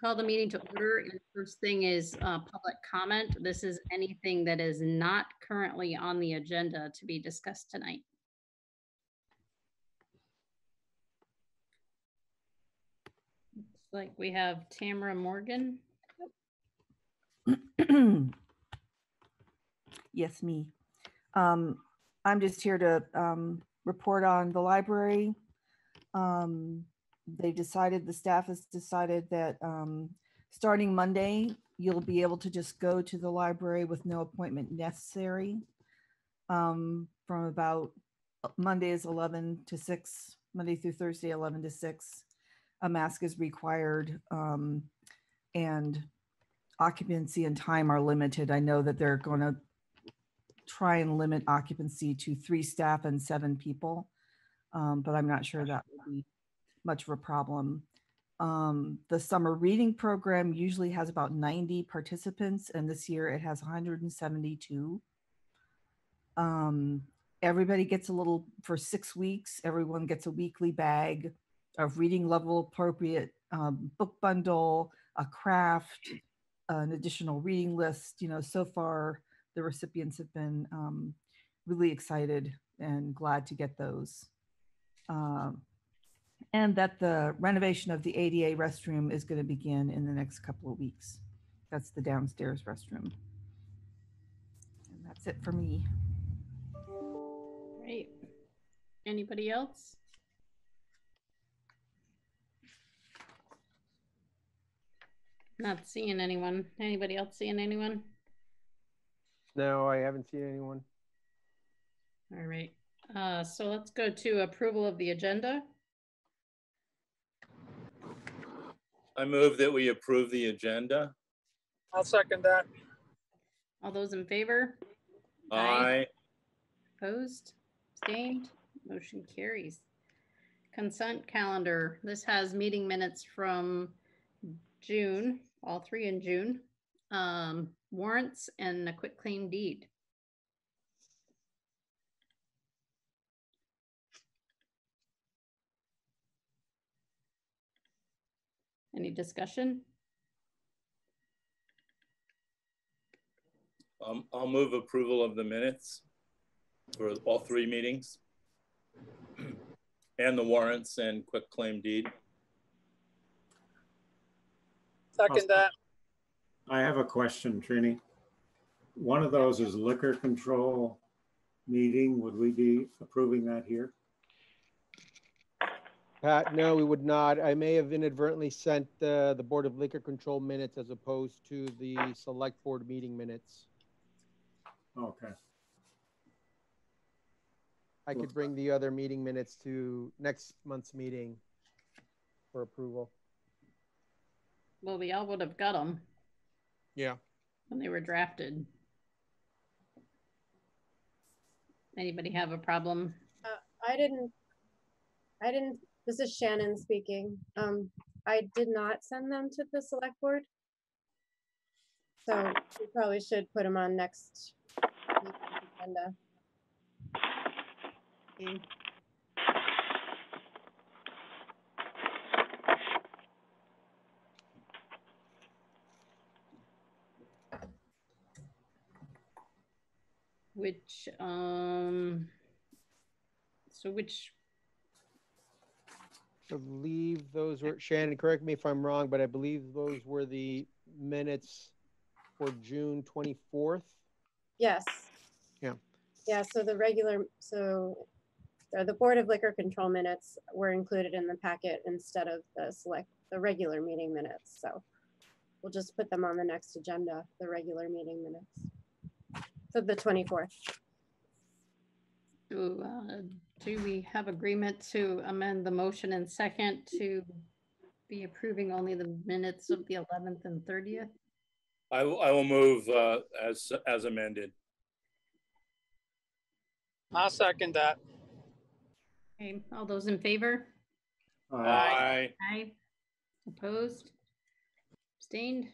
call the meeting to order. And first thing is uh, public comment. This is anything that is not currently on the agenda to be discussed tonight. Looks like we have Tamara Morgan. Yes, me. Um, I'm just here to, um, report on the library. Um, they decided, the staff has decided that, um, starting Monday, you'll be able to just go to the library with no appointment necessary. Um, from about uh, Monday is eleven to six, Monday through Thursday, eleven to six. A mask is required, um, and occupancy and time are limited. I know that they're gonna try and limit occupancy to three staff and seven people. Um, but I'm not sure that will be much of a problem. Um, the summer reading program usually has about 90 participants, and this year it has 172. Um, everybody gets a little for six weeks. Everyone gets a weekly bag of reading level appropriate um, book bundle, a craft, an additional reading list. You know, so far the recipients have been um, really excited and glad to get those. Um, and that the renovation of the ADA restroom is going to begin in the next couple of weeks. That's the downstairs restroom. And that's it for me. Great. Anybody else? Not seeing anyone. Anybody else seeing anyone? No, I haven't seen anyone. All right, uh, so let's go to approval of the agenda. I move that we approve the agenda. I'll second that. All those in favor? Aye. Opposed? Abstained? Motion carries. Consent calendar. This has meeting minutes from June, all three in June. Um, warrants and a quitclaim deed. Any discussion? Um, I'll move approval of the minutes for all three meetings. And the warrants and quitclaim deed. Second that. I have a question, Trini. One of those is liquor control meeting. Would we be approving that here? Pat, no, we would not. I may have inadvertently sent uh, the Board of Liquor Control minutes as opposed to the Select Board meeting minutes. Okay, I could bring the other meeting minutes to next month's meeting for approval. Well, we all would have got them Yeah. when they were drafted. Anybody have a problem? I didn't, I didn't, this is Shannon speaking. Um, I did not send them to the select board. So we probably should put them on next agenda. Which, um, so which, believe those were, Shannon, correct me if I'm wrong, but I believe those were the minutes for June 24th. Yes. Yeah. Yeah, so the regular, so the Board of Liquor Control minutes were included in the packet instead of the select, the regular meeting minutes, so we'll just put them on the next agenda, the regular meeting minutes. So the twenty-fourth. Do, uh, do we have agreement to amend the motion and second to be approving only the minutes of the 11th and 30th? I, will- I will move uh, as, as amended. I'll second that. Okay, all those in favor? Aye. Aye. Opposed? Abstained?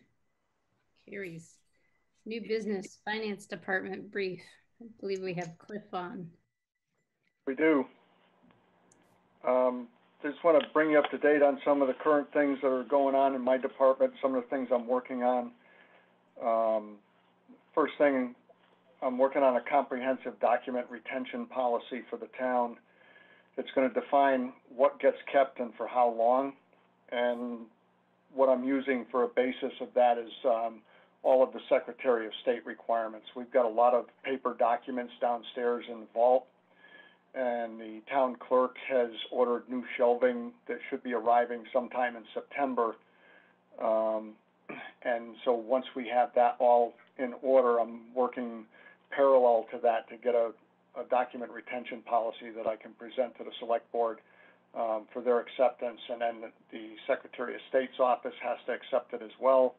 Carries. New business, finance department brief. I believe we have Cliff on. We do. Um, just want to bring you up to date on some of the current things that are going on in my department, some of the things I'm working on. Um, first thing, I'm working on a comprehensive document retention policy for the town. It's gonna define what gets kept and for how long. And what I'm using for a basis of that is, um, all of the Secretary of State requirements. We've got a lot of paper documents downstairs in the vault. And the town clerk has ordered new shelving that should be arriving sometime in September. Um, and so once we have that all in order, I'm working parallel to that to get a, a document retention policy that I can present to the select board um, for their acceptance, and then the- Secretary of State's office has to accept it as well.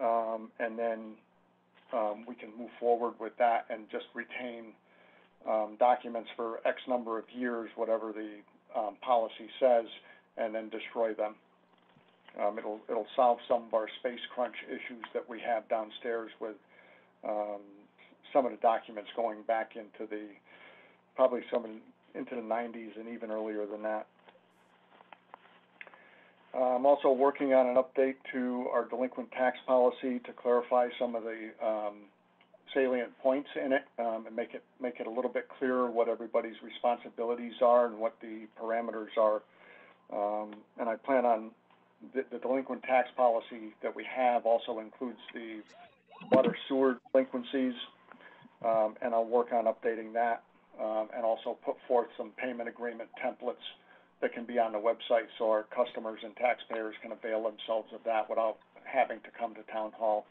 Um, and then, um, we can move forward with that and just retain, um, documents for X number of years, whatever the, um, policy says, and then destroy them. Um, it'll, it'll solve some of our space crunch issues that we have downstairs with, um, some of the documents going back into the, probably some in, into the nineties and even earlier than that. I'm also working on an update to our delinquent tax policy to clarify some of the, um, salient points in it, um, and make it, make it a little bit clearer what everybody's responsibilities are and what the parameters are. Um, and I plan on, the, the delinquent tax policy that we have also includes the water sewer delinquencies, um, and I'll work on updating that, um, and also put forth some payment agreement templates that can be on the website so our customers and taxpayers can avail themselves of that without having to come to town hall.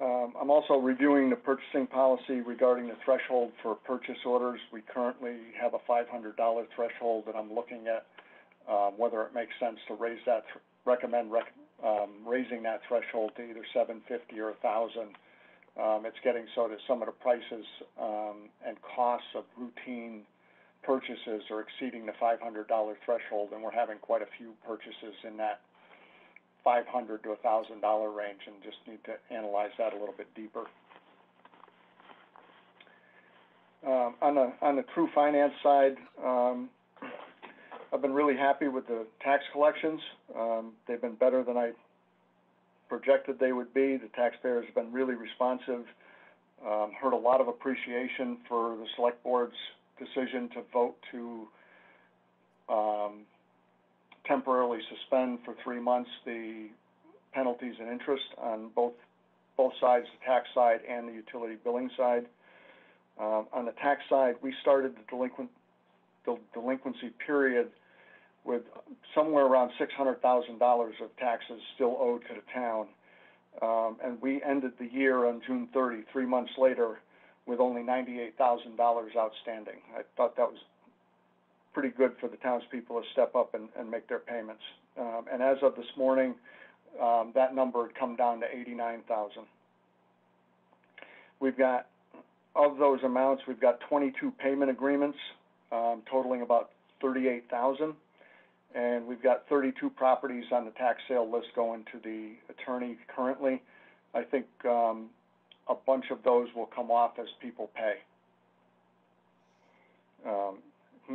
Um, I'm also reviewing the purchasing policy regarding the threshold for purchase orders. We currently have a five hundred dollar threshold that I'm looking at, um, whether it makes sense to raise that, th- recommend rec- um, raising that threshold to either seven fifty or thousand. Um, it's getting so that some of the prices, um, and costs of routine purchases are exceeding the five hundred dollar threshold, and we're having quite a few purchases in that five hundred to a thousand dollar range, and just need to analyze that a little bit deeper. Um, on the, on the true finance side, um, I've been really happy with the tax collections. Um, they've been better than I projected they would be. The taxpayers have been really responsive. Heard a lot of appreciation for the select board's decision to vote to, temporarily suspend for three months the penalties and interest on both, both sides, the tax side and the utility billing side. Um, on the tax side, we started the delinquent, the delinquency period with somewhere around six hundred thousand dollars of taxes still owed to the town. Um, and we ended the year on June 30, three months later, with only ninety-eight thousand dollars outstanding. I thought that was pretty good for the townspeople to step up and, and make their payments. Um, and as of this morning, um, that number had come down to eighty-nine thousand. We've got, of those amounts, we've got twenty-two payment agreements, um, totaling about thirty-eight thousand. And we've got thirty-two properties on the tax sale list going to the attorney currently. I think, um, a bunch of those will come off as people pay. Um,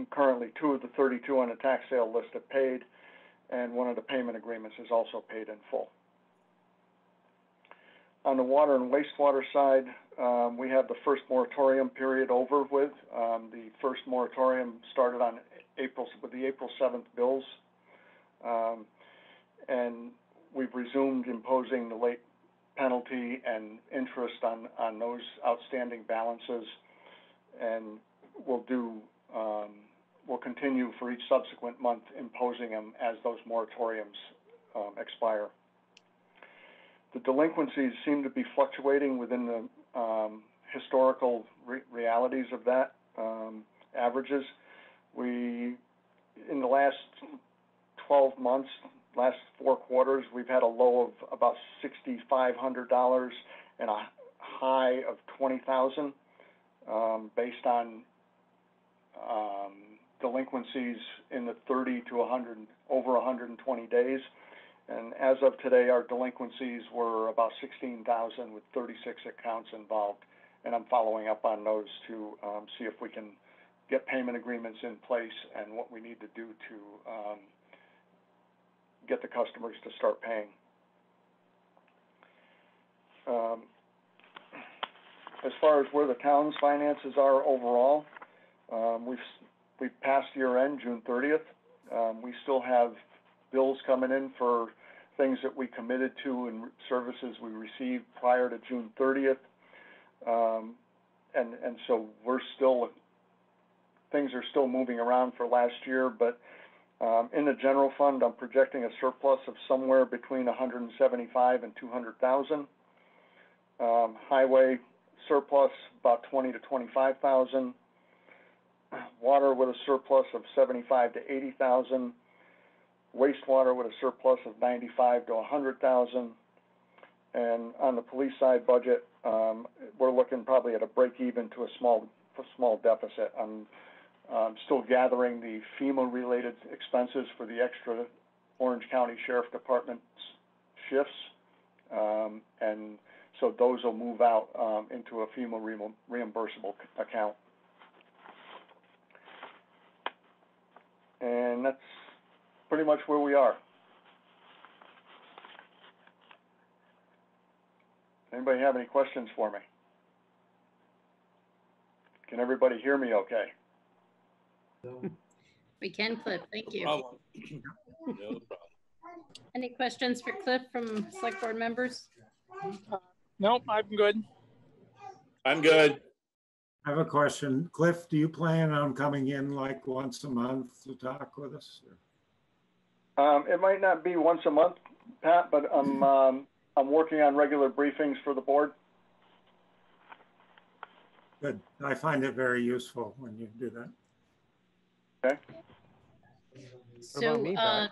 currently, two of the thirty-two on the tax sale list are paid, and one of the payment agreements is also paid in full. On the water and wastewater side, um, we have the first moratorium period over with. Um, the first moratorium started on April, with the April seventh bills. Um, and we've resumed imposing the late penalty and interest on, on those outstanding balances. And we'll do, um, we'll continue for each subsequent month imposing them as those moratoriums, um, expire. The delinquencies seem to be fluctuating within the, um, historical re- realities of that, um, averages. We, in the last twelve months, last four quarters, we've had a low of about sixty-five hundred dollars and a high of twenty thousand, um, based on, um, delinquencies in the thirty to hundred, over hundred and twenty days. And as of today, our delinquencies were about sixteen thousand with thirty-six accounts involved. And I'm following up on those to, um, see if we can, get payment agreements in place and what we need to do to, um, get the customers to start paying. Um, as far as where the town's finances are overall, um, we've, we've passed year end, June thirtieth. Um, we still have bills coming in for things that we committed to and services we received prior to June thirtieth. Um, and, and so we're still, things are still moving around for last year, but, um, in the general fund, I'm projecting a surplus of somewhere between hundred and seventy-five and two hundred thousand. Um, highway surplus, about twenty to twenty-five thousand. Water with a surplus of seventy-five to eighty thousand. Wastewater with a surplus of ninety-five to hundred thousand. And on the police side budget, um, we're looking probably at a break even to a small, a small deficit. I'm, um, still gathering the FEMA-related expenses for the extra Orange County Sheriff Department shifts. Um, and so those will move out, um, into a FEMA reimb- reimbursable account. And that's pretty much where we are. Anybody have any questions for me? Can everybody hear me okay? We can, Cliff, thank you. Problem. No problem. Any questions for Cliff from select board members? Uh, nope, I'm good. I'm good. I have a question. Cliff, do you plan on coming in like once a month to talk with us? Um, it might not be once a month, Pat, but I'm, um, I'm working on regular briefings for the board. Good. I find it very useful when you do that. about So, me, uh,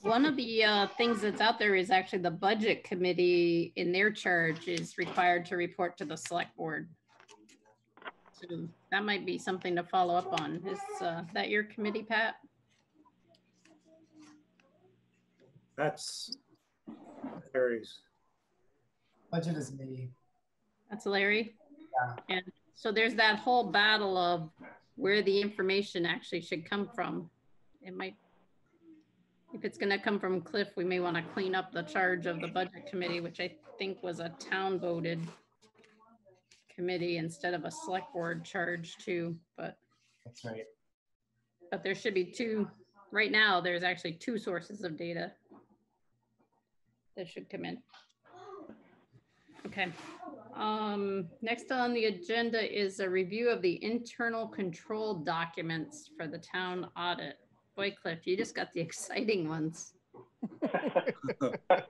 one of the, uh, things that's out there is actually the budget committee in their charge is required to report to the select board. So that might be something to follow up on. Is, uh, that your committee, Pat? That's Harry's. Budget is me. That's Larry? Yeah. And so there's that whole battle of where the information actually should come from. It might, if it's gonna come from Cliff, we may want to clean up the charge of the budget committee, which I think was a town voted committee instead of a select board charge too, but, That's right. but there should be two, right now, there's actually two sources of data that should come in. Okay. Um, next on the agenda is a review of the internal control documents for the town audit. Boy, Cliff, you just got the exciting ones.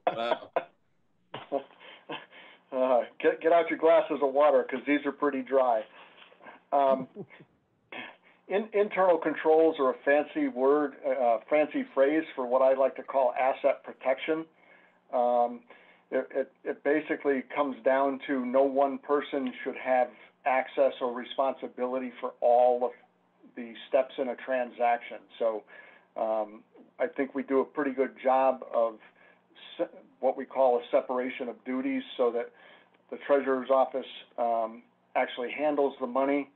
Wow. Uh, get, get out your glasses of water, because these are pretty dry. Um, in, internal controls are a fancy word, uh, fancy phrase for what I like to call asset protection. Um, it, it, it basically comes down to no one person should have access or responsibility for all of the steps in a transaction. So, um, I think we do a pretty good job of what we call a separation of duties so that the treasurer's office, um, actually handles the money,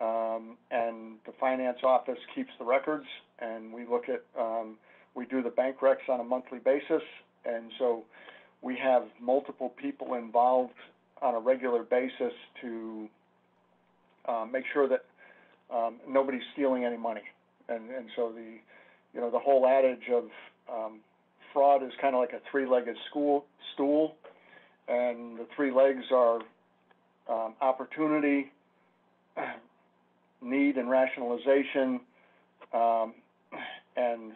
um, and the finance office keeps the records, and we look at, um, we do the bank recs on a monthly basis, and so we have multiple people involved on a regular basis to, uh, make sure that, um, nobody's stealing any money. And, and so the, you know, the whole adage of, um, fraud is kind of like a three-legged school, stool, and the three legs are, um, opportunity, need and rationalization, um, and,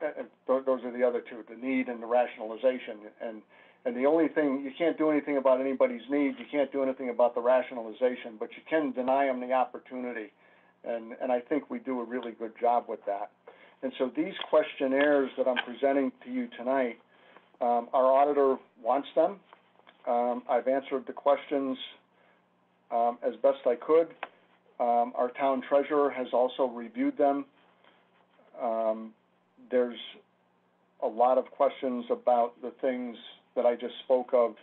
and those are the other two, the need and the rationalization. And, and the only thing, you can't do anything about anybody's needs, you can't do anything about the rationalization, but you can deny them the opportunity. And, and I think we do a really good job with that. And so these questionnaires that I'm presenting to you tonight, um, our auditor wants them. Um, I've answered the questions, um, as best I could. Um, our town treasurer has also reviewed them. Um, there's a lot of questions about the things that I just spoke of,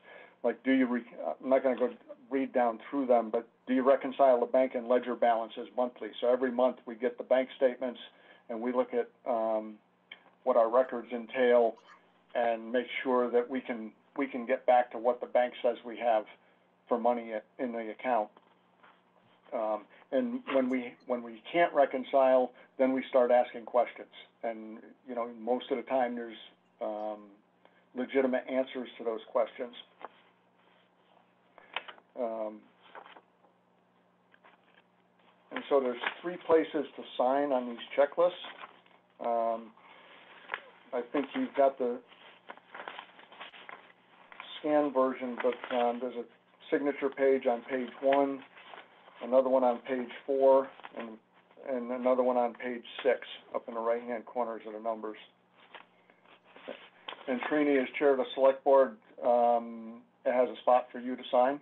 like, do you, re- I'm not gonna go read down through them, but do you reconcile the bank and ledger balances monthly? So every month, we get the bank statements, and we look at, um, what our records entail, and make sure that we can, we can get back to what the bank says we have for money in the account. Um, and when we, when we can't reconcile, then we start asking questions. And, you know, most of the time, there's, um, legitimate answers to those questions. Um, and so there's three places to sign on these checklists. Um, I think you've got the scan version, but, um, there's a signature page on page one, another one on page four, and, and another one on page six, up in the right-hand corners of the numbers. And Trini, as chair of the select board, um, it has a spot for you to sign.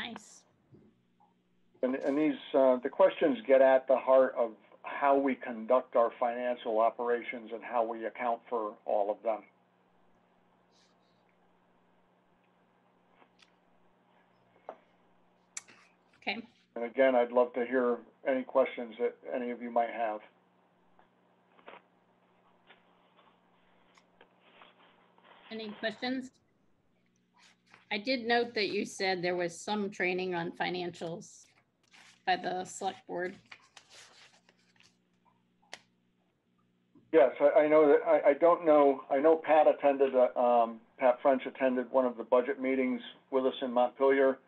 Nice. And, and these, uh, the questions get at the heart of how we conduct our financial operations and how we account for all of them. Okay. And again, I'd love to hear any questions that any of you might have. Any questions? I did note that you said there was some training on financials by the select board. Yes, I, I know that, I, I don't know, I know Pat attended, uh, um, Pat French attended one of the budget meetings with us in Montpelier.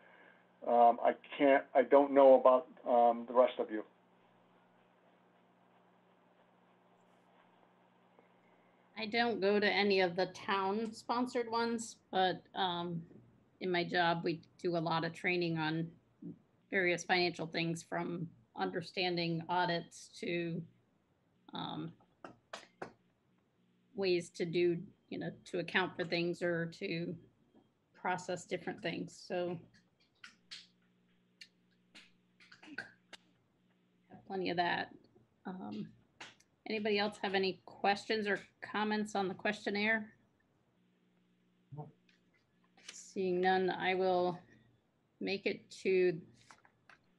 Um, I can't, I don't know about, um, the rest of you. I don't go to any of the town sponsored ones, but um, in my job, we do a lot of training on various financial things from understanding audits to um, ways to do, you know, to account for things or to process different things. So have plenty of that. Um, Anybody else have any questions or comments on the questionnaire? Seeing none, I will make it to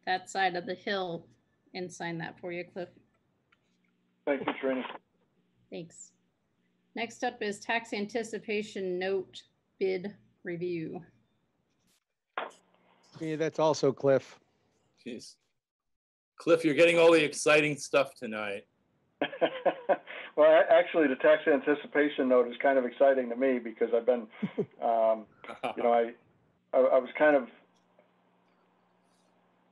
that side of the hill and sign that for you, Cliff. Thank you, Trini. Thanks. Next up is tax anticipation note bid review. Yeah, that's also Cliff. Jeez. Cliff, you're getting all the exciting stuff tonight. Well, a- actually, the tax anticipation note is kind of exciting to me because I've been, um, you know, I, I, I was kind of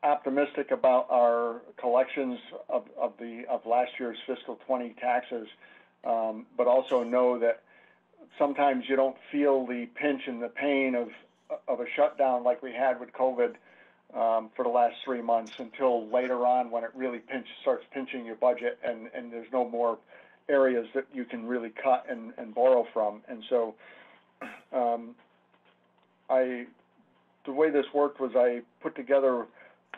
optimistic about our collections of, of the, of last year's fiscal twenty taxes. Um, but also know that sometimes you don't feel the pinch and the pain of, of a shutdown like we had with COVID, um, for the last three months until later on when it really pinch, starts pinching your budget and, and there's no more areas that you can really cut and, and borrow from. And so, um, I, the way this worked was I put together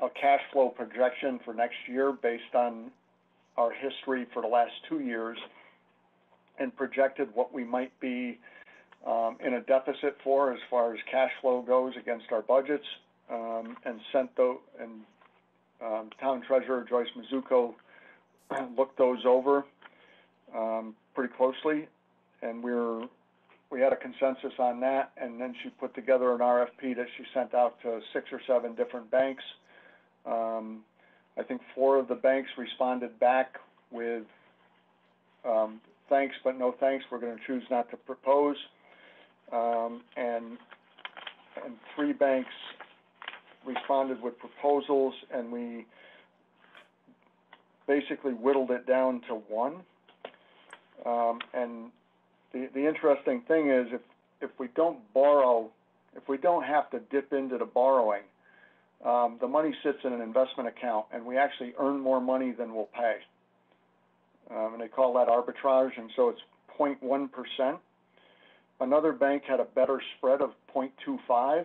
a cash flow projection for next year based on our history for the last two years and projected what we might be, um, in a deficit for as far as cash flow goes against our budgets. Um, and sent those, and, um, Town Treasurer Joyce Mizuko looked those over um, pretty closely, and we were, we had a consensus on that, and then she put together an RFP that she sent out to six or seven different banks. Um, I think four of the banks responded back with, um, thanks, but no thanks, we're gonna choose not to propose. Um, and, and three banks responded with proposals, and we basically whittled it down to one. Um, and the, the interesting thing is if, if we don't borrow, if we don't have to dip into the borrowing, um, the money sits in an investment account and we actually earn more money than we'll pay. Um, and they call that arbitrage, and so it's 0.1%. Another bank had a better spread of 0.25,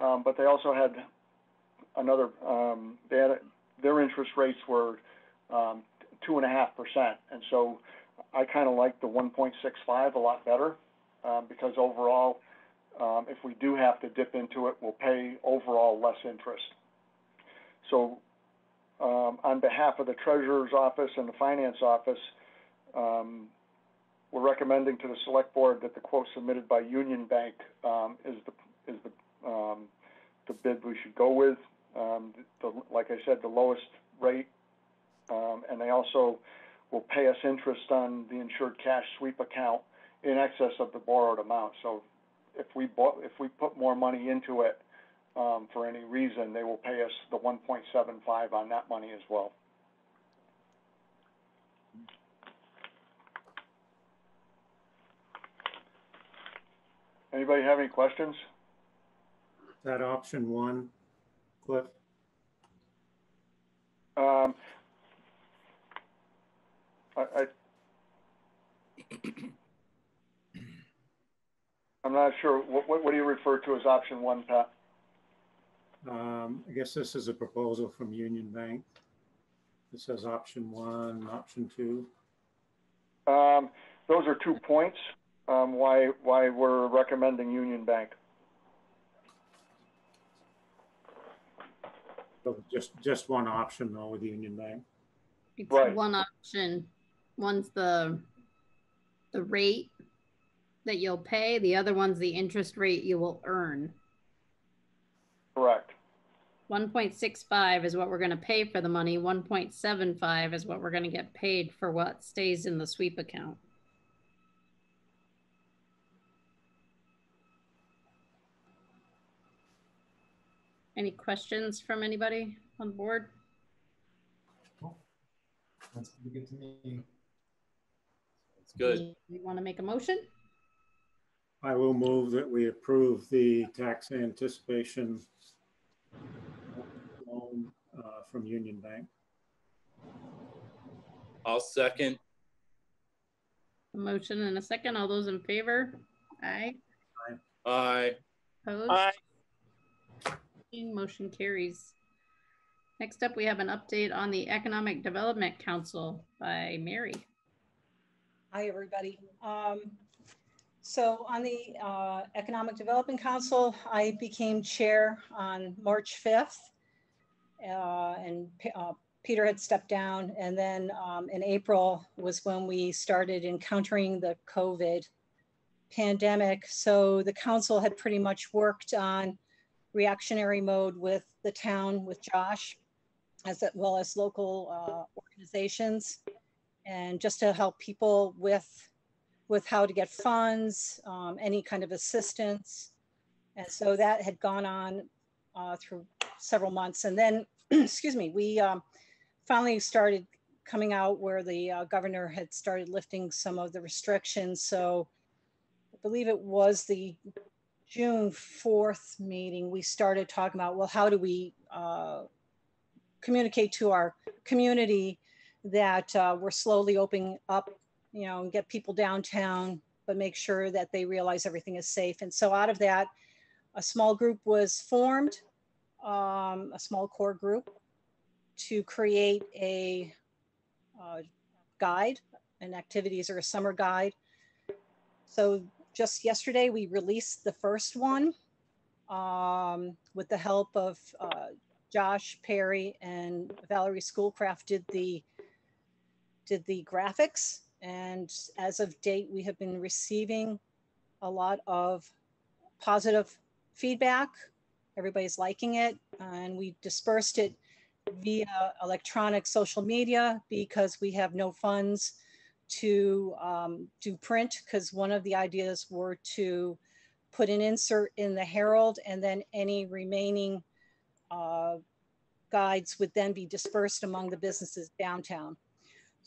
um, but they also had another, um, they had, their interest rates were, um, two and a half percent. And so I kind of like the one point six five a lot better. um, because overall, um, if we do have to dip into it, we'll pay overall less interest. So, um, on behalf of the treasurer's office and the finance office, um, we're recommending to the select board that the quote submitted by Union Bank, um, is the, is the, um, the bid we should go with. The, like I said, the lowest rate. And they also will pay us interest on the insured cash sweep account in excess of the borrowed amount. So if we bought, if we put more money into it, um, for any reason, they will pay us the one point seven five on that money as well. Anybody have any questions? That option one, Cliff? Um, I, I, I'm not sure, what, what, what do you refer to as option one, Pat? Um, I guess this is a proposal from Union Bank. It says option one, option two. Um, those are two points, um, why, why we're recommending Union Bank. So just, just one option though with Union Bank. It's Right. one option. One's the, the rate that you'll pay, the other one's the interest rate you will earn. Correct. One point six five is what we're gonna pay for the money, one point seven five is what we're gonna get paid for what stays in the sweep account. Any questions from anybody on board? That's pretty good to me. It's good. You wanna make a motion? I will move that we approve the tax anticipation loan uh, from Union Bank. I'll second. A motion and a second. All those in favor? Aye. Aye. Opposed? Aye. Motion carries. Next up, we have an update on the Economic Development Council by Mary. Hi, everybody. Um, So on the uh, Economic Development Council, I became chair on March 5th. uh, And uh, Peter had stepped down. And then um, in April was when we started encountering the COVID pandemic. So the council had pretty much worked on reactionary mode with the town, with Josh, as well as local uh, organizations and just to help people with with how to get funds, um, any kind of assistance. And so that had gone on uh, through several months. And then, excuse me, we um, finally started coming out where the uh, governor had started lifting some of the restrictions. So I believe it was the June 4th meeting, we started talking about, well, how do we uh, communicate to our community that uh, we're slowly opening up, you know, and get people downtown, but make sure that they realize everything is safe. And so out of that, a small group was formed, um, a small core group to create a uh, guide, and activities or a summer guide. So just yesterday, we released the first one um, with the help of uh, Josh Perry and Valerie Schoolcraft did the did the graphics. And as of date, we have been receiving a lot of positive feedback. Everybody's liking it. And we dispersed it via electronic social media because we have no funds to um, do print because one of the ideas were to put an insert in the Herald and then any remaining uh, guides would then be dispersed among the businesses downtown.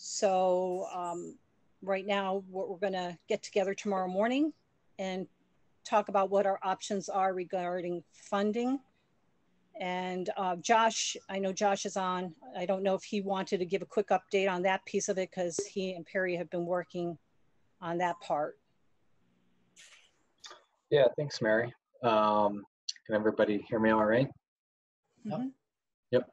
So um, right now, what we're going to get together tomorrow morning and talk about what our options are regarding funding. And uh, Josh, I know Josh is on. I don't know if he wanted to give a quick update on that piece of it because he and Perry have been working on that part. Yeah, thanks, Mary. Um, can everybody hear me all right? Yep. Mhm. Yep.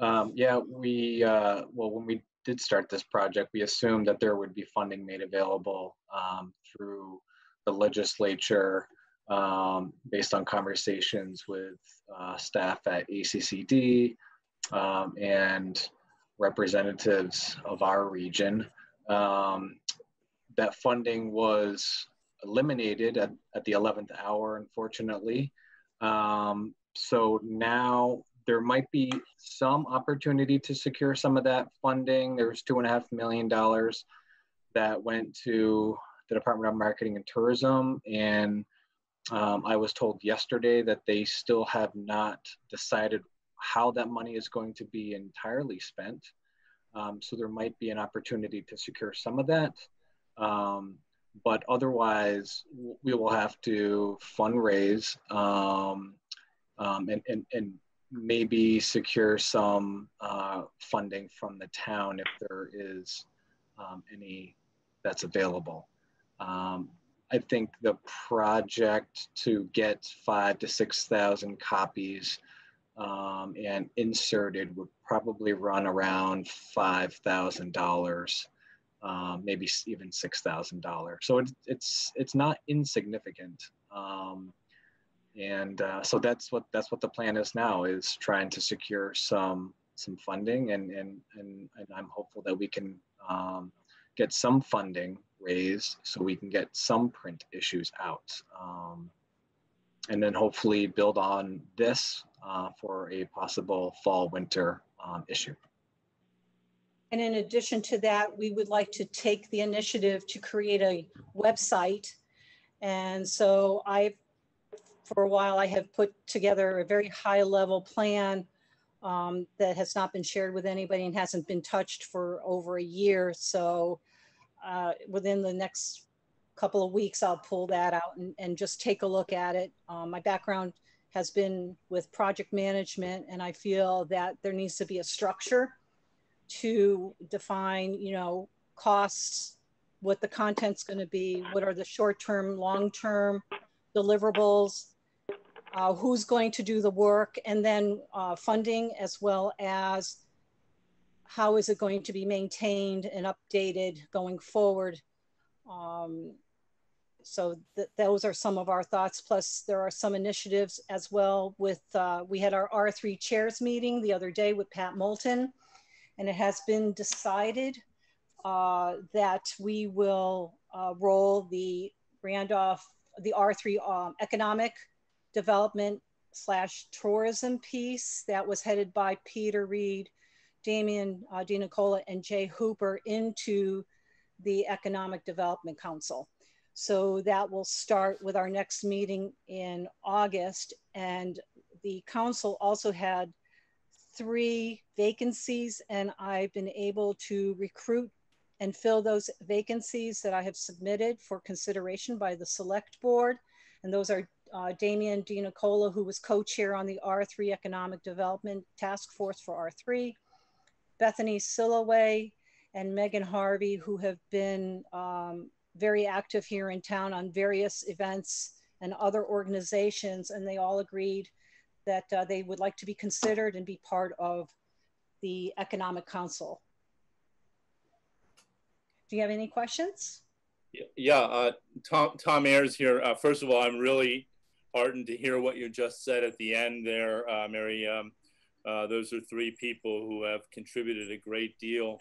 Um, yeah, we, uh, well, when we did start this project, we assumed that there would be funding made available um, through the legislature, um, based on conversations with uh, staff at ACCD um, and representatives of our region, um, that funding was eliminated at, at the 11th hour, unfortunately. Um, so now there might be some opportunity to secure some of that funding. There was two and a half million dollars that went to the Department of Marketing and Tourism. And um, I was told yesterday that they still have not decided how that money is going to be entirely spent. Um, so there might be an opportunity to secure some of that. Um, but otherwise, we will have to fundraise um, um, and, and, and maybe secure some uh, funding from the town if there is um, any that's available. Um, I think the project to get five to 6,000 copies um, and inserted would probably run around $5,000, um, maybe even $6,000. So it's, it's, it's not insignificant. Um, and uh, so that's what that's what the plan is now is trying to secure some some funding and and and, and I'm hopeful that we can um, get some funding raised so we can get some print issues out um, and then hopefully build on this uh, for a possible fall winter um, issue. And in addition to that, we would like to take the initiative to create a website. And so I, for a while, I have put together a very high level plan um, that has not been shared with anybody and hasn't been touched for over a year. So uh, within the next couple of weeks, I'll pull that out and, and just take a look at it. Um, my background has been with project management, and I feel that there needs to be a structure to define, you know, costs, what the content's going to be, what are the short-term, long-term deliverables, uh, who's going to do the work, and then uh, funding as well as how is it going to be maintained and updated going forward. Um, so th those are some of our thoughts. Plus, there are some initiatives as well. With uh, we had our R3 chairs meeting the other day with Pat Moulton, and it has been decided uh, that we will uh, roll the Randolph, the R3 um, economic development slash tourism piece that was headed by Peter Reed, Damian uh, DiNicola, and Jay Hooper into the Economic Development Council. So that will start with our next meeting in August. And the council also had three vacancies and I've been able to recruit and fill those vacancies that I have submitted for consideration by the select board. And those are uh, Damian DiNicola, who was co-chair on the R3 Economic Development Task Force for R3, Bethany Silloway, and Megan Harvey, who have been um, very active here in town on various events and other organizations. And they all agreed that uh, they would like to be considered and be part of the Economic Council. Do you have any questions? Yeah, uh, Tom, Tom Ayers here. Uh, first of all, I'm really heartened to hear what you just said at the end there, uh, Mary. Um, uh, those are three people who have contributed a great deal.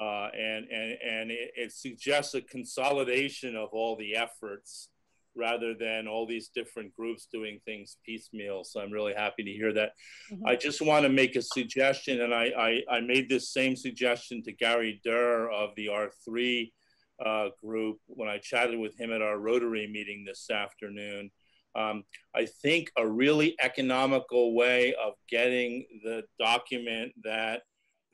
Uh, and and, and it, it, suggests a consolidation of all the efforts rather than all these different groups doing things piecemeal. So I'm really happy to hear that. Mm-hmm. I just want to make a suggestion, and I, I, I, made this same suggestion to Gary Durr of the R3 uh, group when I chatted with him at our Rotary meeting this afternoon. Um, I think a really economical way of getting the document that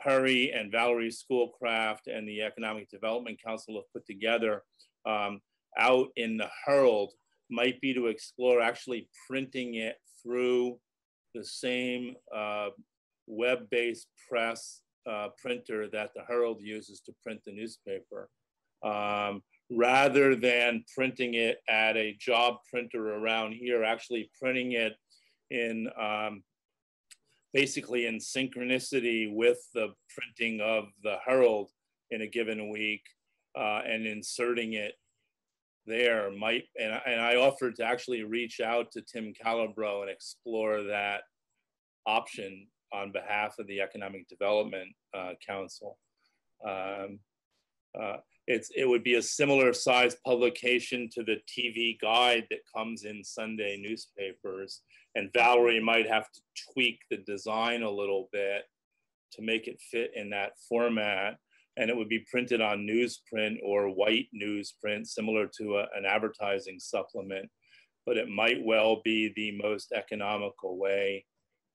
Perry and Valerie Schoolcraft and the Economic Development Council have put together um, out in the Herald might be to explore actually printing it through the same uh, web-based press uh, printer that the Herald uses to print the newspaper. Um, rather than printing it at a job printer around here, actually printing it in um, basically in synchronicity with the printing of the Herald in a given week uh, and inserting it there might, and, I- and I offered to actually reach out to Tim Calabro and explore that option on behalf of the Economic Development uh, Council. Um, uh, it's, it would be a similar size publication to the TV guide that comes in Sunday newspapers. And Valerie might have to tweak the design a little bit to make it fit in that format. And it would be printed on newsprint or white newsprint, similar to a- an advertising supplement. But it might well be the most economical way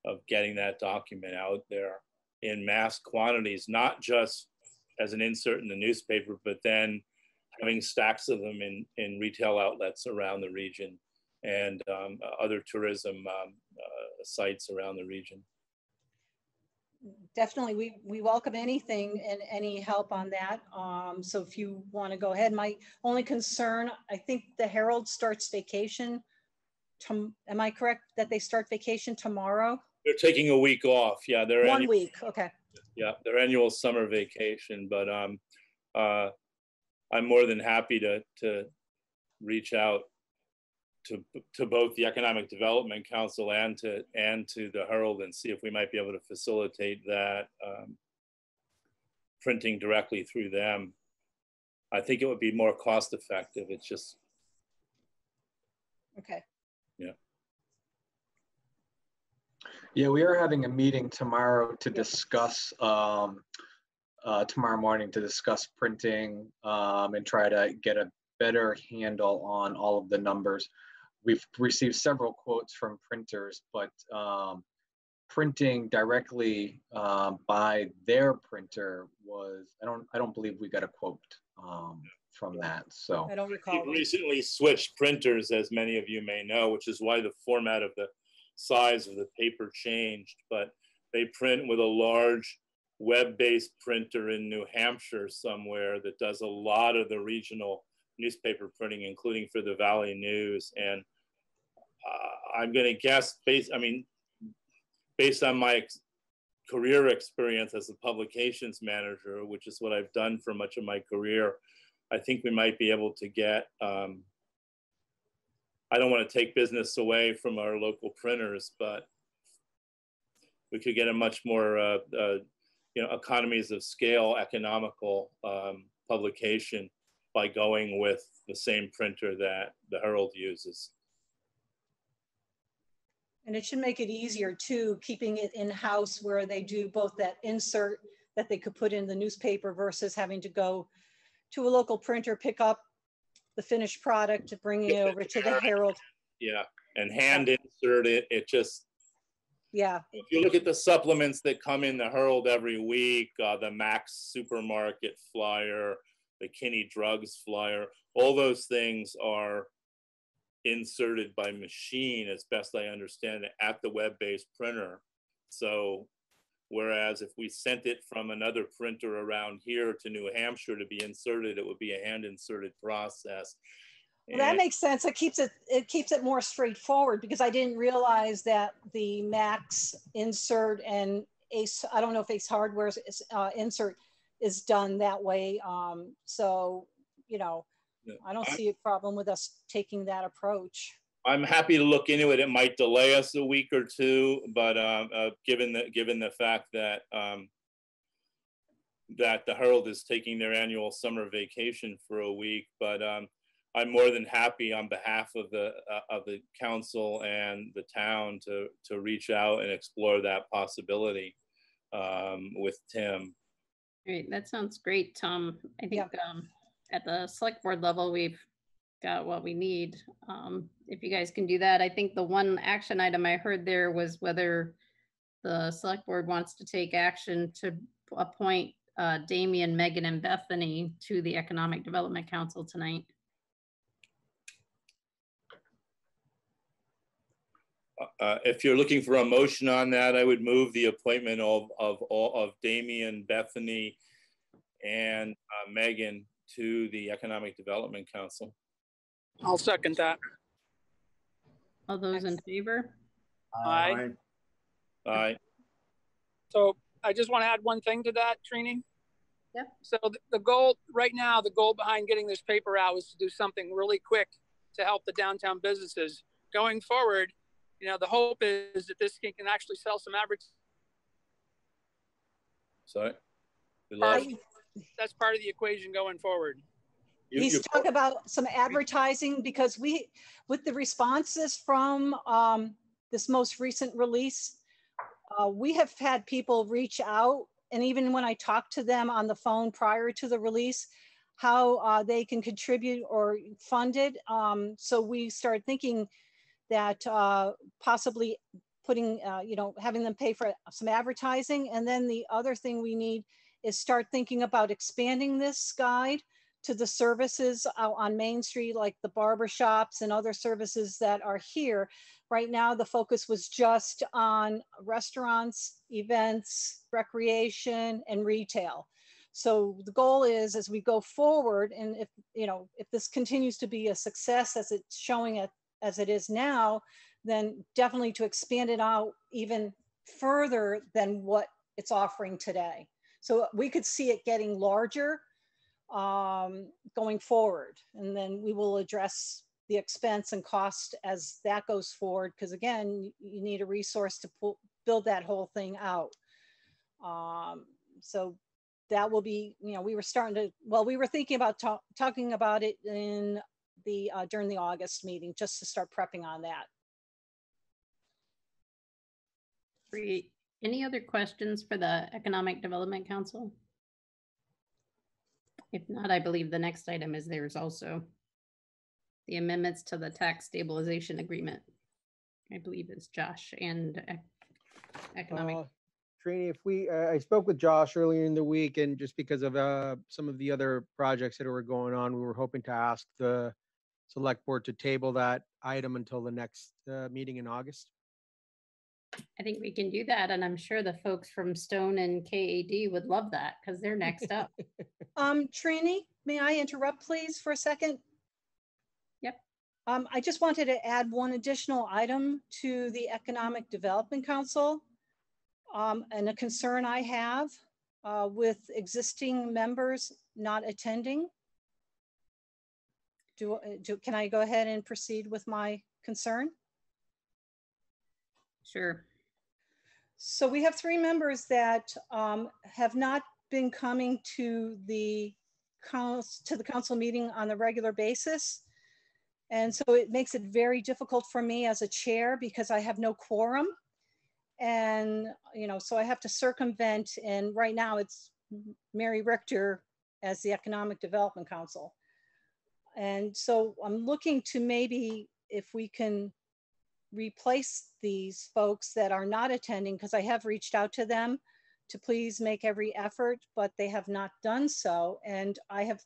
of getting that document out there in mass quantities, not just as an insert in the newspaper, but then having stacks of them in, in retail outlets around the region and um, other tourism um, uh, sites around the region. Definitely, we, we welcome anything and any help on that. Um, so if you want to go ahead, my only concern, I think the Herald starts vacation. tom- Am I correct that they start vacation tomorrow? They're taking a week off. Yeah, they're One week, okay. Yeah, their annual summer vacation. But um, uh, I'm more than happy to to reach out to to both the Economic Development Council and to and to the Herald and see if we might be able to facilitate that um, printing directly through them. I think it would be more cost effective. It's just Okay. Yeah, we are having a meeting tomorrow to discuss, um, uh, tomorrow morning to discuss printing, um, and try to get a better handle on all of the numbers. We've received several quotes from printers, but, um, printing directly, um, by their printer was, I don't, I don't believe we got a quote, um, from that, so. I don't recall. We recall. recently switched printers, as many of you may know, which is why the format of the size of the paper changed. But they print with a large web-based printer in New Hampshire somewhere that does a lot of the regional newspaper printing, including for the Valley News. And uh, I'm going to guess, based, I mean, based on my ex- career experience as a publications manager, which is what I've done for much of my career, I think we might be able to get, um, I don't want to take business away from our local printers, but we could get a much more, uh, uh, you know, economies of scale, economical um, publication by going with the same printer that the Herald uses. And it should make it easier too, keeping it in-house where they do both that insert that they could put in the newspaper versus having to go to a local printer, pick up the finished product, to bring it over to the Herald. Yeah, and hand insert it. It just, Yeah, if you look at the supplements that come in the Herald every week, uh, the Max Supermarket flyer, the Kinney Drugs flyer, all those things are inserted by machine, as best I understand it, at the web-based printer. So whereas if we sent it from another printer around here to New Hampshire to be inserted, it would be a hand-inserted process. Well, that makes sense. It keeps it, it keeps it more straightforward because I didn't realize that the Max insert and Ace, I don't know if Ace Hardware's uh, insert is done that way. Um, so, you know, Yeah. I don't I- see a problem with us taking that approach. I'm happy to look into it. It might delay us a week or two, but um, uh, given the given the fact that um, that the Herald is taking their annual summer vacation for a week, but um, I'm more than happy on behalf of the uh, of the council and the town to to reach out and explore that possibility um, with Tim. Great, that sounds great, Tom. I Yeah. think um, at the select board level, we've got what we need. Um, If you guys can do that, I think the one action item I heard there was whether the select board wants to take action to appoint uh, Damian, Megan, and Bethany to the Economic Development Council tonight. Uh, if you're looking for a motion on that, I would move the appointment of, of, all of Damian, Bethany, and uh, Megan to the Economic Development Council. I'll second that. All those in favor? Aye. Aye. So I just want to add one thing to that, Trini. Yep. So th- the goal, right now, the goal behind getting this paper out was to do something really quick to help the downtown businesses. Going forward, you know, the hope is that this can, can actually sell some average. Sorry. We lost- That's part of the equation going forward. You- He's talking about some advertising because we, with the responses from um, this most recent release, uh, we have had people reach out and even when I talked to them on the phone prior to the release, how uh, they can contribute or fund it. Um, so we started thinking that uh, possibly putting, uh, you know, having them pay for some advertising. And then the other thing we need is start thinking about expanding this guide to the services out on Main Street, like the barber shops and other services that are here. Right now, the focus was just on restaurants, events, recreation, and retail. So the goal is as we go forward, and if, you know, if this continues to be a success as it's showing it as it is now, then definitely to expand it out even further than what it's offering today. So we could see it getting larger um, going forward. And then we will address the expense and cost as that goes forward. Because again, you need a resource to pull, build that whole thing out. Um, so that will be, you know, we were starting to, well, we were thinking about talk, talking about it in the, uh, during the August meeting, just to start prepping on that. Great. Any other questions for the Economic Development Council? If not, I believe the next item is theirs also. The amendments to the tax stabilization agreement. I believe it's Josh and Economic. Uh, Trini, if we, uh, I spoke with Josh earlier in the week and just because of uh, some of the other projects that were going on, we were hoping to ask the select board to table that item until the next uh, meeting in August. I think we can do that, and I'm sure the folks from Stone and KAD would love that because they're next up. Um, Trini, may I interrupt please for a second? Yep. Um, I just wanted to add one additional item to the Economic Development Council. Um, and a concern I have, uh, with existing members not attending. Do, uh, do, can I go ahead and proceed with my concern? Sure. So we have three members that um, have not been coming to the council, to the council meeting on a regular basis. And so it makes it very difficult for me as a chair because I have no quorum. And, you know, so I have to circumvent, and right now it's Mary Richter as the Economic Development Council. And so I'm looking to maybe if we can replace these folks that are not attending, because I have reached out to them to please make every effort, but they have not done so. And I have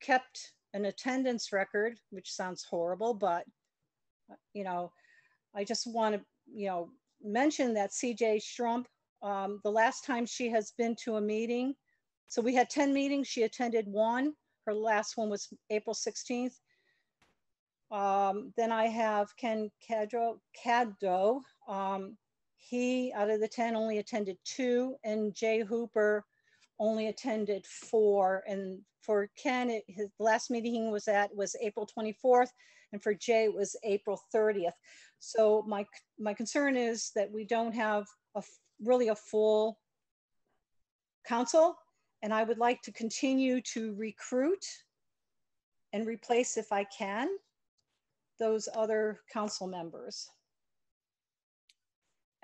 kept an attendance record, which sounds horrible, but you know, I just want to, you know, mention that CJ Strump, um, the last time she has been to a meeting, so we had 10 meetings, she attended one. Her last one was April 16th. Um, then I have Ken Cadro, Caddo. Um, he, out of the 10, only attended two, and Jay Hooper only attended four. And for Ken, it, his last meeting was at was April 24th, and for Jay, it was April 30th. So my, my concern is that we don't have a, really a full council, and I would like to continue to recruit and replace if I can those other council members.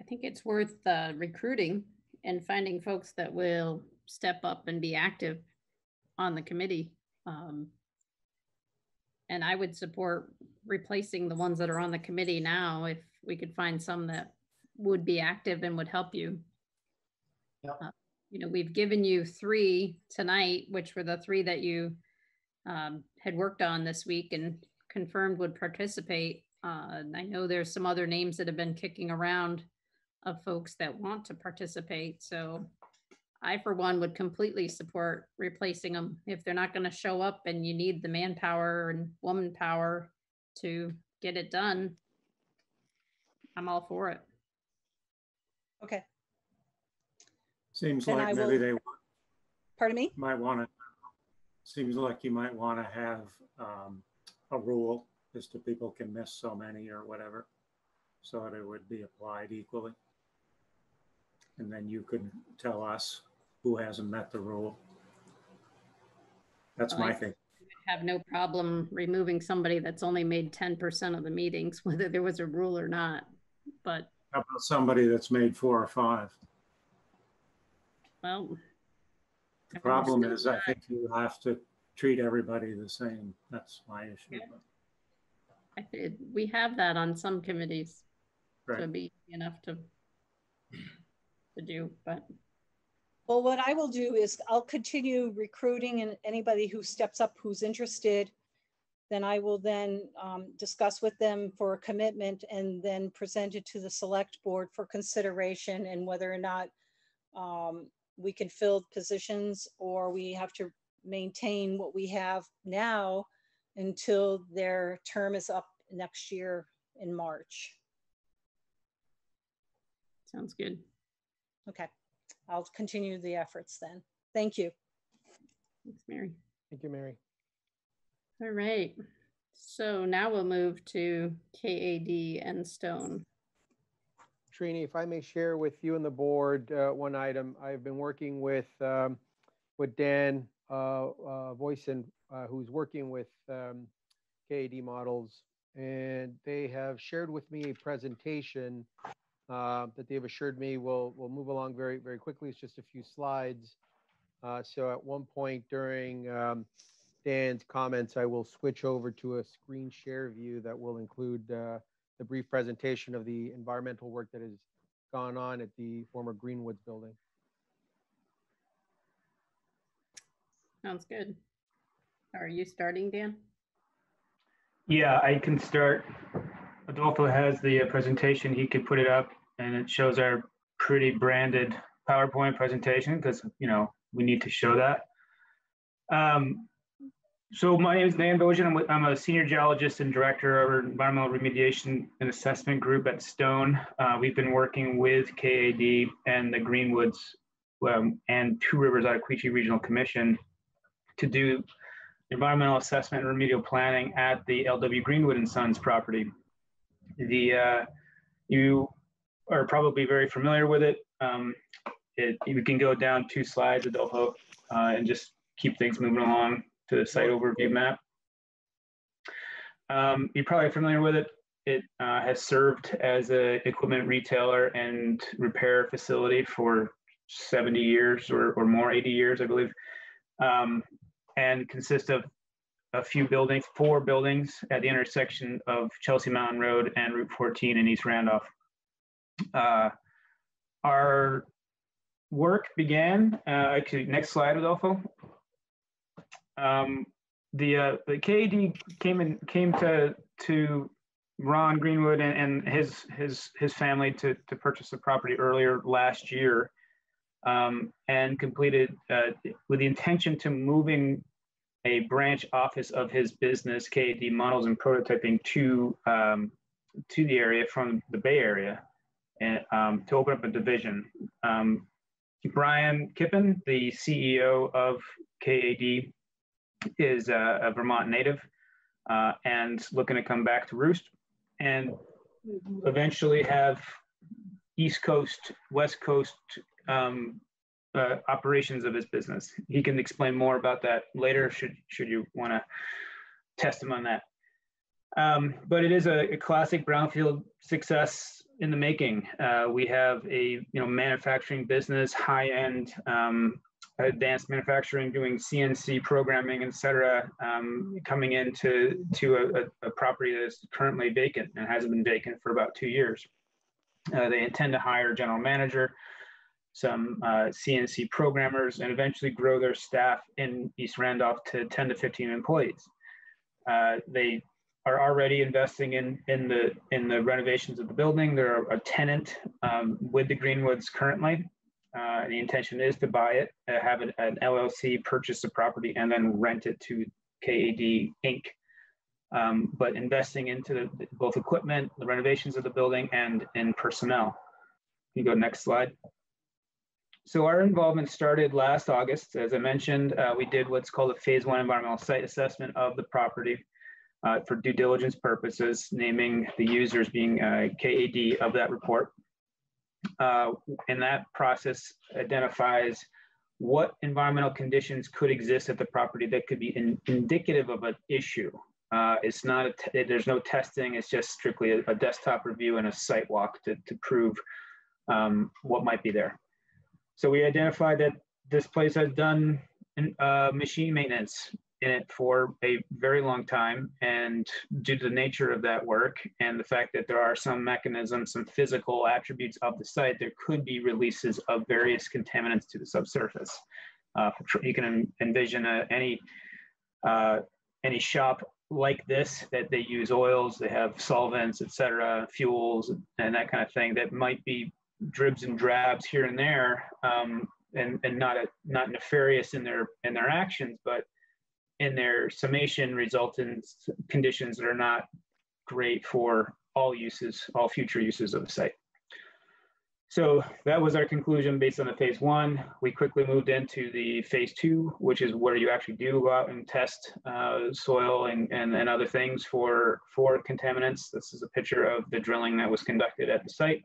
I think it's worth uh, recruiting and finding folks that will step up and be active on the committee. Um, and I would support replacing the ones that are on the committee now if we could find some that would be active and would help you. Yep. Uh, You know, we've given you three tonight, which were the three that you um, had worked on this week and confirmed would participate. Uh, I know there's some other names that have been kicking around of folks that want to participate. So I, for one, would completely support replacing them if they're not going to show up and you need the manpower and woman power to get it done. I'm all for it. Okay, Seems Then I like maybe will- they, Pardon me? Might want to, seems like you might want to have um, a rule as to people can miss so many or whatever, so that it would be applied equally. And then you could tell us who hasn't met the rule. That's my I thing. Have no problem removing somebody that's only made ten percent of the meetings, whether there was a rule or not. But, How about somebody that's made four or five? well. The problem is, I think you have to treat everybody the same. That's my issue. Yeah. We have that on some committees. So Right. it'd be enough to to do, but Well, what I will do is I'll continue recruiting and anybody who steps up who's interested, then I will then um, discuss with them for a commitment and then present it to the select board for consideration and whether or not um, we can fill positions or we have to maintain what we have now until their term is up next year in March. sounds good. Okay, I'll continue the efforts then. Thank you. Thanks, Mary. Thank you, Mary. All right. So now we'll move to KAD and Stone. Trini, if I may share with you and the board, uh, one item, I've been working with, um, with Dan, uh, uh, Voisin, uh, who's working with, um, KAD models. And they have shared with me a presentation, uh, that they've assured me will, will move along very, very quickly. It's just a few slides. Uh, so at one point during, um, Dan's comments, I will switch over to a screen share view that will include, uh, the brief presentation of the environmental work that has gone on at the former Greenwoods building. Sounds good. Are you starting, Dan? Yeah, I can start. Adolfo has the uh, presentation. He could put it up and it shows our pretty branded PowerPoint presentation because, you know, we need to show that. Um, so my name is Dan Bojan. I'm, a senior geologist and director of our environmental remediation and assessment group at Stone. Uh, we've been working with KAD and the Greenwoods um, and Two Rivers Ottauquechee Regional Commission to do environmental assessment and remedial planning at the LW Greenwood and Sons property. The uh, you are probably very familiar with it. Um, it we can go down two slides, Adolfo, uh, and just keep things moving along to the site overview map. Um, you're probably familiar with it. It uh, has served as a equipment retailer and repair facility for 70 years or, or more, 80 years, I believe, um, and consists of a few buildings, four buildings at the intersection of Chelsea Mountain Road and Route 14 in East Randolph. Uh, our work began, uh, actually, next slide, Adolfo. Um, the uh, the KAD came in came to to Ron Greenwood and, and his his his family to to purchase the property earlier last year, um, and completed uh, with the intention to moving a branch office of his business KAD Models and Prototyping to um, to the area from the Bay Area, and um, to open up a division. Um, Brian Kippen, the CEO of KAD, is a, a Vermont native uh, and looking to come back to Roost and eventually have East Coast, West Coast um, uh, operations of his business. He can explain more about that later should, should you want to test him on that. Um, but it is a, a, classic brownfield success in the making. Uh, we have a you know manufacturing business, high end um, advanced manufacturing, doing CNC programming, et cetera, um, coming into to a, a, property that is currently vacant and hasn't been vacant for about two years. Uh, they intend to hire a general manager, some uh, CNC programmers, and eventually grow their staff in East Randolph to 10 to 15 employees. Uh, they are already investing in in the in the renovations of the building. They're a tenant um, with the Greenwoods currently. Uh, the intention is to buy it, uh, have an, an, LLC purchase the property, and then rent it to KAD Inc. Um, but investing into the, both equipment, the renovations of the building, and in personnel. You go next slide. So our involvement started last August. As I mentioned, uh, we did what's called a phase one environmental site assessment of the property uh, for due diligence purposes, naming the users being uh, KAD of that report. Uh, and that process identifies what environmental conditions could exist at the property that could be in, indicative of an issue. Uh, it's not, there's no testing, it's just strictly a, a, desktop review and a site walk to, to prove um, what might be there. So we identified that this place has done uh, machine maintenance in it for a very long time. And due to the nature of that work and the fact that there are some mechanisms, some physical attributes of the site, there could be releases of various contaminants to the subsurface. Uh, you can envision a, any uh, any shop like this that they use oils, they have solvents, etc., fuels, and that kind of thing that might be dribs and drabs here and there, um, and and not a not nefarious in their in their actions, but in their summation result in conditions that are not great for all uses, all future uses of the site. So that was our conclusion based on the phase one. We quickly moved into the phase two, which is where you actually do go out and test uh, soil and, and, and other things for, for contaminants. This is a picture of the drilling that was conducted at the site.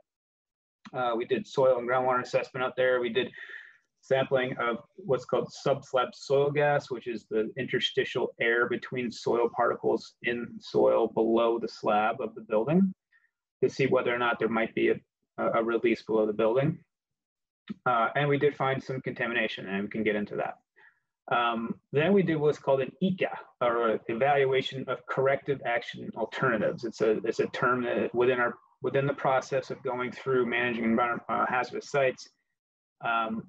Uh, we did soil and groundwater assessment out there. We did sampling of what's called subslab soil gas, which is the interstitial air between soil particles in soil below the slab of the building to see whether or not there might be a, a release below the building. Uh, and we did find some contamination and we can get into that. Um, then we did what's called an ECA, or evaluation of corrective action alternatives. It's a, it's a term that within our within the process of going through managing environment uh, hazardous sites, um,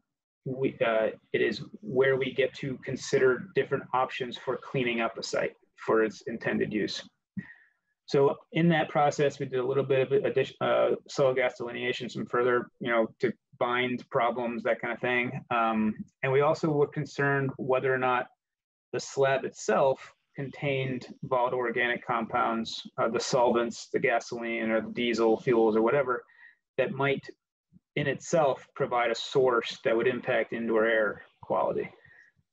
we, uh, it is where we get to consider different options for cleaning up a site for its intended use. So in that process, we did a little bit of addition, uh, soil gas delineation, some further, you know, to bind problems, that kind of thing. Um, and we also were concerned whether or not the slab itself contained volatile organic compounds, uh, the solvents, the gasoline or the diesel fuels or whatever, that might in itself provide a source that would impact indoor air quality.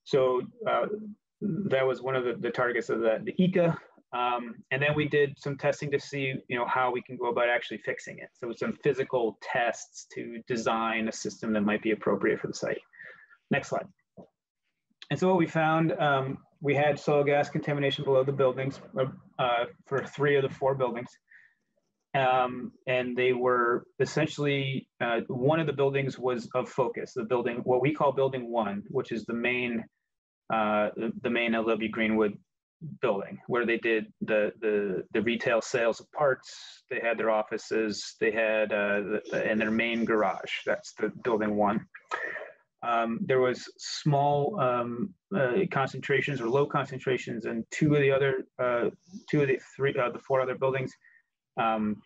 So uh, that was one of the, the targets of the, the ECA. Um, and then we did some testing to see, you know, how we can go about actually fixing it. So some physical tests to design a system that might be appropriate for the site. Next slide. And so what we found, um, we had soil gas contamination below the buildings uh, for three of the four buildings. Um, and they were essentially uh, one of the buildings was of focus. The building, what we call Building One, which is the main, uh, the, main LW Greenwood building, where they did the the the retail sales of parts. They had their offices. They had uh, the, and their main garage. That's the Building One. Um, there was small um, uh, concentrations or low concentrations in two of the other, uh, two of the three, uh, the four other buildings um,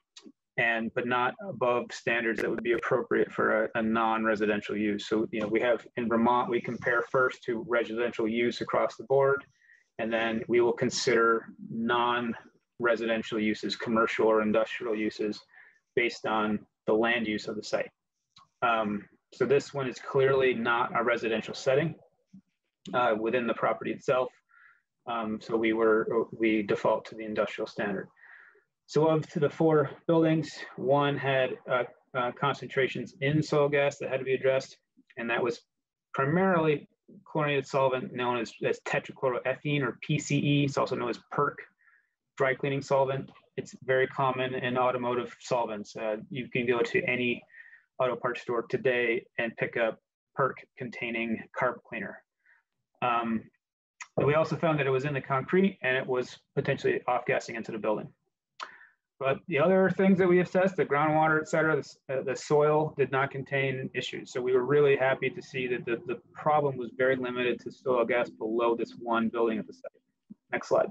and but not above standards that would be appropriate for a, a, non-residential use. So you know we have in Vermont we compare first to residential use across the board, and then we will consider non-residential uses, commercial or industrial uses, based on the land use of the site. Um, so this one is clearly not a residential setting uh, within the property itself. Um, so we were we default to the industrial standard. So of the four buildings, one had uh, uh, concentrations in soil gas that had to be addressed, and that was primarily chlorinated solvent known as, as tetrachloroethene or PCE. It's also known as PERC, dry cleaning solvent. It's very common in automotive solvents. Uh, you can go to any auto parts store today and pick up PERC containing carb cleaner. Um, we also found that it was in the concrete and it was potentially off gassing into the building. But the other things that we assessed, the groundwater, et cetera, the, uh, the, soil did not contain issues. So we were really happy to see that the, the problem was very limited to soil gas below this one building at the site. Next slide.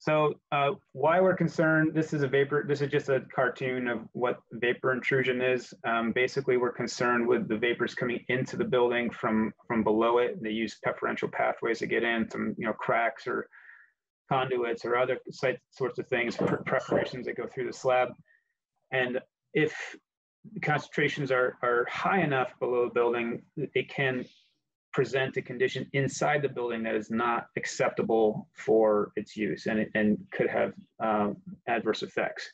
So uh, why we're concerned, this is a vapor, this is just a cartoon of what vapor intrusion is. Um, basically, we're concerned with the vapors coming into the building from, from below it. They use preferential pathways to get in, some you know cracks or conduits or other sorts of things, preparations that go through the slab. And if concentrations are, are high enough below the building, it can present a condition inside the building that is not acceptable for its use and, and could have um, adverse effects.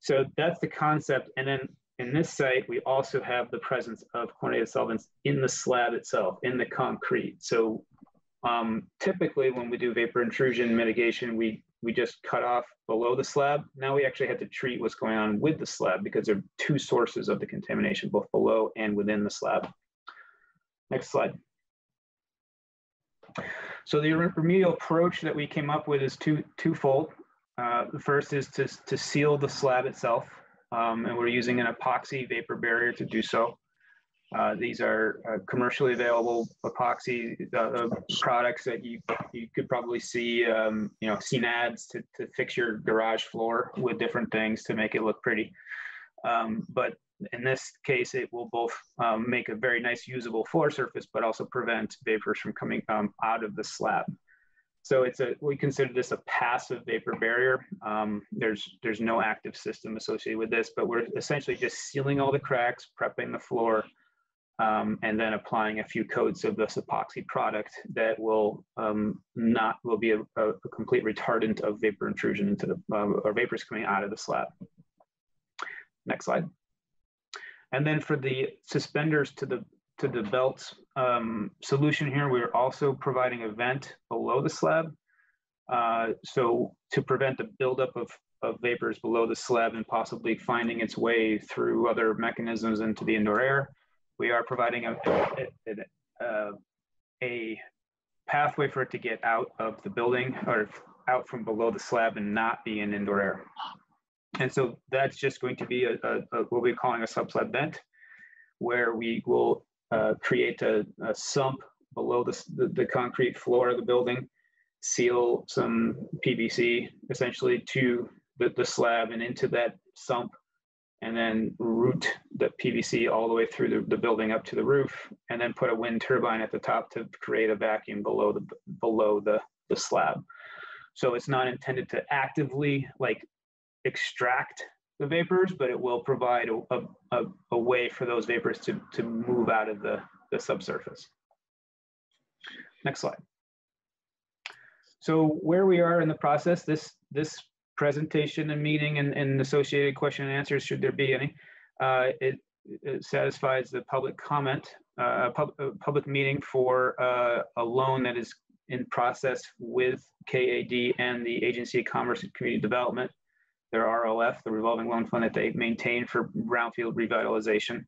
So that's the concept. And then in this site, we also have the presence of chlorinated solvents in the slab itself, in the concrete. So um, typically when we do vapor intrusion mitigation, we, we just cut off below the slab. Now we actually have to treat what's going on with the slab because there are two sources of the contamination, both below and within the slab. Next slide. So the remedial approach that we came up with is two, twofold. Uh, the first is to, to seal the slab itself, um, and we're using an epoxy vapor barrier to do so. Uh, these are uh, commercially available epoxy uh, products that you you could probably see, um, you know, seen ads to, to fix your garage floor with different things to make it look pretty. Um, but in this case, it will both um, make a very nice usable floor surface, but also prevent vapors from coming um, out of the slab. So it's a we consider this a passive vapor barrier. Um, there's there's no active system associated with this, but we're essentially just sealing all the cracks, prepping the floor, um, and then applying a few coats of this epoxy product that will um, not will be a, a, complete retardant of vapor intrusion into the uh, or vapors coming out of the slab. Next slide. And then for the suspenders to the to the belt um, solution here, we're also providing a vent below the slab. Uh, so to prevent the buildup of, of vapors below the slab and possibly finding its way through other mechanisms into the indoor air, we are providing a, a, a, a pathway for it to get out of the building or out from below the slab and not be in indoor air. And so that's just going to be a, a, a what we're calling a sub subslab vent, where we will uh, create a, a, sump below the, the, the, concrete floor of the building, seal some PVC essentially to the, the slab and into that sump, and then route the PVC all the way through the, the building up to the roof, and then put a wind turbine at the top to create a vacuum below the below the, the slab. So it's not intended to actively like extract the vapors, but it will provide a, a, a, way for those vapors to, to move out of the, the subsurface. Next slide. So where we are in the process, this, this presentation and meeting and, and associated question and answers, should there be any, uh, it, it, satisfies the public comment, uh, pub, public meeting for uh, a loan that is in process with KAD and the Agency of Commerce and Community Development their RLF, the revolving loan fund that they maintain for brownfield revitalization.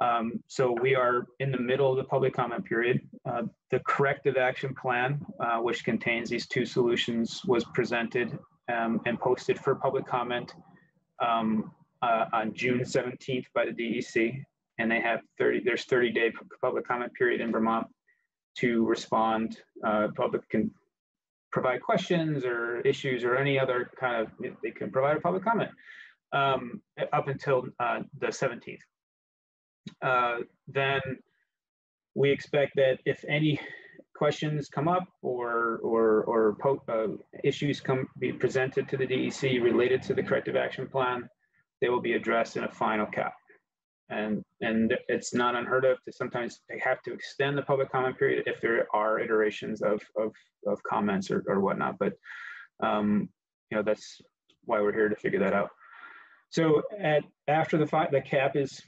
Um, so we are in the middle of the public comment period. Uh, the corrective action plan, uh, which contains these two solutions, was presented um, and posted for public comment um, uh, on June 17th by the DEC. And they have 30, there's 30 day public comment period in Vermont to respond. Uh, public can provide questions or issues or any other kind of, they can provide a public comment um, up until uh, the 17th. Uh, then we expect that if any questions come up or or or uh, issues come be presented to the DEC related to the corrective action plan, they will be addressed in a final CAP and and it's not unheard of to sometimes have to extend the public comment period if there are iterations of of, of comments or, or whatnot. But um, you know that's why we're here to figure that out. So at after the fi- the CAP is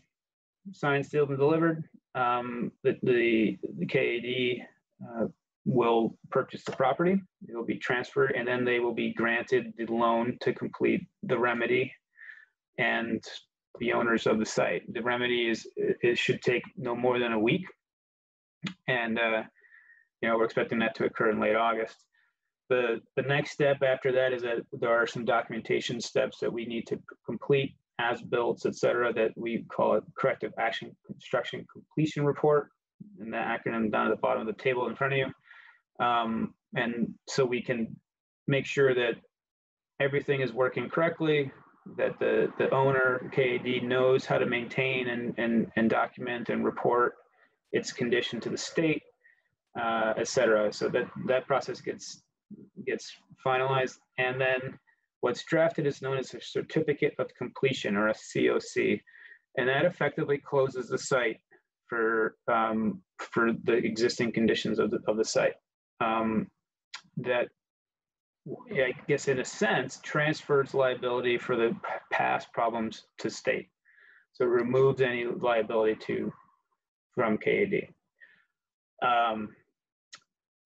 signed sealed and delivered um, the, the the KAD uh, will purchase the property. It will be transferred and then they will be granted the loan to complete the remedy and the owners of the site. The remedy is it should take no more than a week, and uh, you know we're expecting that to occur in late August. The the next step after that is that there are some documentation steps that we need to complete as builds, et cetera, that we call a corrective action construction completion report, and the acronym down at the bottom of the table in front of you. Um, and so we can make sure that everything is working correctly, that the, the owner, KAD, knows how to maintain and, and, and document and report its condition to the state, uh, et cetera. So that, that process gets, gets finalized. And then what's drafted is known as a certificate of completion or a COC. And that effectively closes the site for, um, for the existing conditions of the, of the site. Um, that, I guess in a sense, transfers liability for the past problems to state. So it removes any liability to, from KAD. Um,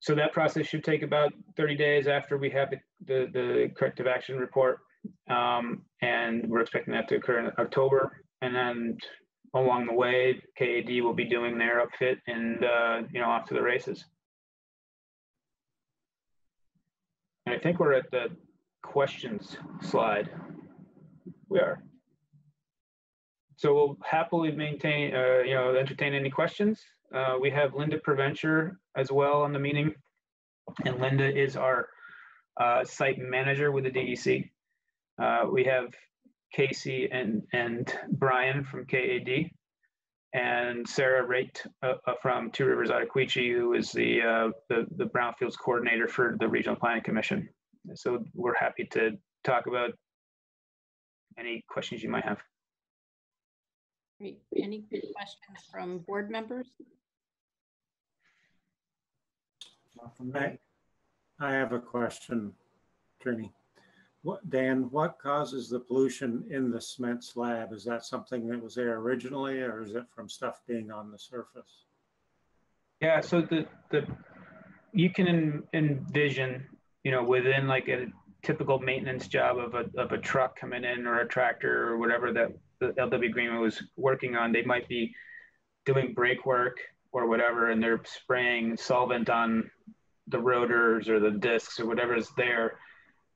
so that process should take about 30 days after we have the, the, the corrective action report. Um, and we're expecting that to occur in October. And then along the way, KAD will be doing their upfit and, uh, you know, off to the races. And I think we're at the questions slide. We are. So we'll happily maintain, uh, you know, entertain any questions. Uh, we have Linda Preventure as well on the meeting. And Linda is our uh, site manager with the DEC. Uh, we have Casey and, and Brian from KAD and Sarah Raitt uh, uh, from Two Rivers Ottauquechee, who is the, uh, the, the Brownfields coordinator for the Regional Planning Commission. So we're happy to talk about any questions you might have. Great. Any questions from board members? Not from I, me. I have a question, Trini. What, Dan, what causes the pollution in the cement slab? Is that something that was there originally or is it from stuff being on the surface? Yeah, so the, the, you can en- envision, you know, within like a typical maintenance job of a, of a truck coming in or a tractor or whatever that the LW Greenwood was working on, they might be doing brake work or whatever, and they're spraying solvent on the rotors or the discs or whatever is there,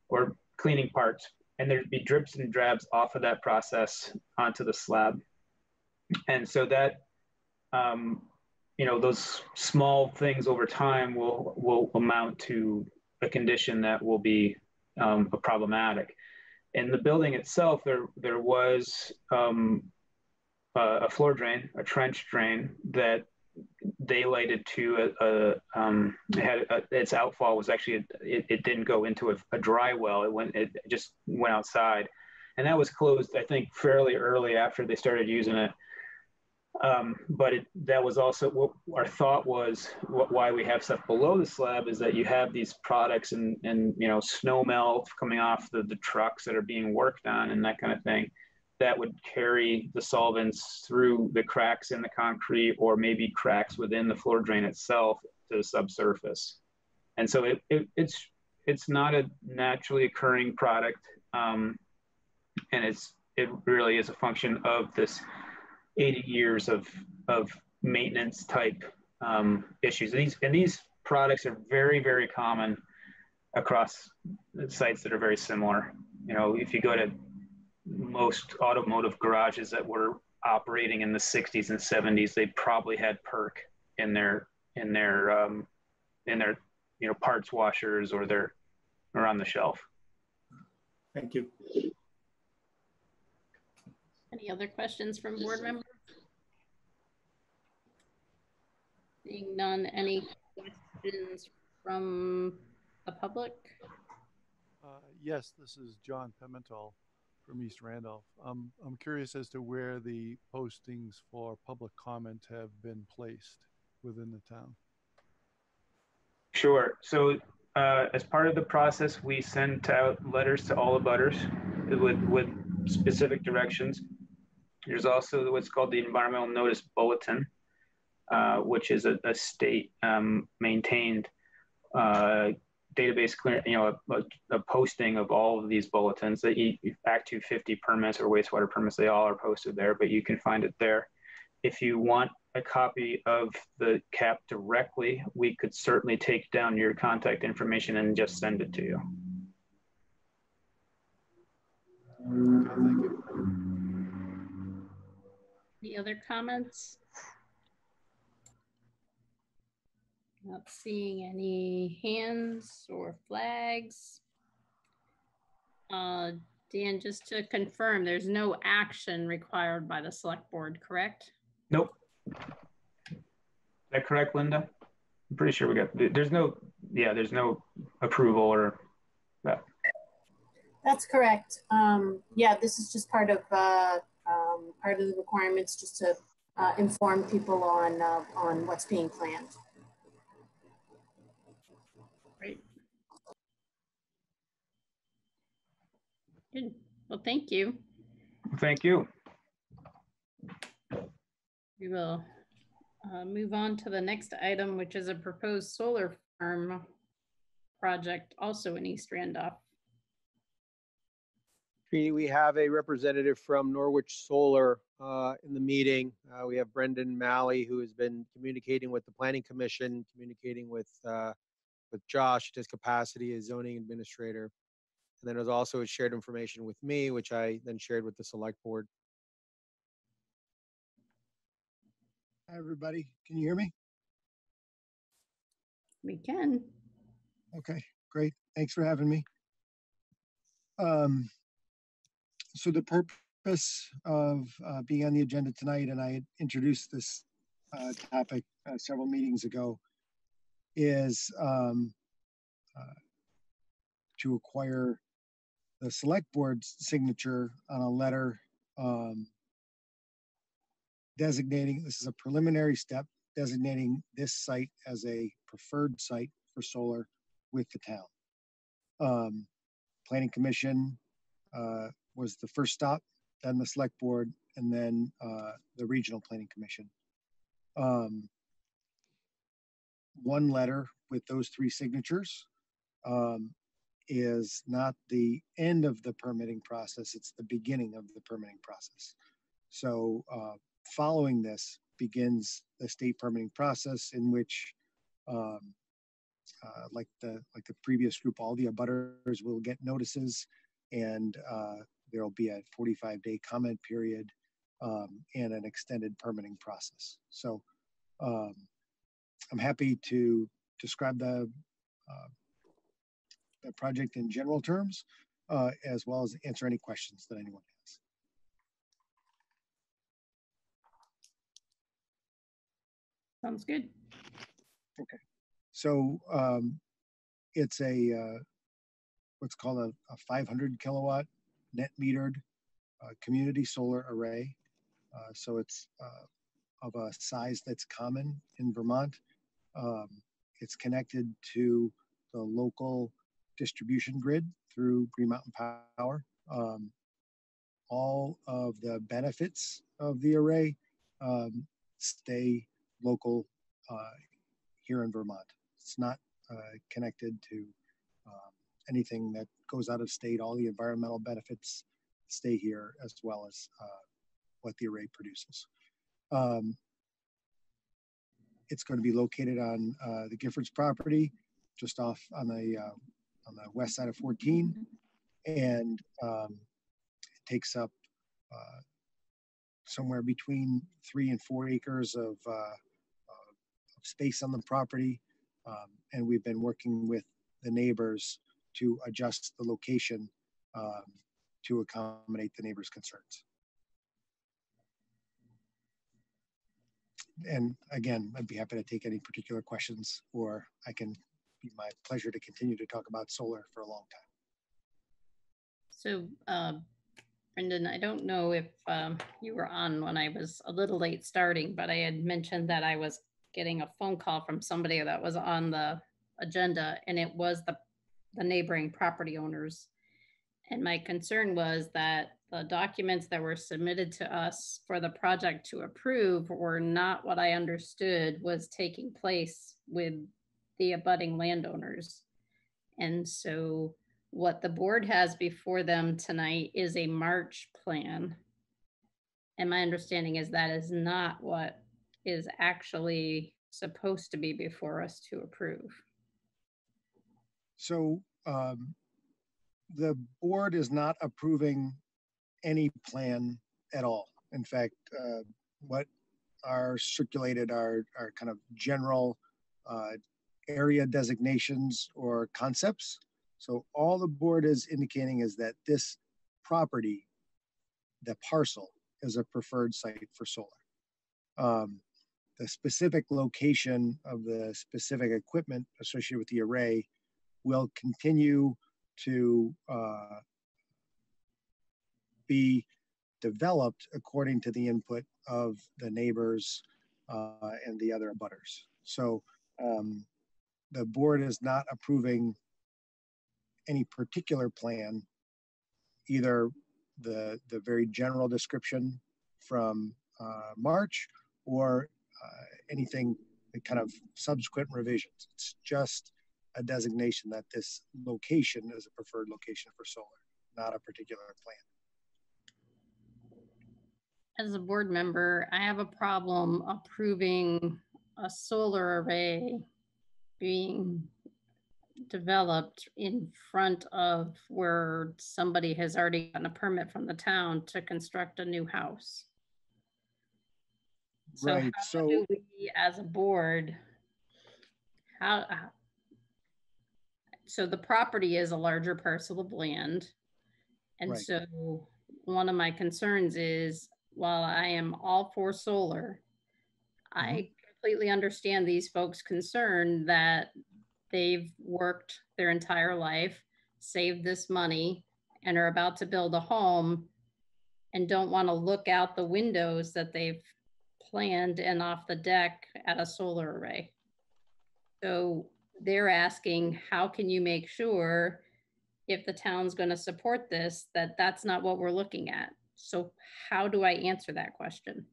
or cleaning parts. And there'd be drips and drabs off of that process onto the slab. And so that, um, you know, those small things over time will, will amount to a condition that will be um, problematic. In the building itself, there, there was um, a floor drain, a trench drain that daylighted to a, a um, had a, its outfall was actually it, it didn't go into a, a, dry well. It went it just went outside, and that was closed I think fairly early after they started using it. Um, but it, that was also what our thought was what, why we have stuff below the slab is that you have these products and and you know snow melt coming off the, the trucks that are being worked on and that kind of thing that would carry the solvents through the cracks in the concrete or maybe cracks within the floor drain itself to the subsurface. And so it, it it's it's not a naturally occurring product, um, and it's it really is a function of this 80 years of of maintenance type um, issues. And these and these products are very very common across sites that are very similar. You know, if you go to most automotive garages that were operating in the 60s and 70s they probably had PERC in their in their um, in their you know parts washers or their or on the shelf. Thank you. Any other questions from board members? Seeing none any questions from the public? Uh, yes this is john pimentel from East Randolph. Um, I'm curious as to where the postings for public comment have been placed within the town. Sure. So uh, as part of the process, we sent out letters to all the abutters with, with specific directions. There's also what's called the Environmental Notice Bulletin, uh, which is a, a state um, maintained uh, database clear, you know, a, a, posting of all of these bulletins, the Act 250 permits or wastewater permits, they all are posted there, but you can find it there. If you want a copy of the CAP directly, we could certainly take down your contact information and just send it to you. Okay, thank you. Any other comments? Not seeing any hands or flags. Uh, Dan, just to confirm, there's no action required by the select board, correct? Nope. Is that correct, Linda? I'm pretty sure we got, there's no, yeah, there's no approval or that. That's correct. Um, yeah, this is just part of uh, um, part of the requirements just to uh, inform people on, uh, on what's being planned. Good. Well, thank you. Thank you. We will uh, move on to the next item, which is a proposed solar farm project also in East Randolph. Trini, we have a representative from Norwich Solar uh, in the meeting. Uh, We have Brendan Malley, who has been communicating with the Planning Commission, communicating with, uh, with Josh, his capacity as zoning administrator. And then there's also shared information with me, which I then shared with the select board. Hi, everybody. Can you hear me? We can. Okay, great. Thanks for having me. Um, so the purpose of uh, being on the agenda tonight, and I introduced this uh, topic uh, several meetings ago, is um, uh, to acquire the select board's signature on a letter um, designating, this is a preliminary step, designating this site as a preferred site for solar with the town. Um, Planning Commission uh, was the first stop, then the Select Board, and then uh, the Regional Planning Commission. Um, one letter with those three signatures um, is not the end of the permitting process, it's the beginning of the permitting process. So uh, following this begins the state permitting process in which um, uh, like the like the previous group, all the abutters will get notices, and uh, there will be a 45 day comment period um, and an extended permitting process. So um, I'm happy to describe the uh, the project in general terms, uh, as well as answer any questions that anyone has. Sounds good. Okay. So um, it's a uh, what's called a, a 500 kilowatt net metered uh, community solar array. Uh, so it's uh, of a size that's common in Vermont. Um, it's connected to the local distribution grid through Green Mountain Power. Um, all of the benefits of the array um, stay local uh, here in Vermont. It's not uh, connected to um, anything that goes out of state. All the environmental benefits stay here as well as uh, what the array produces. Um, it's going to be located on uh, the Giffords property, just off on the on the west side of 14, and um, it takes up uh, somewhere between three and four acres of, uh, of space on the property. Um, and we've been working with the neighbors to adjust the location um, to accommodate the neighbors' concerns. And again, I'd be happy to take any particular questions, or I can be my pleasure to continue to talk about solar for a long time. So, uh, Brendan, I don't know if um, you were on when I was a little late starting, but I had mentioned that I was getting a phone call from somebody that was on the agenda, and it was the the neighboring property owners. And my concern was that the documents that were submitted to us for the project to approve were not what I understood was taking place with the abutting landowners. And so what the board has before them tonight is a March plan. And my understanding is that is not what is actually supposed to be before us to approve. So um, the board is not approving any plan at all. In fact, uh, what are circulated are, are kind of general uh, area designations or concepts. So all the board is indicating is that this property, the parcel, is a preferred site for solar. Um, the specific location of the specific equipment associated with the array will continue to uh, be developed according to the input of the neighbors uh, and the other abutters. So um, the board is not approving any particular plan, either the, the very general description from uh, March or uh, anything that kind of subsequent revisions. It's just a designation that this location is a preferred location for solar, not a particular plan. As a board member, I have a problem approving a solar array being developed in front of where somebody has already gotten a permit from the town to construct a new house. So Right, how so- do we, as a board, how, how- so the property is a larger parcel of land. And Right. so one of my concerns is, while I am all for solar, I mm-hmm. Completely understand these folks' concern that they've worked their entire life, saved this money, and are about to build a home and don't want to look out the windows that they've planned and off the deck at a solar array. So they're asking, how can you make sure if the town's going to support this, that that's not what we're looking at? So how do I answer that question?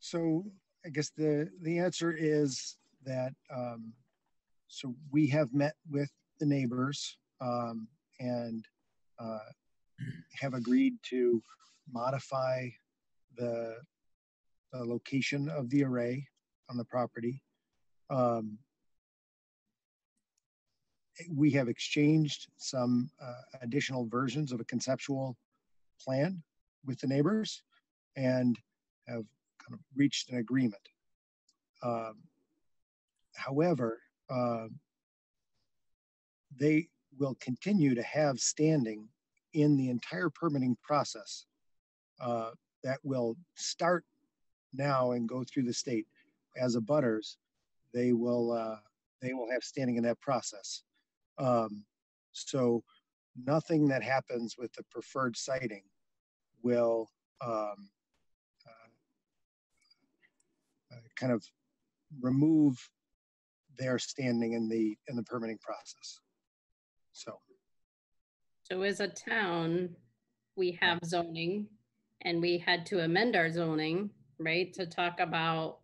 So I guess the, the answer is that, um, so we have met with the neighbors, um, and, uh, have agreed to modify the, the location of the array on the property. Um, we have exchanged some, uh, additional versions of a conceptual plan with the neighbors and have kind of reached an agreement. Um, however, um, they will continue to have standing in the entire permitting process uh, that will start now and go through the state as abutters. They will uh, they will have standing in that process. Um, so nothing that happens with the preferred siting will um, uh, kind of remove their standing in the in the permitting process. So So as a town, we have zoning and we had to amend our zoning, right, to talk about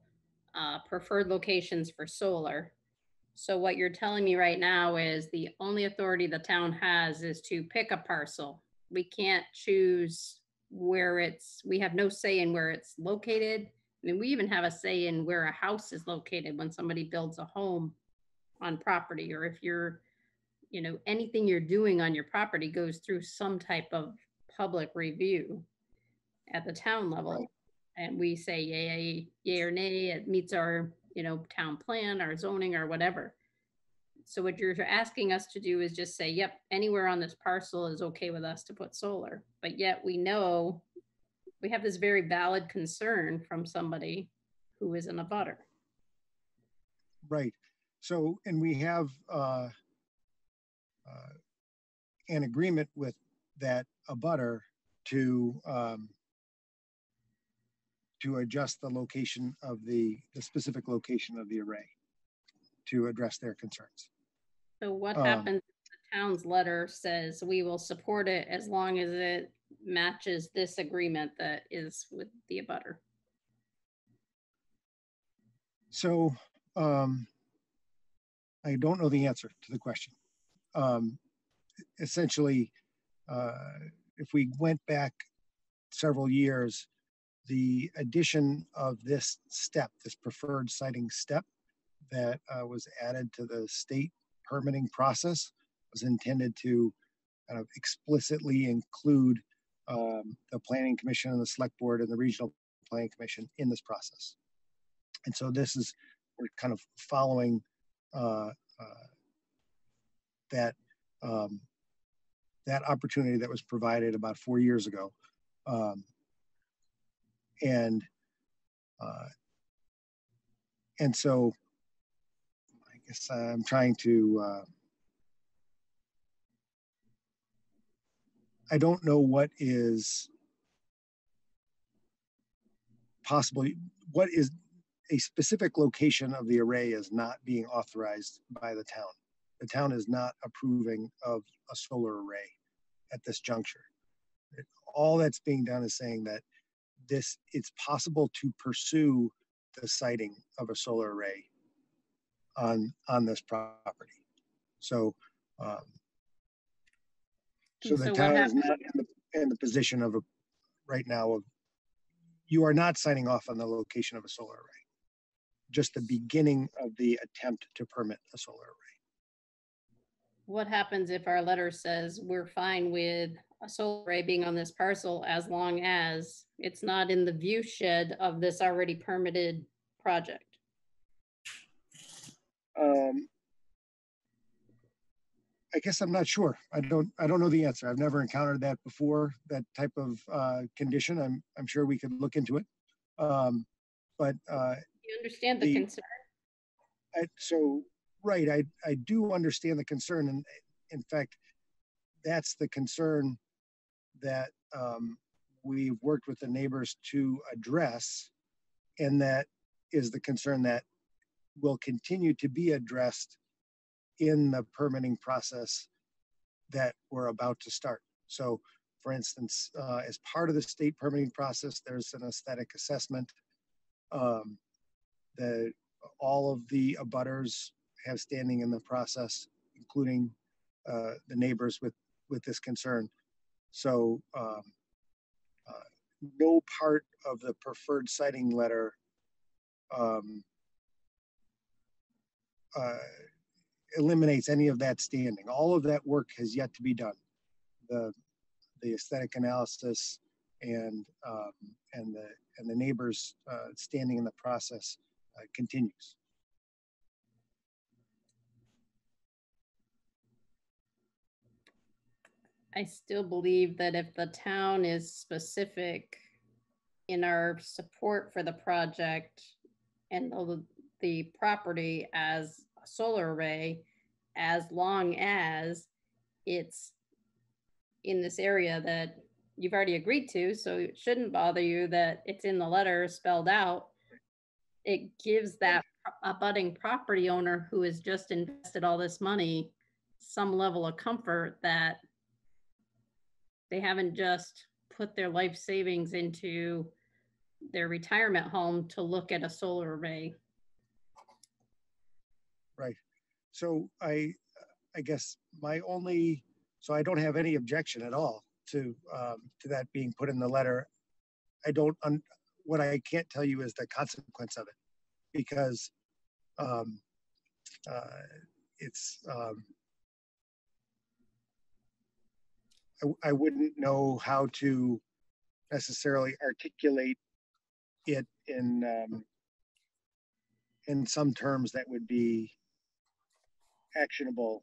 uh, preferred locations for solar. So what you're telling me right now is the only authority the town has is to pick a parcel. We can't choose where it's, we have no say in where it's located. I mean, we even have a say in where a house is located when somebody builds a home on property, or if you're, you know, anything you're doing on your property goes through some type of public review at the town level. And we say yay, yay or nay, it meets our, you know, town plan, our zoning or whatever. So what you're asking us to do is just say, yep, anywhere on this parcel is okay with us to put solar. But yet we know we have this very valid concern from somebody who is in a butter. right. So and we have uh, uh, an agreement with that abutter to um, to adjust the location of the the specific location of the array to address their concerns. So what Um, happens if the town's letter says we will support it as long as it matches this agreement that is with the abutter? So um, I don't know the answer to the question. Um, essentially, uh, if we went back several years, the addition of this step, this preferred siting step that uh, was added to the state permitting process was intended to kind of explicitly include um, the planning commission and the select board and the regional planning commission in this process. And so this is, we're kind of following uh, uh, that um, that opportunity that was provided about four years ago. Um, and uh, and so I guess I'm trying to I don't know what is possibly, what is a specific location of the array is not being authorized by the town. The town is not approving of a solar array at this juncture. All that's being done is saying that this, it's possible to pursue the siting of a solar array on, on this property. So, um, so the so town is not in the, in the position of a, right now of, you are not signing off on the location of a solar array. Just the beginning of the attempt to permit a solar array. What happens if our letter says we're fine with a solar array being on this parcel as long as it's not in the view shed of this already permitted project? Um, I guess I'm not sure. I don't, I don't know the answer. I've never encountered that before, that type of, uh, condition. I'm, I'm sure we could look into it. Um, but, uh, You understand the The- concern? I, so, right, I, I do understand the concern, and in fact, that's the concern that um, we've worked with the neighbors to address, and that is the concern that will continue to be addressed in the permitting process that we're about to start. So, for instance, uh, as part of the state permitting process, there's an aesthetic assessment. Um, the all of the abutters have standing in the process, including uh, the neighbors with, with this concern. So um, uh, no part of the preferred siting letter um, uh, eliminates any of that standing. All of that work has yet to be done. The, the aesthetic analysis and, um, and the, and the neighbors uh, standing in the process uh, continues. I still believe that if the town is specific in our support for the project and the, the property as solar array, as long as it's in this area that you've already agreed to, so it shouldn't bother you that it's in the letter spelled out. It gives that abutting property owner who has just invested all this money some level of comfort that they haven't just put their life savings into their retirement home to look at a solar array. Right. So I, I guess my only, so I don't have any objection at all to, um, to that being put in the letter. I don't, un, what I can't tell you is the consequence of it because, um, uh, it's, um, I, I wouldn't know how to necessarily articulate it in, um, in some terms that would be actionable.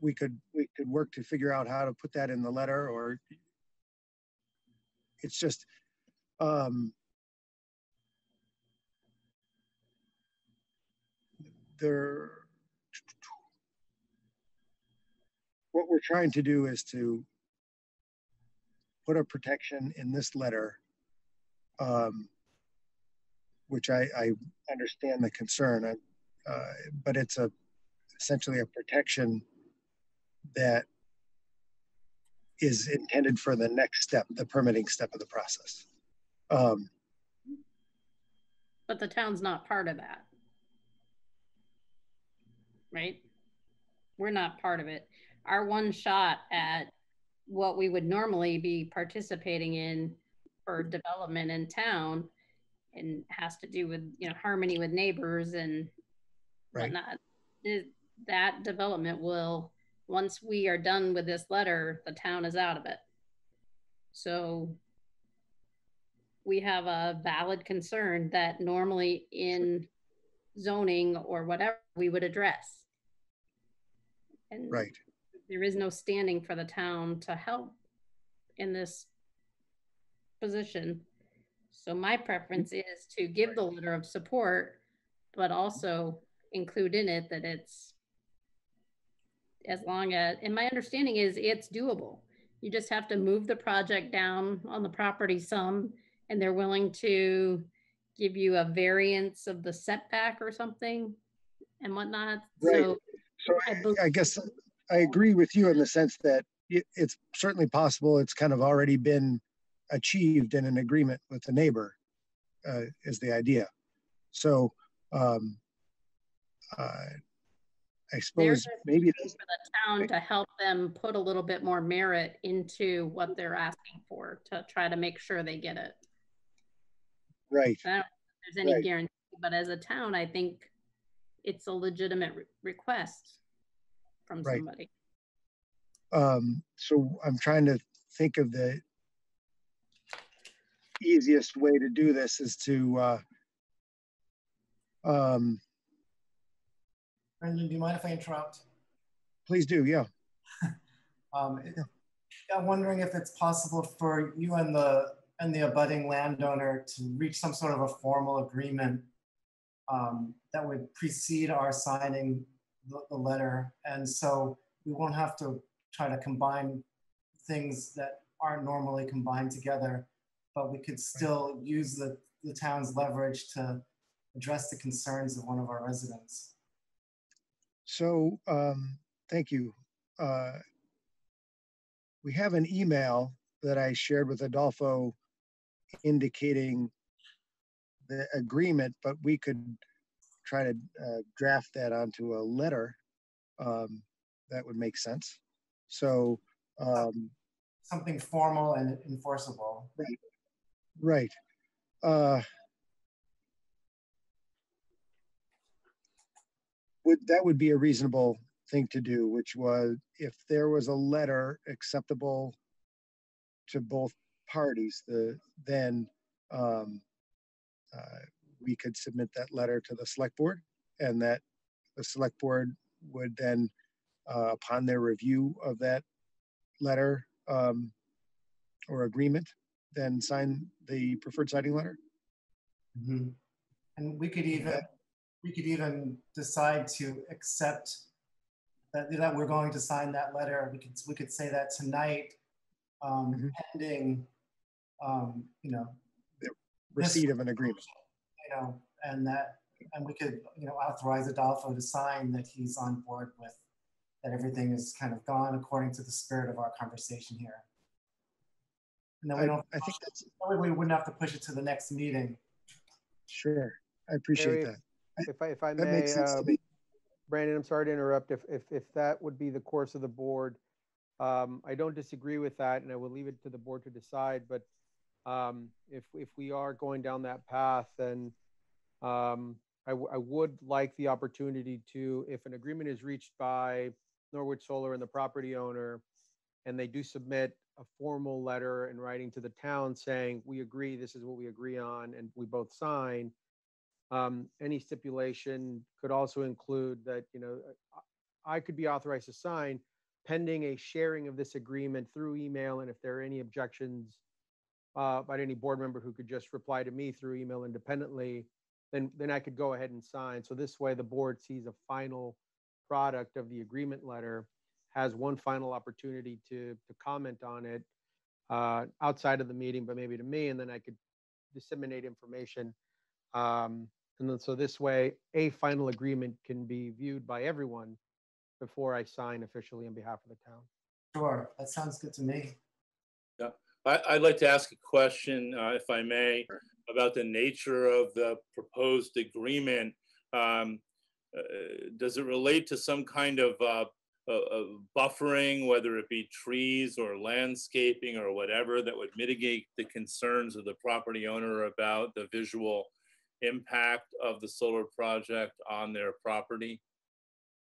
We could, we could work to figure out how to put that in the letter or it's just, um, there, what we're trying to do is to put a protection in this letter, um, which I, I understand the concern, I- uh, but it's a essentially a protection that is intended for the next step, the permitting step of the process. Um, But the town's not part of that. Right? We're not part of it. Our one shot at what we would normally be participating in for mm-hmm. development in town and has to do with, you know, harmony with neighbors and Right. whatnot. is- That development will, once we are done with this letter, the town is out of it. So we have a valid concern that normally in zoning or whatever, we would address. And right, there is no standing for the town to help in this position. So my preference mm-hmm. is to give the letter of support, but also include in it that it's as long as, and my understanding is it's doable. You just have to move the project down on the property some, and they're willing to give you a variance of the setback or something and whatnot. Right. So So I I- I guess I agree with you in the sense that it, it's certainly possible it's kind of already been achieved in an agreement with the neighbor, uh, is the idea. So, um, uh, I suppose maybe, for the town to help them put a little bit more merit into what they're asking for to try to make sure they get it. right, I don't know if there's any Right. guarantee, but as a town, I think it's a legitimate re- request from Right. somebody. um, so I'm trying to think of the easiest way to do this is to, uh, um, Brendan, do you mind if I interrupt? please do, yeah. Um, it- I'm wondering if it's possible for you and the, and the abutting landowner to reach some sort of a formal agreement um, that would precede our signing the, the letter. And so we won't have to try to combine things that aren't normally combined together, but we could still use the, the town's leverage to address the concerns of one of our residents. So, um, thank you. Uh, we have an email that I shared with Adolfo indicating the agreement, but we could try to uh, draft that onto a letter. Um, that would make sense. So, um, Something formal and enforceable. Right. Right. Uh, would, that would be a reasonable thing to do, which was if there was a letter acceptable to both parties, the, then, um, uh, we could submit that letter to the select board and that the select board would then, uh, upon their review of that letter, um, or agreement, then sign the preferred signing letter. Mhm. And we could even, we could even decide to accept that, that we're going to sign that letter. We could, we could say that tonight, um, pending, um, you know, Receipt of an agreement. you know, and that, and we could, you know, authorize Adolfo to sign that he's on board with, that everything is kind of gone according to the spirit of our conversation here. And then we I, don't, I think that's, that we wouldn't have to push it to the next meeting. sure. I appreciate Mary, that. If I, if I That may, makes sense to um, me. Brandon, I'm sorry to interrupt. If, if, if that would be the course of the board, um, I don't disagree with that and I will leave it to the board to decide, but um, if, if we are going down that path, then um, I, w- I would like the opportunity to, if an agreement is reached by Norwich Solar and the property owner, and they do submit a formal letter in writing to the town saying, we agree, this is what we agree on, and we both sign, um, any stipulation could also include that, you know, I I could be authorized to sign pending a sharing of this agreement through email, and if there are any objections uh, by any board member who could just reply to me through email independently, then, then I could go ahead and sign. So this way, the board sees a final product of the agreement letter, has one final opportunity to, to comment on it uh, outside of the meeting, but maybe to me, and then I could disseminate information. Um, and then, so this way, a final agreement can be viewed by everyone before I sign officially on behalf of the town. Sure, that sounds good to me. Yeah, I, I'd like to ask a question, uh, if I may, about the nature of the proposed agreement. Um, uh, Does it relate to some kind of uh, buffering, whether it be trees or landscaping or whatever, that would mitigate the concerns of the property owner about the visual impact of the solar project on their property?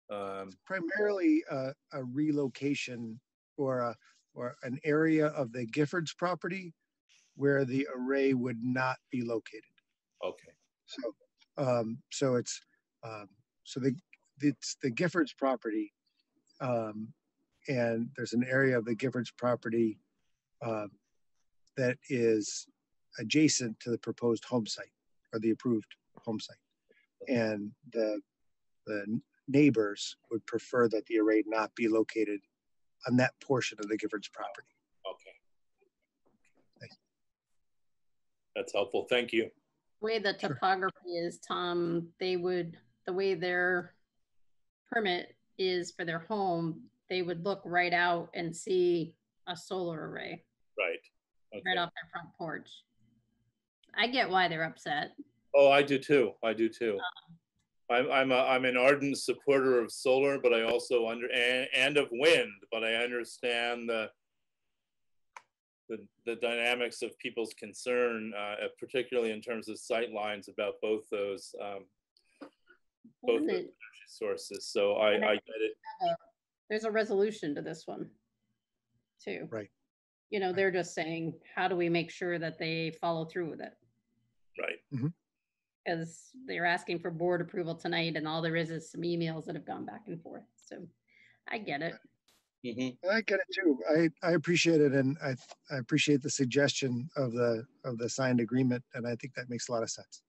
Um, Primarily a, a relocation or a, or an area of the Giffords property where the array would not be located. Okay, So, um, so it's, um, so the, it's the Giffords property. Um, and there's an area of the Giffords property, um, that is adjacent to the proposed home site or the approved home site. And the, the neighbors would prefer that the array not be located on that portion of the Giffords property. Okay. That's helpful. Thank you. The Way the topography is, Tom, they would, the way their permit is for their home, they would look right out and see a solar array Right. right Okay. off their front porch. I get why they're upset. Oh, I do too. I do too. Um, I'm I'm a, I'm an ardent supporter of solar, but I also under and, and of wind, but I understand the the, the dynamics of people's concern, uh, particularly in terms of sight lines about both those um, both Wouldn't it- energy sources. So I, I I get it. a- There's a resolution to this one, too. Right. You know, they're just saying, how do we make sure that they follow through with it? Right. Because they're asking for board approval tonight, and all there is is some emails that have gone back and forth. So I get it. Mm-hmm. I get it too. I, I appreciate it and I, I appreciate the suggestion of the, of the signed agreement and I think that makes a lot of sense.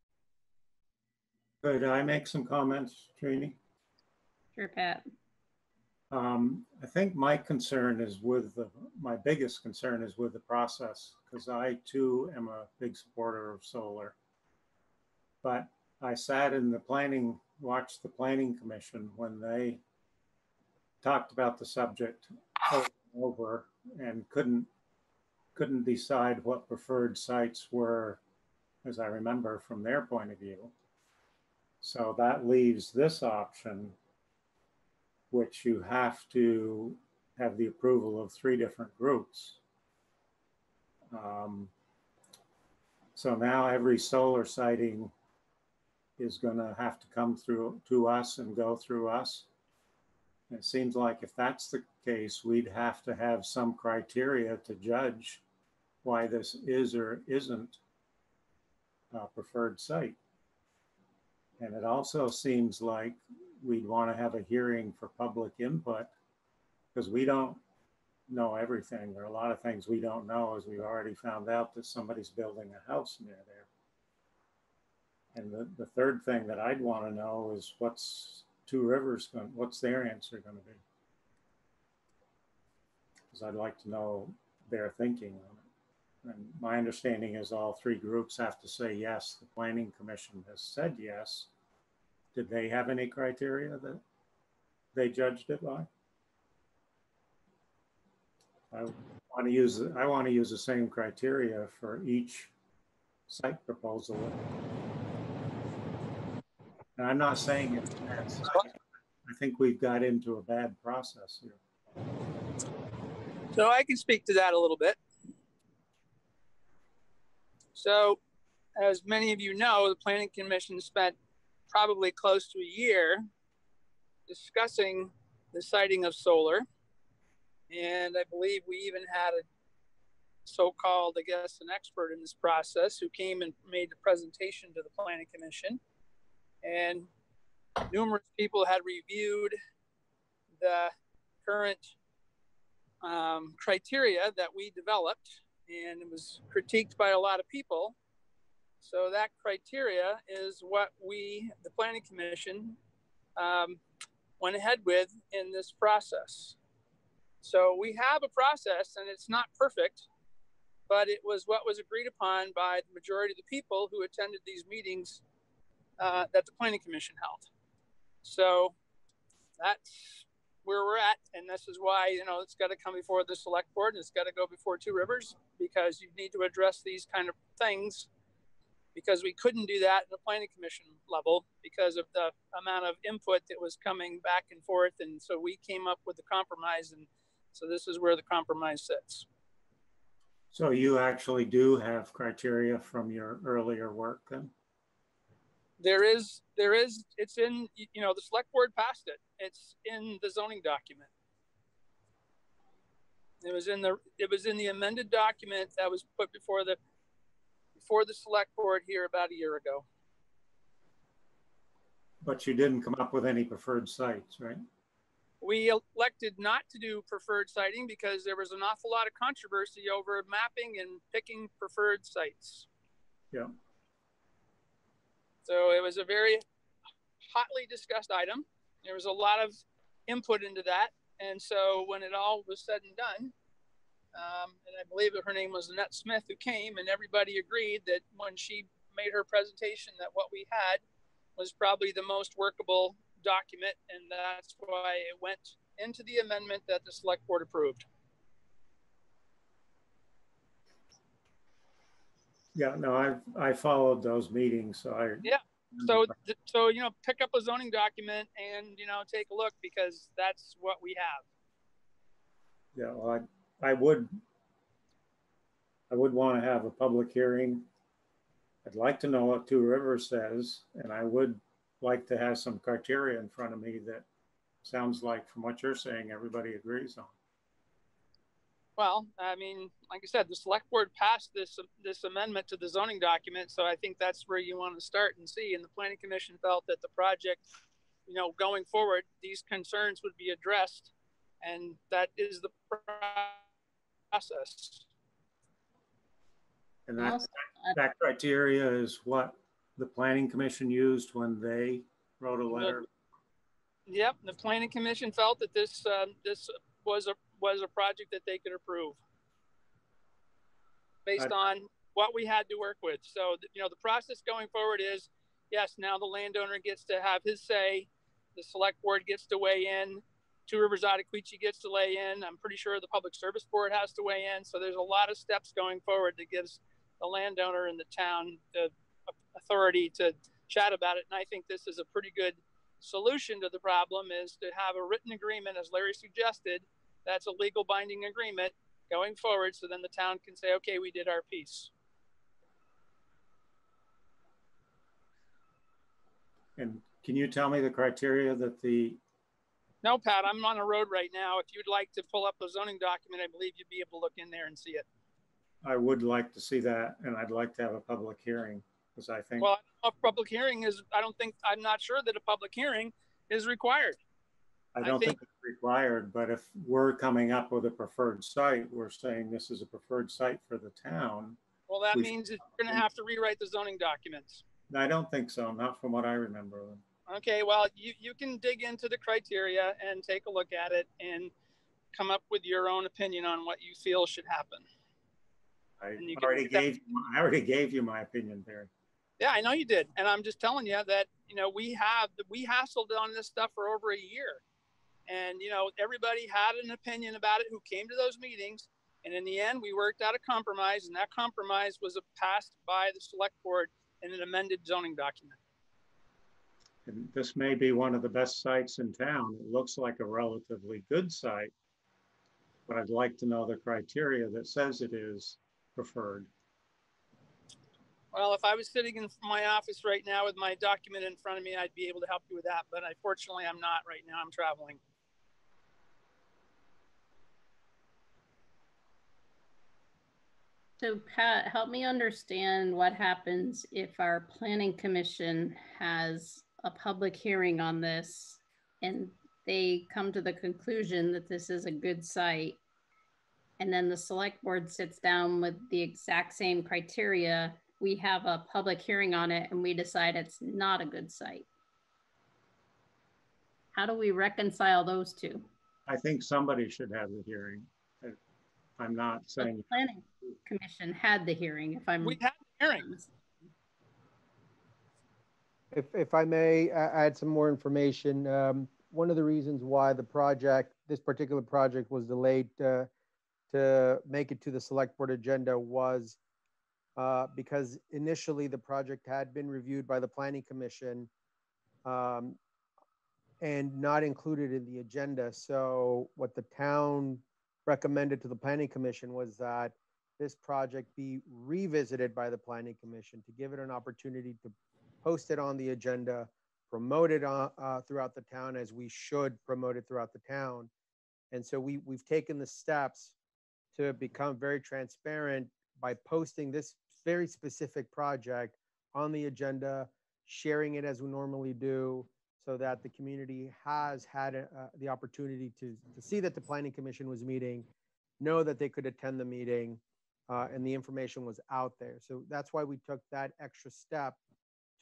Could I make some comments, Trini? Sure, Pat. Um, I think my concern is with the, my biggest concern is with the process, because I too am a big supporter of solar. But I sat in the planning, watched the planning commission when they talked about the subject over and over and couldn't, couldn't decide what preferred sites were, as I remember from their point of view. So that leaves this option which you have to have the approval of three different groups. Um, so now every solar siting is going to have to come through to us and go through us. It seems like if that's the case, we'd have to have some criteria to judge why this is or isn't a preferred site. And it also seems like we'd want to have a hearing for public input because we don't know everything. There are a lot of things we don't know as we've already found out that somebody's building a house near there. And the, the third thing that I'd want to know is what's Two Rivers going, what's their answer going to be? Because I'd like to know their thinking on it. And my understanding is all three groups have to say yes. The planning commission has said yes. Did they have any criteria that they judged it by? I want to use, I want to use the same criteria for each site proposal. And I'm not saying it's bad. I think we've got into a bad process here. So I can speak to that a little bit. So, as many of you know, the Planning Commission spent probably close to a year discussing the siting of solar. And I believe we even had a so-called, I guess, an expert in this process who came and made the presentation to the Planning Commission. And numerous people had reviewed the current um, criteria that we developed, and it was critiqued by a lot of people. So that criteria is what we, the Planning Commission, um, went ahead with in this process. So we have a process, and it's not perfect, but it was what was agreed upon by the majority of the people who attended these meetings uh, that the Planning Commission held. So that's where we're at, and this is why you know it's got to come before the select board and it's got to go before Two Rivers because you need to address these kind of things because we couldn't do that in the planning commission level because of the amount of input that was coming back and forth, and so we came up with the compromise, and so this is where the compromise sits. So you actually do have criteria from your earlier work then? There is, there is, it's in, you know, the select board passed it. It's in the zoning document. It was in the, it was in the amended document that was put before the, before the select board here about a year ago. But you didn't come up with any preferred sites, right? We elected not to do preferred siting because there was an awful lot of controversy over mapping and picking preferred sites. Yeah. So it was a very hotly discussed item. There was a lot of input into that. And so when it all was said and done, um, and I believe that her name was Annette Smith who came, and everybody agreed that when she made her presentation, that what we had was probably the most workable document, and that's why it went into the amendment that the select board approved. Yeah, no, I, I followed those meetings, so I. Yeah. So, so you know, pick up a zoning document and you know take a look because that's what we have. Yeah, well, I, I would, I would want to have a public hearing. I'd like to know what Two Rivers says, and I would like to have some criteria in front of me that sounds like from what you're saying, everybody agrees on. Well, I mean, like I said, the select board passed this this amendment to the zoning document, so I think that's where you want to start and see. And the planning commission felt that the project, you know, going forward, these concerns would be addressed, and that is the process. And that, that criteria is what the planning commission used when they wrote a letter. Yep, the planning commission felt that this um, this was a was a project that they could approve based I, on what we had to work with. So, you know, the process going forward is yes, now the landowner gets to have his say, the select board gets to weigh in, Two Rivers Ottauquechee gets to weigh in. I'm pretty sure the Public Service Board has to weigh in. So, there's a lot of steps going forward that gives the landowner and the town the authority to chat about it. And I think this is a pretty good solution to the problem is to have a written agreement, as Larry suggested, that's a legal binding agreement going forward. So then the town can say, okay, we did our piece. And can you tell me the criteria that the no, Pat, I'm on the road right now. If you'd like to pull up the zoning document, I believe you'd be able to look in there and see it. I would like to see that, and I'd like to have a public hearing because I think. Well, a public hearing is. I don't think. I'm not sure that a public hearing is required. I don't I think, think, it's required, but if we're coming up with a preferred site, we're saying this is a preferred site for the town. Well, that we means you're going to have to rewrite the zoning documents. I don't think so, not from what I remember. Okay, well, you, you can dig into the criteria and take a look at it and come up with your own opinion on what you feel should happen. I already gave I already gave you my opinion, Barry. Yeah, I know you did, and I'm just telling you that you know we have we hassled on this stuff for over a year, and, you know, everybody had an opinion about it who came to those meetings. And in the end, we worked out a compromise, and that compromise was passed by the select board in an amended zoning document. And this may be one of the best sites in town. It looks like a relatively good site, but I'd like to know the criteria that says it is preferred. Well, if I was sitting in my office right now with my document in front of me, I'd be able to help you with that. But unfortunately, I'm not right now. I'm traveling. So Pat, help me understand what happens if our planning commission has a public hearing on this and they come to the conclusion that this is a good site. And then the select board sits down with the exact same criteria. We have a public hearing on it and we decide it's not a good site. How do we reconcile those two? I think somebody should have the hearing. I'm not saying. The planning commission had the hearing, if I'm. We had hearings. If, if I may add some more information, um, one of the reasons why the project, this particular project was delayed uh, to make it to the select board agenda was uh, because initially the project had been reviewed by the planning commission um, and not included in the agenda. So what the town recommended to the planning commission was that this project be revisited by the planning commission to give it an opportunity to post it on the agenda, promoted it uh, throughout the town as we should promote it throughout the town. And so we, we've taken the steps to become very transparent by posting this very specific project on the agenda, sharing it as we normally do, so that the community has had uh, the opportunity to, to see that the planning commission was meeting, know that they could attend the meeting, uh, and the information was out there. So that's why we took that extra step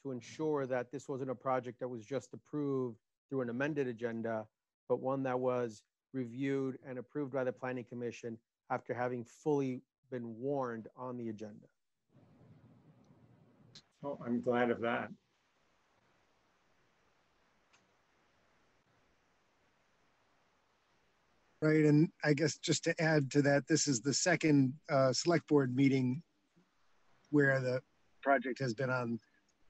to ensure that this wasn't a project that was just approved through an amended agenda, but one that was reviewed and approved by the planning commission after having fully been warned on the agenda. Oh, I'm glad of that. Right, and I guess just to add to that, this is the second uh, select board meeting where the project has been on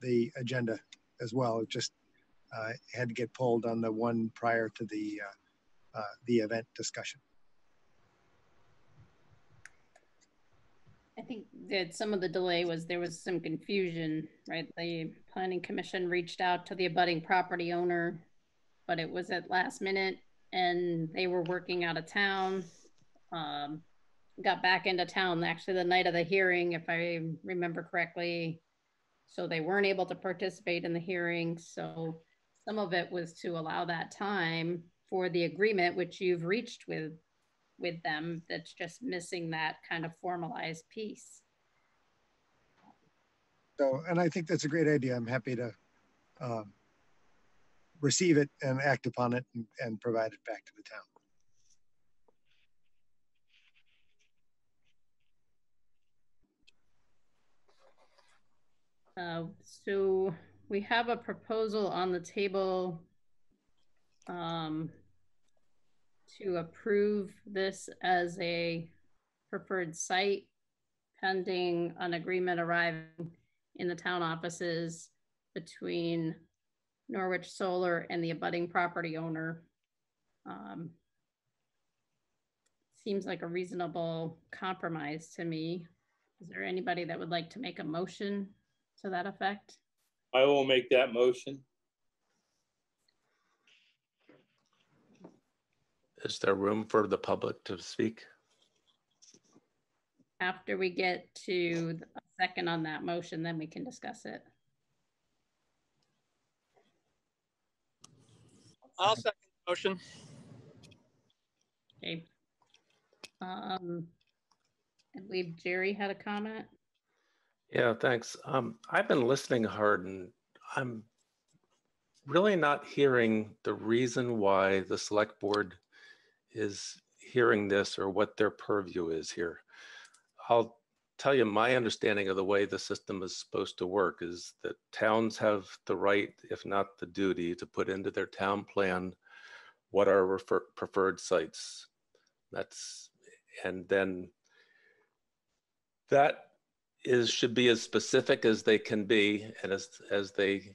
the agenda as well. It just uh, had to get pulled on the one prior to the uh, uh, the event discussion. I think that some of the delay was there was some confusion, right? The planning commission reached out to the abutting property owner, but it was at last minute and they were working out of town. Um, got back into town actually the night of the hearing, if I remember correctly. So they weren't able to participate in the hearing. So some of it was to allow that time for the agreement which you've reached with with them that's just missing that kind of formalized piece. So, and I think that's a great idea. I'm happy to um, receive it and act upon it and, and provide it back to the town. Uh, so we have a proposal on the table um, to approve this as a preferred site pending an agreement arriving in the town offices between Norwich Solar and the abutting property owner. Um, seems like a reasonable compromise to me. Is there anybody that would like to make a motion to that effect? I will make that motion. Is there room for the public to speak? After we get to a second on that motion, then we can discuss it. I'll second the motion. Okay. Um, I believe Jerry had a comment. Yeah, thanks. Um, I've been listening hard and I'm really not hearing the reason why the select board is hearing this or what their purview is here. I'll tell you my understanding of the way the system is supposed to work is that towns have the right, if not the duty, to put into their town plan what are refer- preferred sites. That's and then that is should be as specific as they can be and as as they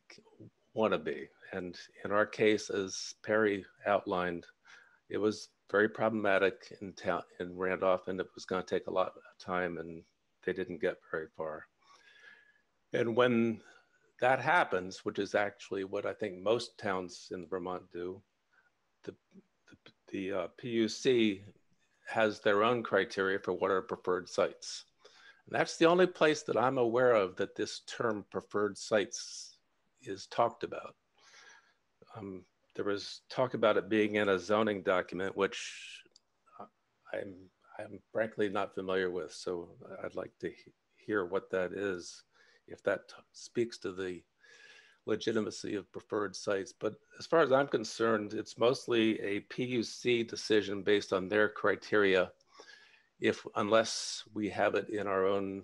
want to be. And in our case, as Perry outlined, it was very problematic in town in Randolph, and it was going to take a lot of time, and they didn't get very far. And when that happens, which is actually what I think most towns in Vermont do, the the, the uh, PUC has their own criteria for what are preferred sites. And that's the only place that I'm aware of that this term preferred sites is talked about. Um, there was talk about it being in a zoning document, which I'm, I'm frankly not familiar with. So I'd like to he hear what that is, if that speaks to the legitimacy of preferred sites. But as far as I'm concerned, it's mostly a PUC decision based on their criteria, if unless we have it in our own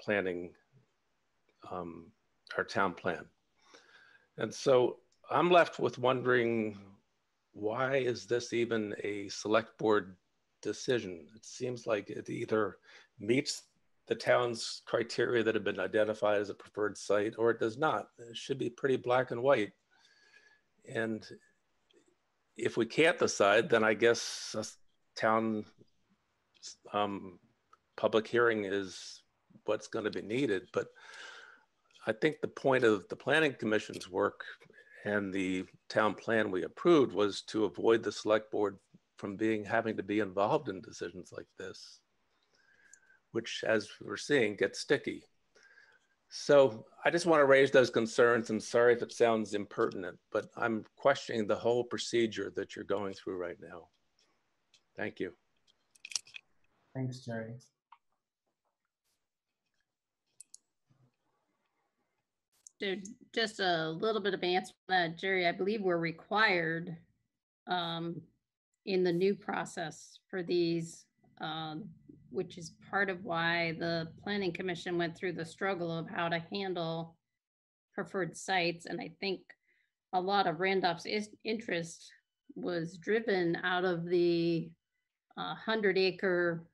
planning, um, our town plan. And so I'm left with wondering why is this even a select board decision? It seems like it either meets the town's criteria that have been identified as a preferred site or it does not. It should be pretty black and white. And if we can't decide, then I guess town um, public hearing is what's going to be needed. But I think the point of the planning commission's work and the town plan we approved was to avoid the select board from being having to be involved in decisions like this, which as we're seeing gets sticky. So I just want to raise those concerns I'm sorry if it sounds impertinent, but I'm questioning the whole procedure that you're going through right now. Thank you. Thanks, Jerry. So just a little bit of answer that, Jerry, I believe we're required um, in the new process for these, um, which is part of why the planning commission went through the struggle of how to handle preferred sites. And I think a lot of Randolph's interest was driven out of the uh, hundred acre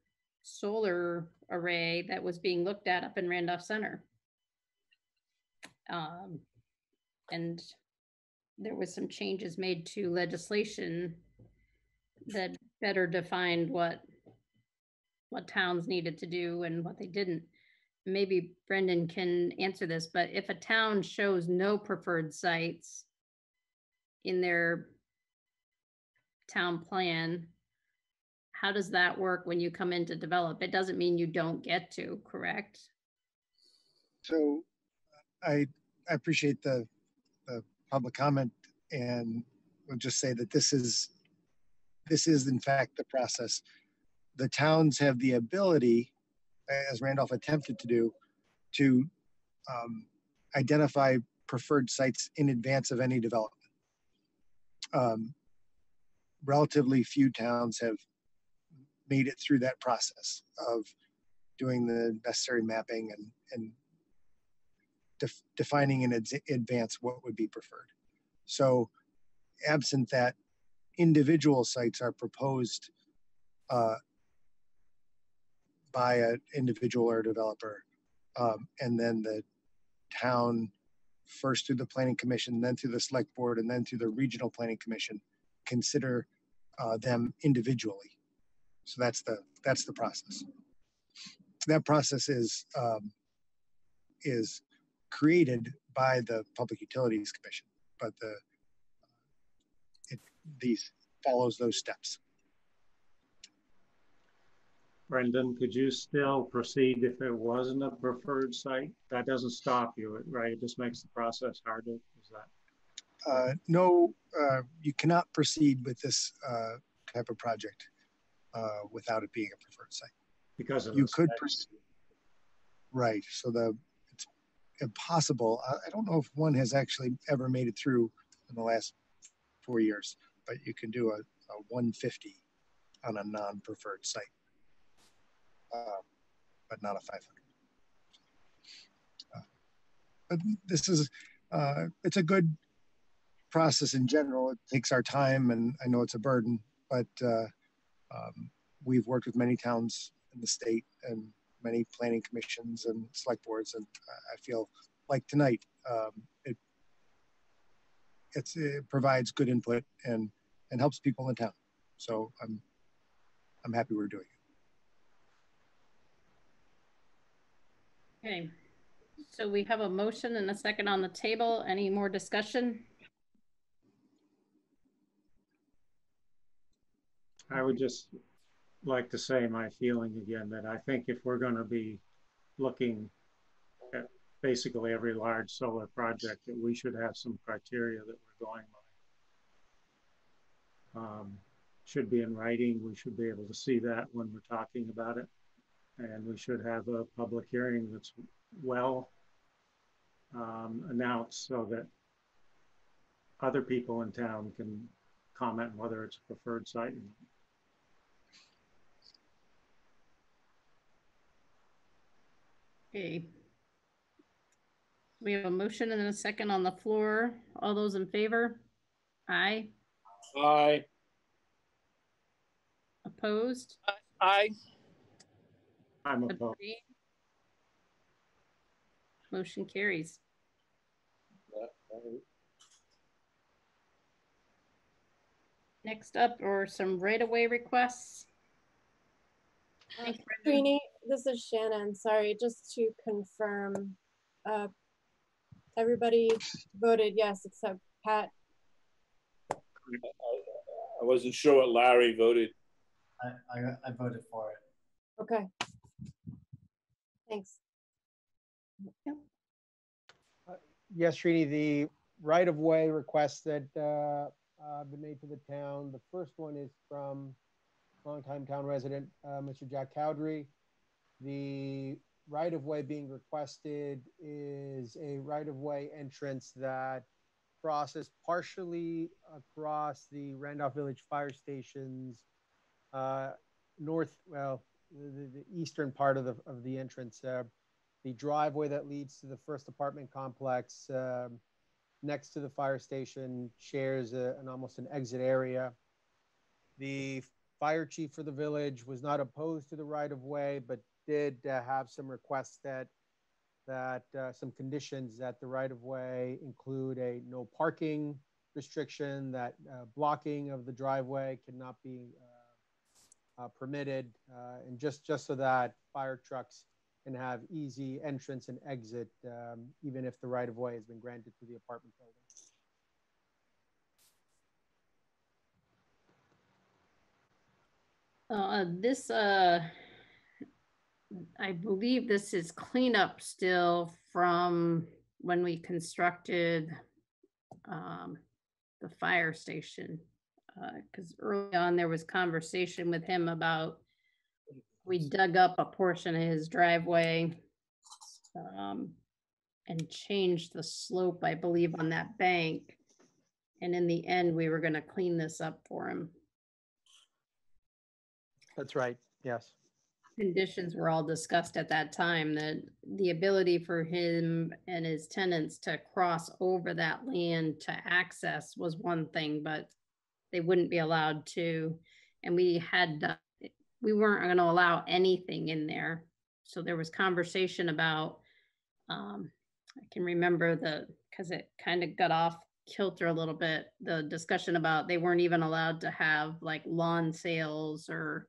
solar array that was being looked at up in Randolph Center. Um, and there was some changes made to legislation that better defined what what towns needed to do and what they didn't. Maybe Brendan can answer this, but if a town shows no preferred sites in their town plan, how does that work when you come in to develop? It doesn't mean you don't get to, correct? So I, I appreciate the, the public comment and will just say that this is, this is in fact the process. The towns have the ability, as Randolph attempted to do, to um, identify preferred sites in advance of any development. Um, relatively few towns have made it through that process of doing the necessary mapping and, and def- defining in ad- advance what would be preferred. So, absent that, individual sites are proposed uh, by an individual or developer, um, and then the town first through the planning commission, then through the select board, and then through the regional planning commission consider uh, them individually. So that's the that's the process. That process is um, is created by the Public Utilities Commission, but the it these follows those steps. Brendan, could you still proceed if it wasn't a preferred site? That doesn't stop you, right? It just makes the process harder. Is that? Uh, no, uh, you cannot proceed with this uh, type of project uh, without it being a preferred site. Because of you could proceed. Right. So the it's impossible. I, I don't know if one has actually ever made it through in the last four years, but you can do a, a 150 on a non-preferred site, um, but not a 500. Uh, but this is uh, it's a good process in general. It takes our time, and I know it's a burden, but uh, um, we've worked with many towns in the state and many planning commissions and select boards, and I feel like tonight um, it it provides good input and and helps people in town. So I'm I'm happy we're doing it. Okay. So we have a motion and a second on the table. Any more discussion? I would just like to say my feeling again that I think if we're going to be looking at basically every large solar project, that we should have some criteria that we're going by. Um, should be in writing. We should be able to see that when we're talking about it. And we should have a public hearing that's well um, announced so that other people in town can comment whether it's a preferred site. Okay. We have a motion and a second on the floor. All those in favor? Aye. Aye. Opposed? Aye. I'm opposed. Abstained? Motion carries. Next up are some right-of-way requests. Uh, Thanks, Brendan. Trini, this is Shannon. Sorry, just to confirm, uh, everybody voted yes except Pat. I wasn't sure what Larry voted. I, I, I voted for it. Okay. Thanks. Yes, Srini, the right-of-way requests that uh, uh, have been made to the town. The first one is from longtime town resident, uh, Mr. Jack Cowdery. The right-of-way being requested is a right-of-way entrance that crosses partially across the Randolph Village Fire Station's uh, north, well, the, the eastern part of the, of the entrance. Uh, the driveway that leads to the first apartment complex um, next to the fire station shares a, an almost an exit area. The fire chief for the village was not opposed to the right of way, but did uh, have some requests that that uh, some conditions that the right of way include a no parking restriction, that uh, blocking of the driveway cannot be uh, uh, permitted, uh, and just just so that fire trucks can have easy entrance and exit, um, even if the right of way has been granted to the apartment building. Uh, this, uh, I believe this is cleanup still from when we constructed um, the fire station. Because early on, there was conversation with him about, we dug up a portion of his driveway um, and changed the slope, I believe, on that bank. And in the end, we were gonna clean this up for him. That's right. Yes. Conditions were all discussed at that time, that the ability for him and his tenants to cross over that land to access was one thing, but they wouldn't be allowed to. And we had, we weren't gonna allow anything in there. So there was conversation about, um, I can remember the, because it kind of got off kilter a little bit, the discussion about they weren't even allowed to have like lawn sales or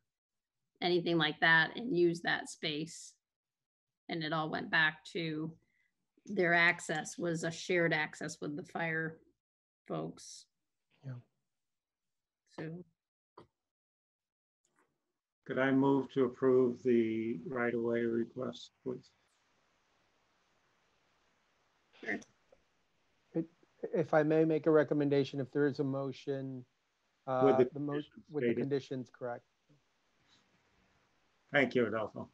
anything like that and use that space. And it all went back to their access was a shared access with the fire folks. Yeah. So Could I move to approve the right-of-way request, please? If I may make a recommendation, if there is a motion, uh, With the the mo- with the conditions, correct. Thank you, Adolfo.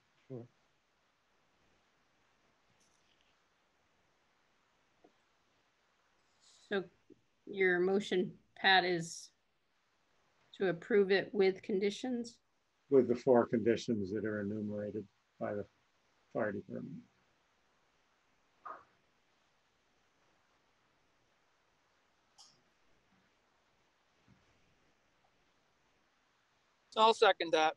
So your motion, Pat, is to approve it with conditions? With the four conditions that are enumerated by the fire department. So I'll second that.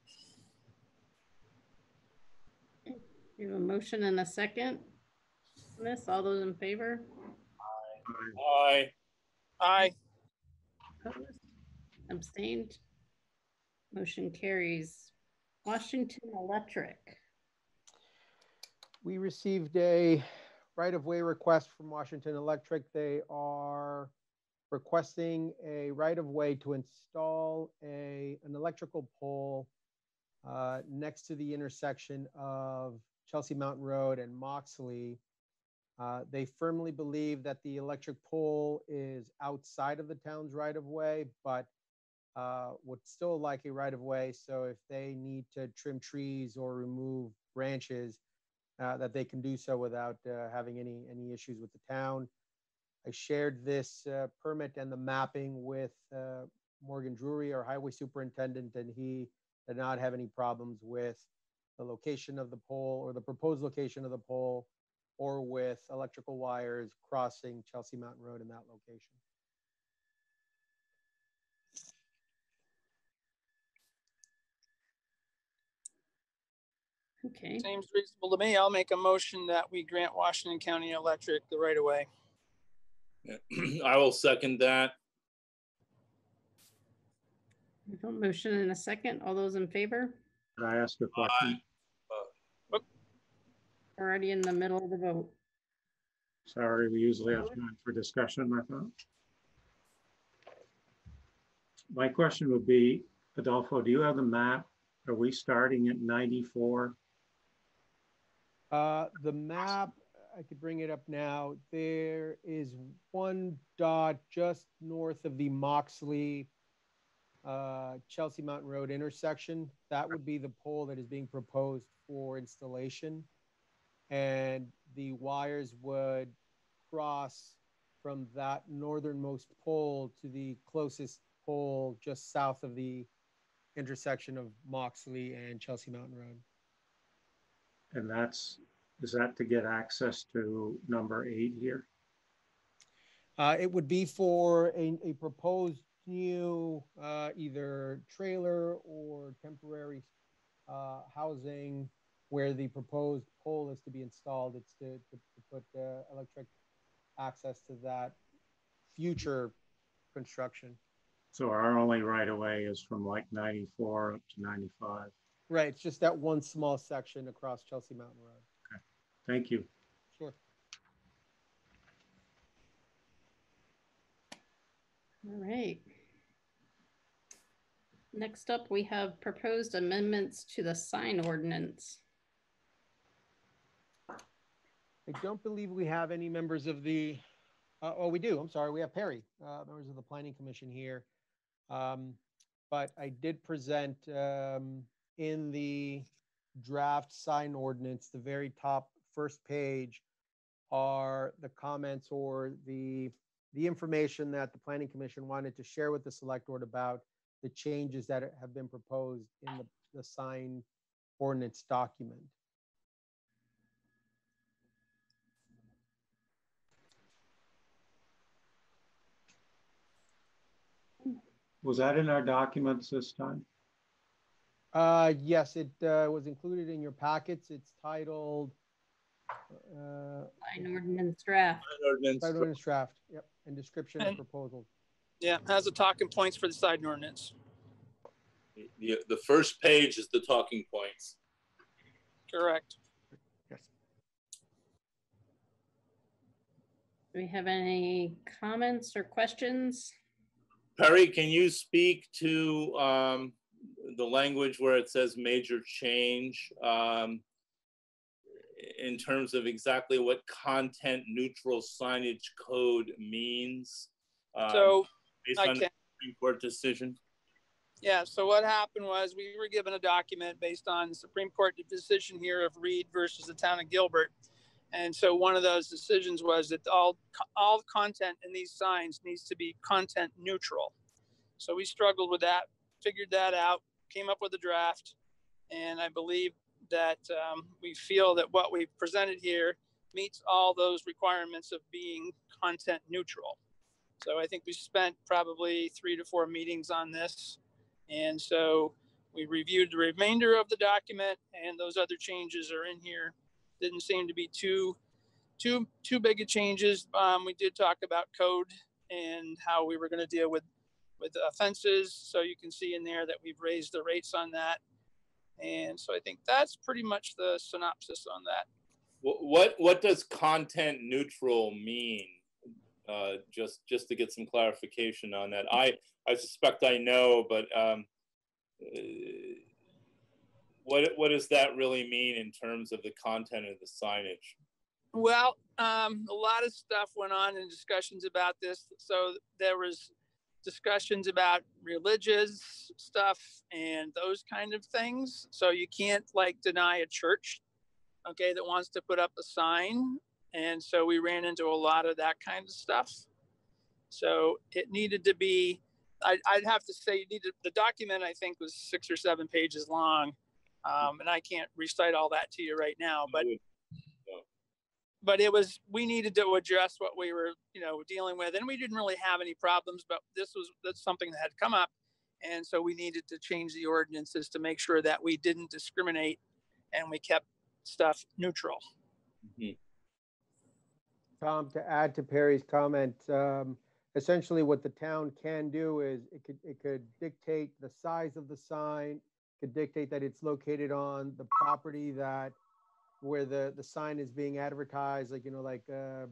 You have a motion and a second. Miss, all those in favor? Aye. Aye. Opposed? Abstained? Motion carries. Washington Electric. We received a right-of-way request from Washington Electric. They are requesting a right-of-way to install a, an electrical pole uh, next to the intersection of Chelsea Mountain Road and Moxley. Uh, They firmly believe that the electric pole is outside of the town's right-of-way, but uh, would still like a right-of-way. So if they need to trim trees or remove branches, uh, that they can do so without uh, having any, any issues with the town. I shared this uh, permit and the mapping with uh, Morgan Drury, our highway superintendent, and he did not have any problems with the location of the pole or the proposed location of the pole or with electrical wires crossing Chelsea Mountain Road in that location. Okay, Seems reasonable to me. I'll make a motion that we grant Washington County Electric the right of way. I will second that. we have a motion and a second. All those in favor? Could I ask a question? We're Already in the middle of the vote. Sorry, we usually have time for discussion, I thought. My question would be, Adolfo, do you have the map? Are we starting at 94? Uh, the map, I could bring it up now. There is one dot just north of the Moxley uh, Chelsea Mountain Road intersection. That would be the pole that is being proposed for installation. And the wires would cross from that northernmost pole to the closest pole just south of the intersection of Moxley and Chelsea Mountain Road. And that's, is that to get access to number eight here? Uh, it would be for a, a proposed new, uh, either trailer or temporary, uh, housing where the proposed pole is to be installed. It's to, to, to put, uh, electric access to that future construction. So our only right of way is from like 94 up to 95. Right, it's just that one small section across Chelsea Mountain Road. Okay. Thank you. Sure. All right. Next up, we have proposed amendments to the sign ordinance. I don't believe we have any members of the, uh, oh, we do, I'm sorry, we have Perry, uh, members of the planning commission here. Um, but I did present, um, in the draft sign ordinance, the very top first page are the comments or the, the information that the planning commission wanted to share with the select board about the changes that have been proposed in the, the sign ordinance document. Was that in our documents this time? Uh, yes, it, uh, was included in your packets. It's titled, uh, Sign ordinance draft. Ordinance. sign ordinance draft, yep, and description of And- proposal. Yeah, has the talking points for the side ordinance. The, the first page is the talking points. Correct. Yes. Do we have any comments or questions? Perry, can you speak to um, the language where it says major change um, in terms of exactly what content neutral signage code means? um, So Based I on the Supreme Court decision? yeah, so what happened was we were given a document based on the Supreme Court decision here of Reed versus the town of Gilbert. And so one of those decisions was that all, all content in these signs needs to be content neutral. So we struggled with that, figured that out, came up with a draft. And I believe that um, we feel that what we've presented here meets all those requirements of being content neutral. So I think we spent probably three to four meetings on this. And so we reviewed the remainder of the document and those other changes are in here. Didn't seem to be too, too, too big of changes. Um, we did talk about code and how we were gonna deal with, with offenses. So you can see in there that we've raised the rates on that. And so I think that's pretty much the synopsis on that. What, what, does content neutral mean? Uh, just, just to get some clarification on that. I, I suspect I know, but um, what, what does that really mean in terms of the content of the signage? Well, um, a lot of stuff went on in discussions about this. So there was discussions about religious stuff and those kind of things. So you can't like deny a church, okay, that wants to put up a sign. And so we ran into a lot of that kind of stuff. So it needed to be, I, I'd have to say, you needed, the document I think was six or seven pages long. Um, and I can't recite all that to you right now, but but it was we needed to address what we were you know dealing with. And we didn't really have any problems but this was that's something that had come up. And so we needed to change the ordinances to make sure that we didn't discriminate and we kept stuff neutral. Tom, to add to Perry's comment, um, essentially what the town can do is it could, it could dictate the size of the sign, could dictate that it's located on the property that, where the, the sign is being advertised, like, you know, like, uh,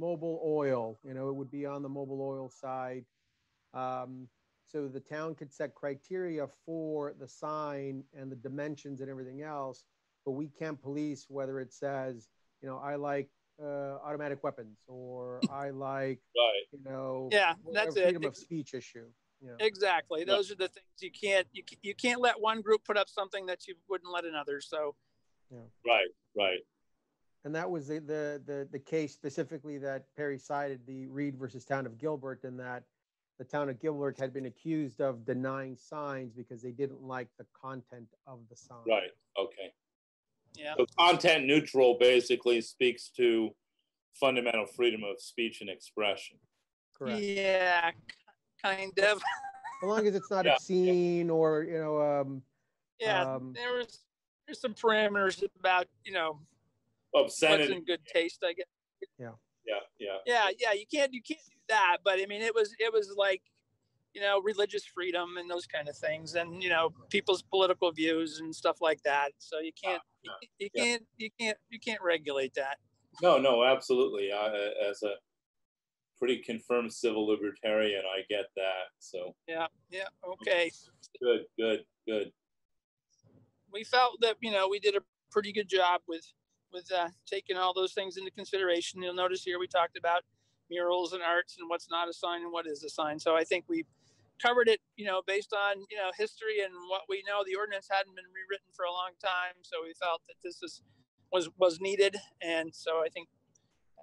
Mobil oil, you know, it would be on the Mobil oil side. Um, so the town could set criteria for the sign and the dimensions and everything else, but we can't police whether it says, you know, I like uh, automatic weapons or I like, Right. you know, Yeah, whatever that's it. freedom of speech issue. You know. exactly those are the things you can't you, you can't let one group put up something that you wouldn't let another so Yeah. Right, right. And that was the, the, the, the case specifically that Perry cited, the Reed versus Town of Gilbert, and that the town of Gilbert had been accused of denying signs because they didn't like the content of the sign. Right, okay. Yeah. So content neutral basically speaks to fundamental freedom of speech and expression. Correct. Yeah, kind of. As long as it's not Yeah, yeah. obscene or, you know, um, Yeah, Um, there was there's some parameters about you know what's Obscenity. in good taste, I guess. yeah. Yeah, yeah. Yeah, yeah, you can't you can't do that, but I mean it was it was like you know religious freedom and those kind of things, and you know people's political views and stuff like that. So you can't you, Ah, you yeah. can't you can't you can't regulate that. No, no, absolutely. I, as a pretty confirmed civil libertarian, I get that. So Yeah, yeah, okay. good, good, good. we felt that you know we did a pretty good job with with uh, taking all those things into consideration. You'll notice here we talked about murals and arts and what's not a sign and what is a sign. So I think we covered it, you know, based on you know history and what we know. The ordinance hadn't been rewritten for a long time, so we felt that this is was was needed, and so I think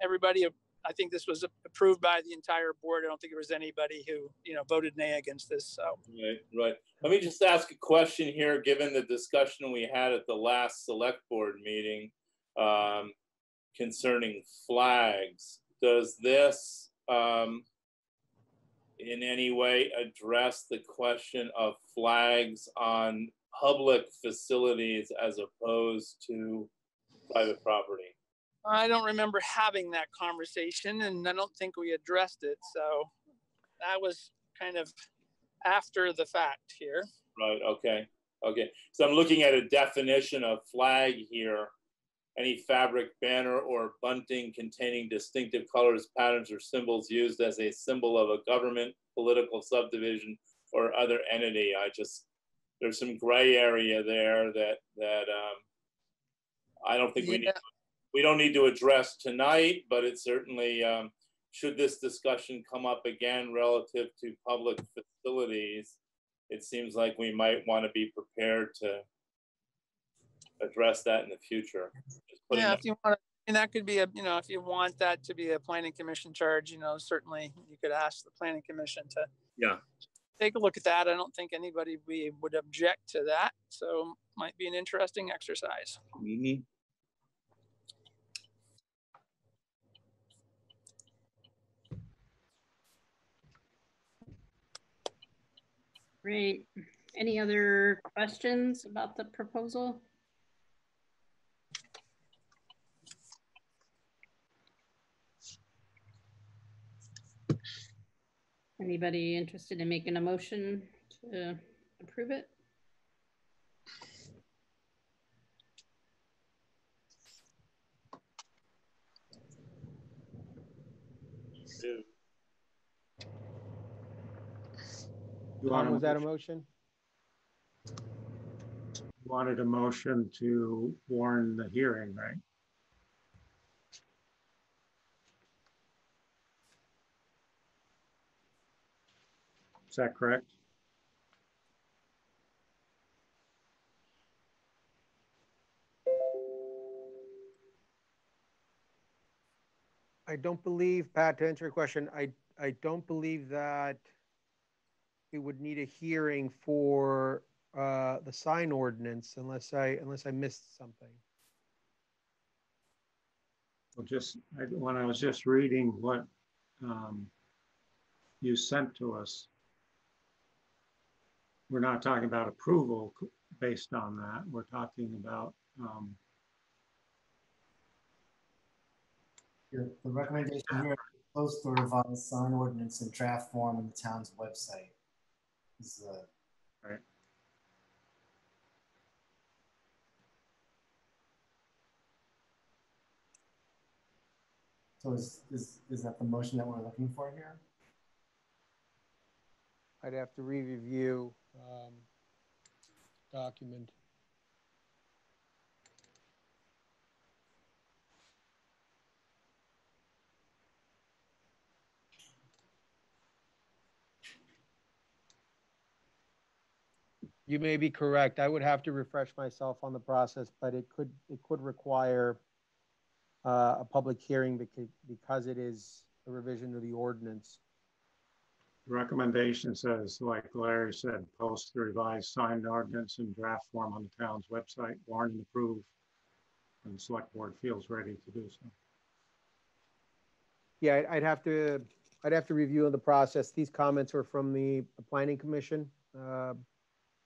everybody. I think this was approved by the entire board. I don't think there was anybody who, you know, voted nay against this. So Right, right. Let me just ask a question here, given the discussion we had at the last select board meeting um, concerning flags. Does this um, in any way address the question of flags on public facilities as opposed to private property? I don't remember having that conversation and I don't think we addressed it. So that was kind of after the fact here. Right, okay, okay. So I'm looking at a definition of flag here. Any fabric banner or bunting containing distinctive colors, patterns, or symbols used as a symbol of a government, political subdivision, or other entity. I just, there's some gray area there that, that, um, I don't think we need, Yeah. We don't need to address tonight, but it certainly, um, should this discussion come up again relative to public facilities, it seems like we might want to be prepared to address that in the future. Yeah, if you want, to, and that could be a, you know, if you want that to be a planning commission charge, you know, certainly you could ask the planning commission to Yeah, take a look at that. I don't think anybody we would object to that. So might be an interesting exercise. Mhm. Great. Any other questions about the proposal? Anybody interested in making a motion to approve it? Tom, want was that a a, motion? wanted a motion to warn the hearing, right? Is that correct? I don't believe, Pat, to answer your question, I, I don't believe that we would need a hearing for uh, the sign ordinance unless I, unless I missed something. Well, just, I- when I was just reading what um, you sent to us, we're not talking about approval based on that. We're talking about, um, The recommendation here, is to post the revised sign ordinance in draft form on the town's website. Is uh, right, So is, is, is that the motion that we're looking for here? I'd have to re-review um, document. You may be correct. I would have to refresh myself on the process, but it could, it could require uh, a public hearing because, because it is a revision of the ordinance. Recommendation says, like Larry said, post the revised signed ordinance in draft form on the town's website, warn and approve. And the select board feels ready to do so. Yeah, I'd- I'd have to, I'd have to review the process. These comments were from the the planning commission. uh,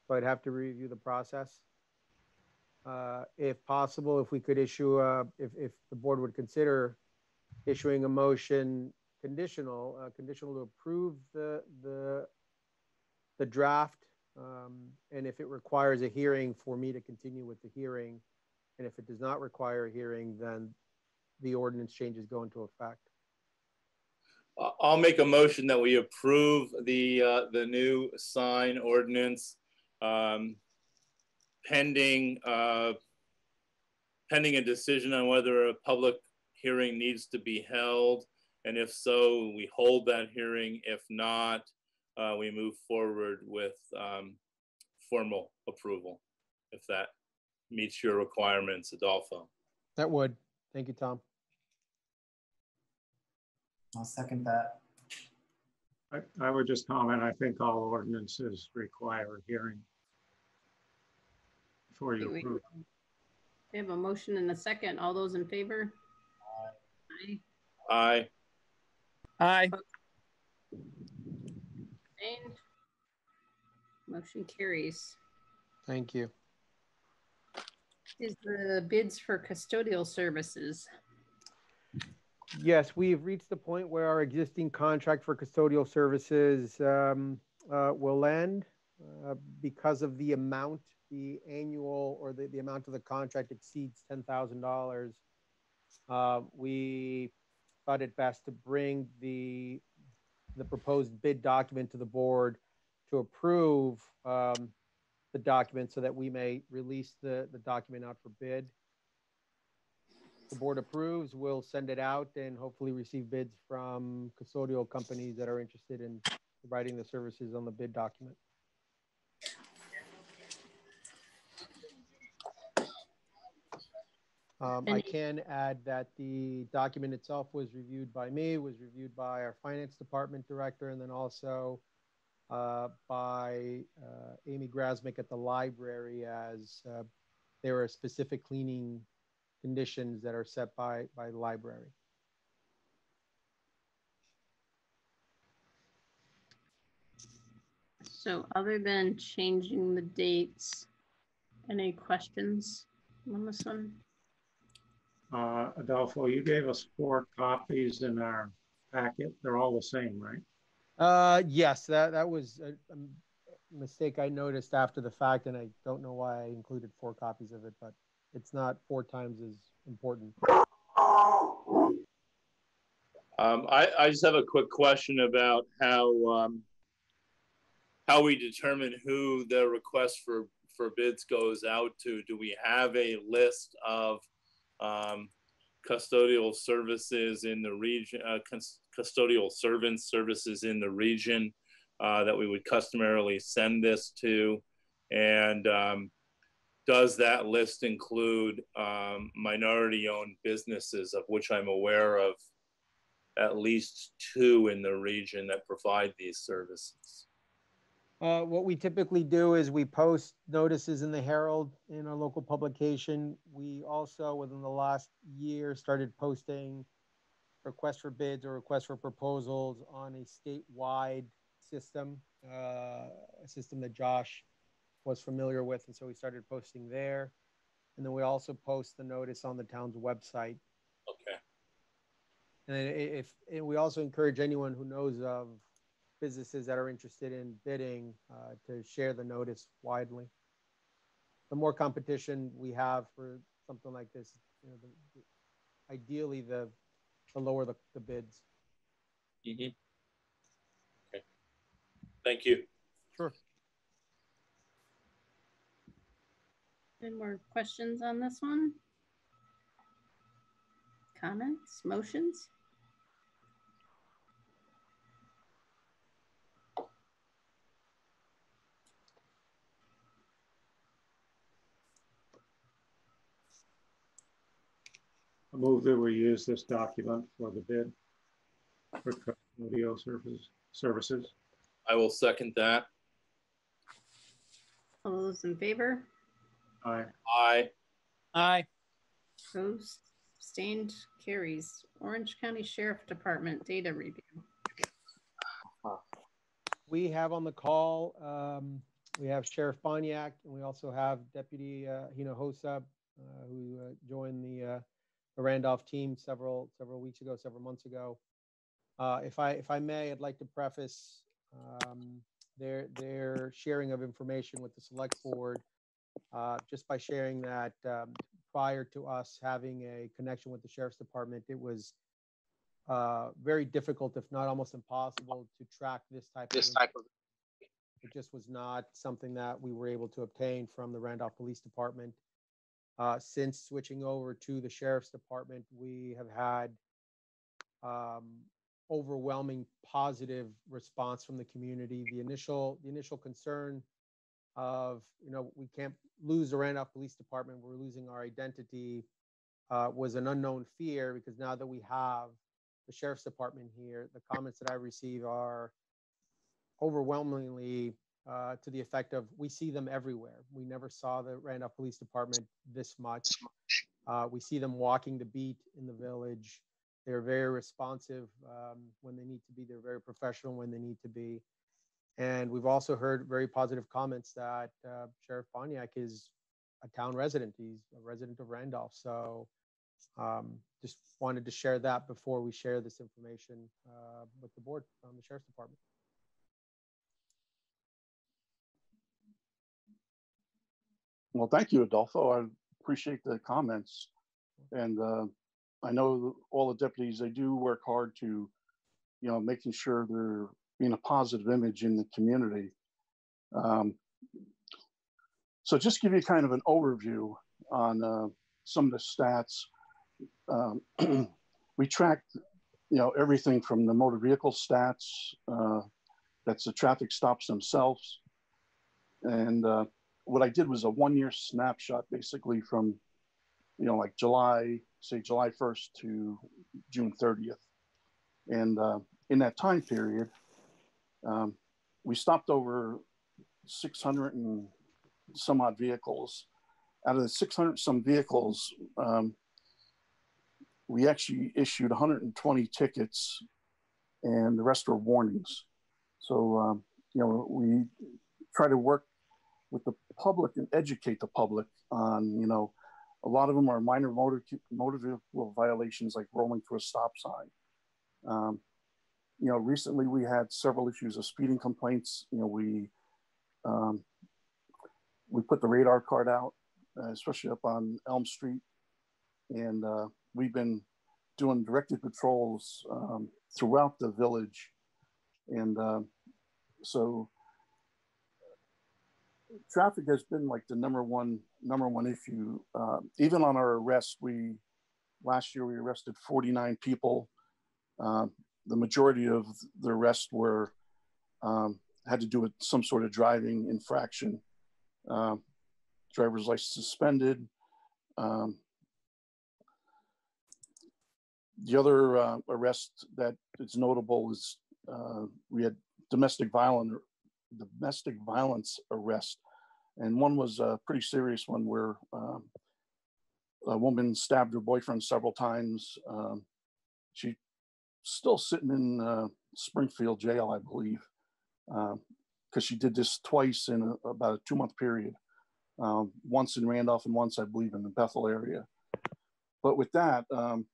So I'd have to review the process. Uh, If possible, if we could issue, a if, if the board would consider issuing a motion conditional, uh, conditional to approve the, the, the draft. um, And if it requires a hearing for me to continue with the hearing, and if it does not require a hearing, then the ordinance changes go into effect. I'll make a motion that we approve the, uh, the new sign ordinance, um, pending, uh, pending a decision on whether a public hearing needs to be held. And if so, we hold that hearing. If not, uh, we move forward with, um, formal approval, if that meets your requirements, Adolfo. That would. Thank you, Tom. I'll second that. I, I would just comment, I think all ordinances require a hearing before you Okay, we- approve. We have a motion and a second. All those in favor? Aye. Aye. Aye. Abstained? Motion carries. Thank you. Is the bids for custodial services. Yes, we've reached the point where our existing contract for custodial services um, uh, will end uh, because of the amount, the annual or the, the amount of the contract exceeds $10,000. Uh, we thought it best to bring the, the proposed bid document to the board to approve um, the document so that we may release the, the document out for bid the board approves, we'll send it out and hopefully receive bids from custodial companies that are interested in providing the services on the bid document. Um, I can add that the document itself was reviewed by me, was reviewed by our finance department director, and then also uh, by uh, Amy Grasmick at the library as uh, there are specific cleaning conditions that are set by, by the library. So other than changing the dates, any questions on this one? Uh, Adolfo, you gave us four copies in our packet. They're all the same, right? Uh, yes, that, that was a, a mistake I noticed after the fact, and I don't know why I included four copies of it, but it's not four times as important. Um, I, I just have a quick question about how, um, how we determine who the request for, for bids goes out to. Do we have a list of, um, custodial services in the region, uh, cus- custodial servants services in the region, uh, that we would customarily send this to? And, um, does that list include um, minority-owned businesses, of which I'm aware of at least two in the region that provide these services? Uh, what we typically do is we post notices in the Herald in our local publication. We also, within the last year, started posting requests for bids or requests for proposals on a statewide system, uh, a system that Josh was familiar with, and so we started posting there. And then we also post the notice on the town's website. Okay. And then if, and we also encourage anyone who knows of businesses that are interested in bidding uh, to share the notice widely. The more competition we have for something like this, you know, the, the, ideally the, the lower the, the bids. Mm-hmm. Okay. Thank you. Sure. Any more questions on this one? Comments, motions? I move that we use this document for the bid for custodial services, services. I will second that. All those in favor? Aye. Aye. Aye. Opposed, abstained, carries. Orange County Sheriff Department data review. We have on the call, um, we have Sheriff Bohnyak and we also have Deputy, uh, Hinojosa, uh, who, uh, joined the, uh, the Randolph team several, several weeks ago, several months ago. Uh, if I, if I may, I'd like to preface, um, their, their sharing of information with the select board, uh, just by sharing that, um, prior to us having a connection with the sheriff's department, it was, uh, very difficult, if not almost impossible, to track this type This of. type of It just was not something that we were able to obtain from the Randolph Police Department. Uh, since switching over to the sheriff's department, we have had um, overwhelming positive response from the community. The initial, the initial concern of, you know, we can't lose the Randolph Police Department, we're losing our identity, uh, was an unknown fear because now that we have the sheriff's department here, the comments that I receive are overwhelmingly uh, to the effect of we see them everywhere. We never saw the Randolph Police Department this much. Uh, we see them walking the beat in the village. They're very responsive um, when they need to be. They're very professional when they need to be. And we've also heard very positive comments that uh, Sheriff Bohnyak is a town resident. He's a resident of Randolph. So um, just wanted to share that before we share this information uh, with the board from the Sheriff's Department. Well, thank you, Adolfo. I appreciate the comments. And uh, I know all the deputies, they do work hard to, you know, making sure they're being a positive image in the community. Um, so just give you kind of an overview on uh, some of the stats. Um, we tracked, you know, everything from the motor vehicle stats, uh, that's the traffic stops themselves. And uh, what I did was a one year snapshot basically from, you know, like July, say July 1st to June 30th. And uh, in that time period, um, we stopped over 600 and some odd vehicles. Out of the 600 some vehicles, um, we actually issued 120 tickets and the rest were warnings. So, um, you know, we try to work with the public and educate the public on, you know, a lot of them are minor motor, motor vehicle violations like rolling through a stop sign. Um, you know, recently we had several issues of speeding complaints. You know, we um, we put the radar card out, uh, especially up on Elm Street, and uh, we've been doing directed patrols um, throughout the village, and uh, so traffic has been like the number one number one issue. Uh, even on our arrest, we last year we arrested 49 people. Uh, the majority of the arrests were um, had to do with some sort of driving infraction. Um, driver's license suspended. Um, the other uh, arrest that is notable is uh, we had domestic violence domestic violence arrest, and one was a pretty serious one where um, a woman stabbed her boyfriend several times. Um, she still sitting in uh, Springfield jail, I believe, because um, she did this twice in a, about a two month period. Um, once in Randolph and once, I believe, in the Bethel area. But with that, um,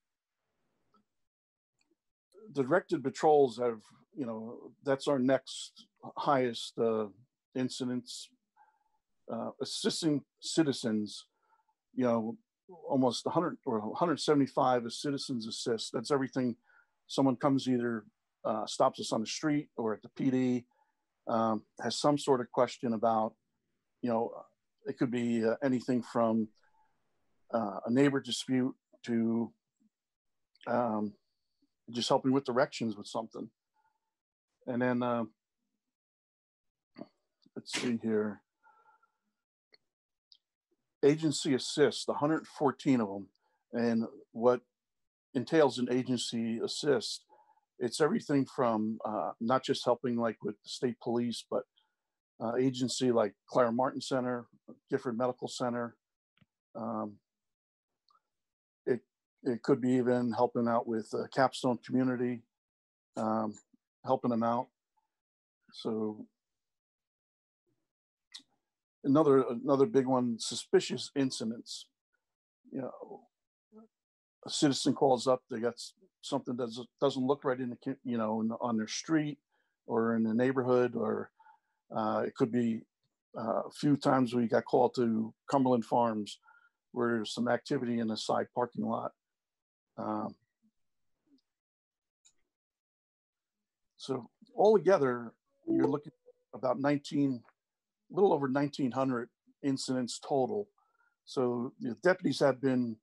directed patrols have, you know, that's our next highest uh, incidents. Uh, assisting citizens, you know, almost 100 or 175 as citizens assist. That's everything. Someone comes either uh, stops us on the street or at the PD, um, has some sort of question about, you know, it could be uh, anything from uh, a neighbor dispute to um, just helping with directions with something. And then uh, let's see here. Agency assist, 114 of them. And what entails an agency assist, it's everything from uh, not just helping like with the state police, but uh, agency like Clara Martin Center, Gifford Medical Center. Um, it it could be even helping out with uh, Capstone Community, um, helping them out. So another another big one: suspicious incidents. You know, a citizen calls up, they got something that doesn't look right in the you know on their street or in the neighborhood, or uh, it could be uh, a few times we got called to Cumberland Farms where there's some activity in the side parking lot. Um, so altogether, you're looking about 19, a little over 1,900 incidents total. So the deputies have been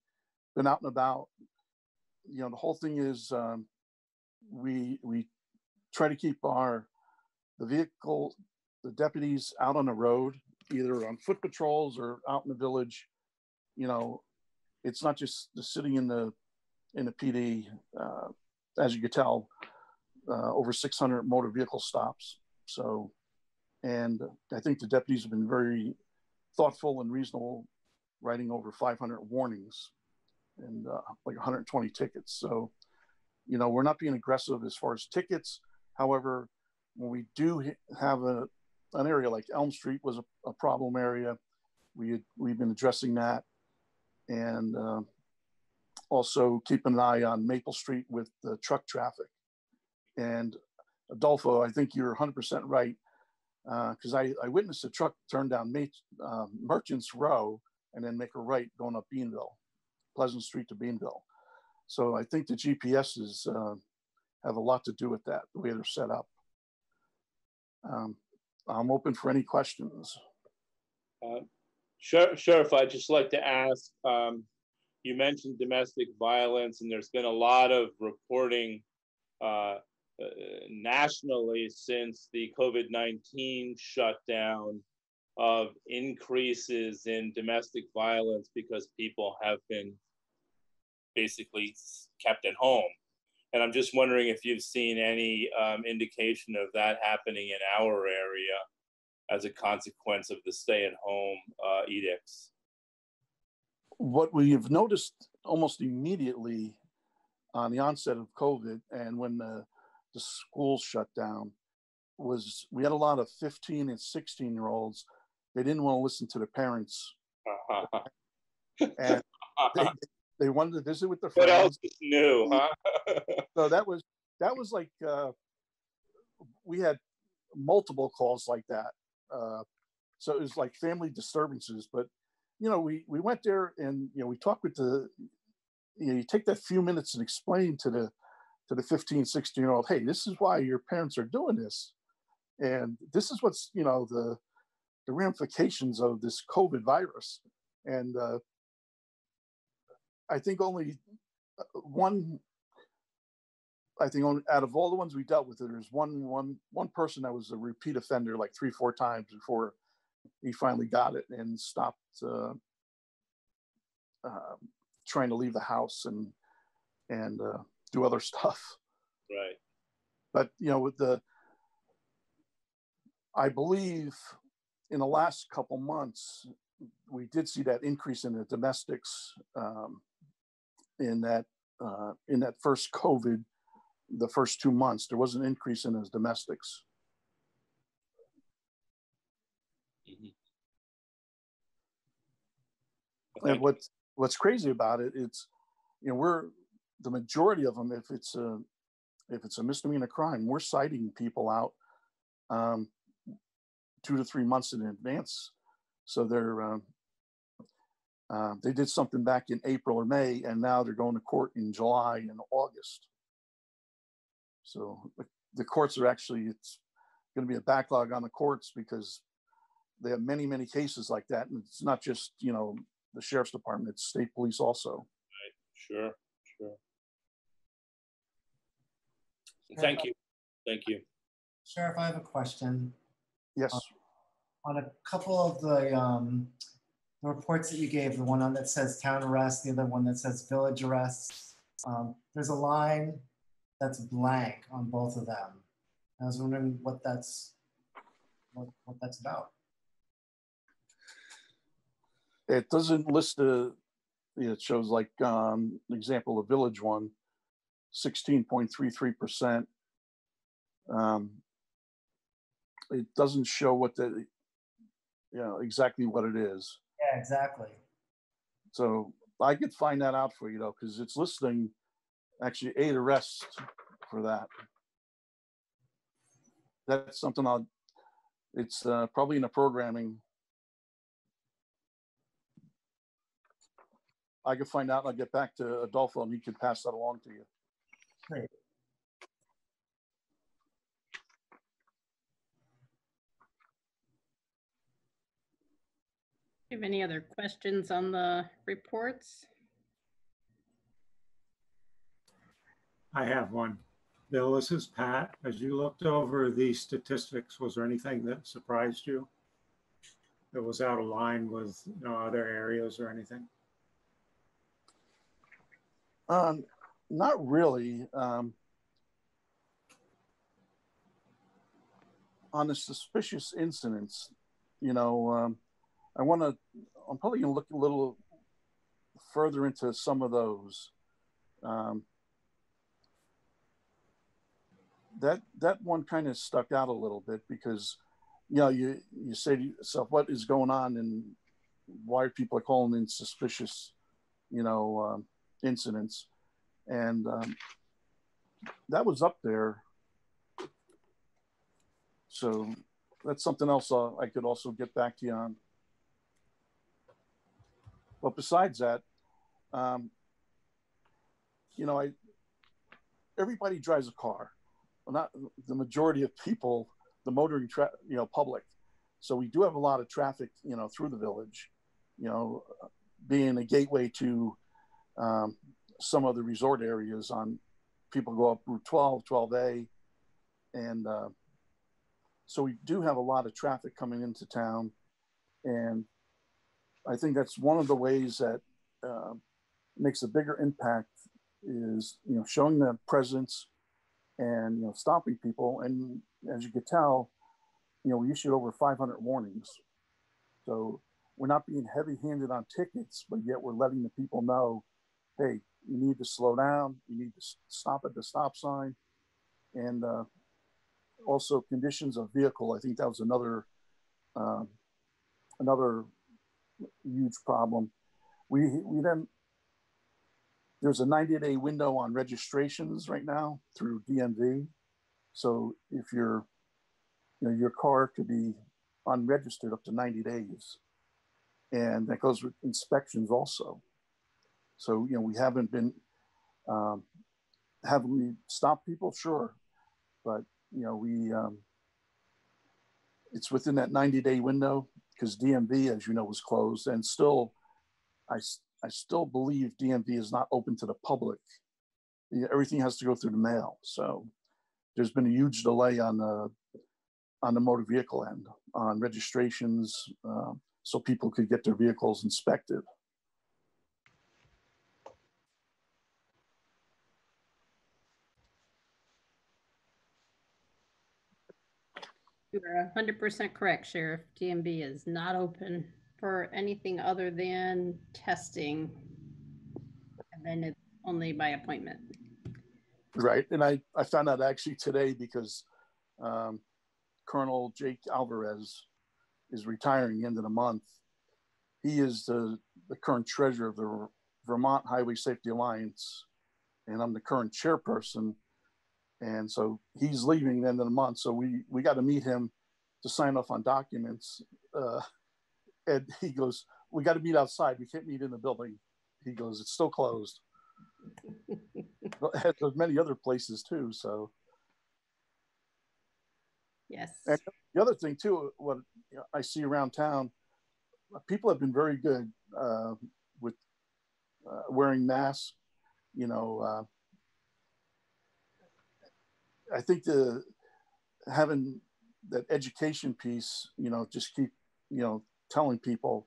been out and about. You know, the whole thing is um, we we try to keep our the vehicle, the deputies out on the road, either on foot patrols or out in the village. You know, it's not just the sitting in the in the PD. Uh, as you could tell, uh, over 600 motor vehicle stops. So, and I think the deputies have been very thoughtful and reasonable, writing over 500 warnings and uh, like 120 tickets. So, you know, we're not being aggressive as far as tickets. However, when we do have a an area like Elm Street was a, a problem area, we had, we've been addressing that, and uh, also keeping an eye on Maple Street with the truck traffic. And Adolfo, I think you're 100% right because I, I witnessed a truck turn down uh, Merchants Row and then make a right going up Beanville, Pleasant Street to Beanville. So I think the GPSs uh, have a lot to do with that, the way they're set up. Um, I'm open for any questions. Uh, Sher- Sheriff, I'd just like to ask, um, you mentioned domestic violence and there's been a lot of reporting uh, uh, nationally since the COVID-19 shutdown of increases in domestic violence because people have been basically kept at home. And I'm just wondering if you've seen any um, indication of that happening in our area as a consequence of the stay-at-home uh, edicts. what we have noticed almost immediately on the onset of COVID and when the, the schools shut down was we had a lot of 15 and 16 year olds. They didn't want to listen to their parents and they, they wanted to visit with their What friends. else is new, huh? so that was, that was like, uh, we had multiple calls like that. Uh, so it was like family disturbances, but you know, we, we went there and, you know, we talked with the, you know, you take that few minutes and explain to the, to the 15, 16 year old, hey, this is why your parents are doing this. And this is what's, you know, the, the ramifications of this COVID virus. And uh, I think only uh, one, I think on, out of all the ones we dealt with, there's one, one, one person that was a repeat offender like three, four times before he finally got it and stopped uh, uh, trying to leave the house and and uh, do other stuff. Right. But you know, with the, I believe in the last couple months, we did see that increase in the domestics um, in that uh, in that first COVID, the first two months, there was an increase in his domestics. And what's what's crazy about it, it's you know we're the majority of them. If it's a if it's a misdemeanor crime, we're citing people out um, two to three months in advance. So they're um, uh, they did something back in April or May, and now they're going to court in July and August. So the, the courts are actually it's going to be a backlog on the courts because they have many many cases like that, and it's not just you know the sheriff's department; it's state police also. Right. Sure, sure. Thank you, thank you. Sheriff, I have a question. Yes. Uh, On a couple of the um, the reports that you gave, the one on that says town arrest, the other one that says village arrests, Um, there's a line that's blank on both of them. I was wondering what that's what, what that's about. It doesn't list the, it shows like, um, example, of village one, 16.33%. Um, it doesn't show what the, you know, exactly what it is. Yeah, exactly. So I could find that out for you though, because it's listing actually eight arrests for that. That's something I'll, it's uh, probably in the programming. I could find out and I'll get back to Adolfo and he could pass that along to you. Great. You have any other questions on the reports? I have one. Bill, this is Pat. As you looked over the statistics, was there anything that surprised you? That was out of line with you know, other areas or anything? Um, not really. Um, on the suspicious incidents, you know, um, I want to, I'm probably going to look a little further into some of those. Um, that that one kind of stuck out a little bit because, you know, you you say to yourself, what is going on and why people are calling in suspicious, you know, um, incidents, and um, that was up there. So that's something else I could also get back to you on. But besides that, um, you know, I everybody drives a car. Well, not the majority of people, the motoring, tra- you know, public. So we do have a lot of traffic, you know, through the village. You know, being a gateway to um, some of the resort areas. On people go up Route 12, 12A, and uh, so we do have a lot of traffic coming into town, and I think that's one of the ways that uh, makes a bigger impact is you know showing the presence and you know stopping people. And as you could tell, you know we issued over 500 warnings, so we're not being heavy-handed on tickets, but yet we're letting the people know, hey, you need to slow down, you need to stop at the stop sign, and uh, also conditions of vehicle. I think that was another um, another huge problem. We we then there's a 90 day window on registrations right now through DMV. So if your you know your car could be unregistered up to 90 days, and that goes with inspections also. So you know we haven't been um, have we stopped people? Sure, but you know we um, it's within that 90 day window because DMV, as you know, was closed, and still, I I still believe DMV is not open to the public. Everything has to go through the mail, so there's been a huge delay on the on the motor vehicle end on registrations, uh, so people could get their vehicles inspected. You are hundred percent correct, Sheriff. DMV is not open for anything other than testing. And then it's only by appointment. Right, and I, I found out actually today because um, Colonel Jake Elovirta is retiring end of the month. He is the, the current treasurer of the Vermont Highway Safety Alliance, and I'm the current chairperson. And so he's leaving the end of the month. So we we got to meet him to sign off on documents. Uh, and he goes, "We got to meet outside. We can't meet in the building." He goes, "It's still closed." There's many other places too. So yes. And the other thing too, what I see around town, people have been very good uh, with uh, wearing masks. You know, uh, I think the having that education piece, you know, just keep, you know, telling people,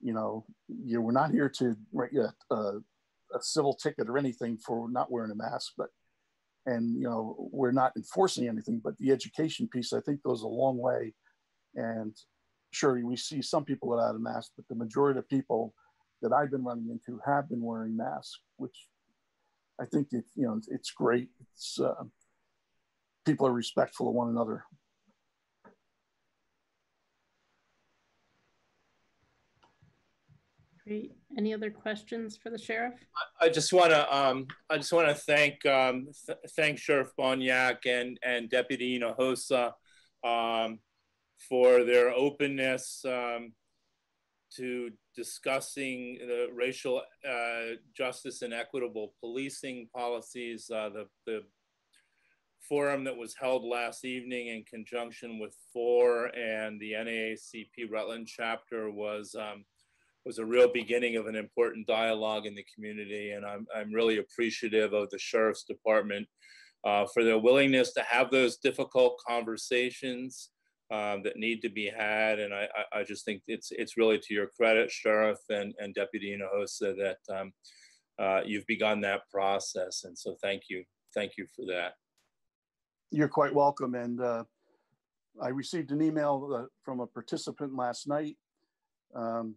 you know, you we're not here to write you a, a civil ticket or anything for not wearing a mask, but and you know we're not enforcing anything. But the education piece, I think, goes a long way. And sure, we see some people without a mask, but the majority of people that I've been running into have been wearing masks, which I think it, you know it's great. It's uh, people are respectful of one another. Great. Any other questions for the sheriff? I just want to um, I just want to thank um, th thank Sheriff Bohnyak and and Deputy Hinojosa um, for their openness um, to discussing the racial uh, justice and equitable policing policies. Uh, the the forum that was held last evening in conjunction with FOR and the NAACP Rutland chapter was um, was a real beginning of an important dialogue in the community. And I'm, I'm really appreciative of the Sheriff's Department uh, for their willingness to have those difficult conversations um, that need to be had. And I, I, just think it's, it's really to your credit, Sheriff and, and Deputy Hinojosa, that um, uh, you've begun that process. And so thank you. Thank you for that. You're quite welcome. And uh, I received an email uh, from a participant last night um,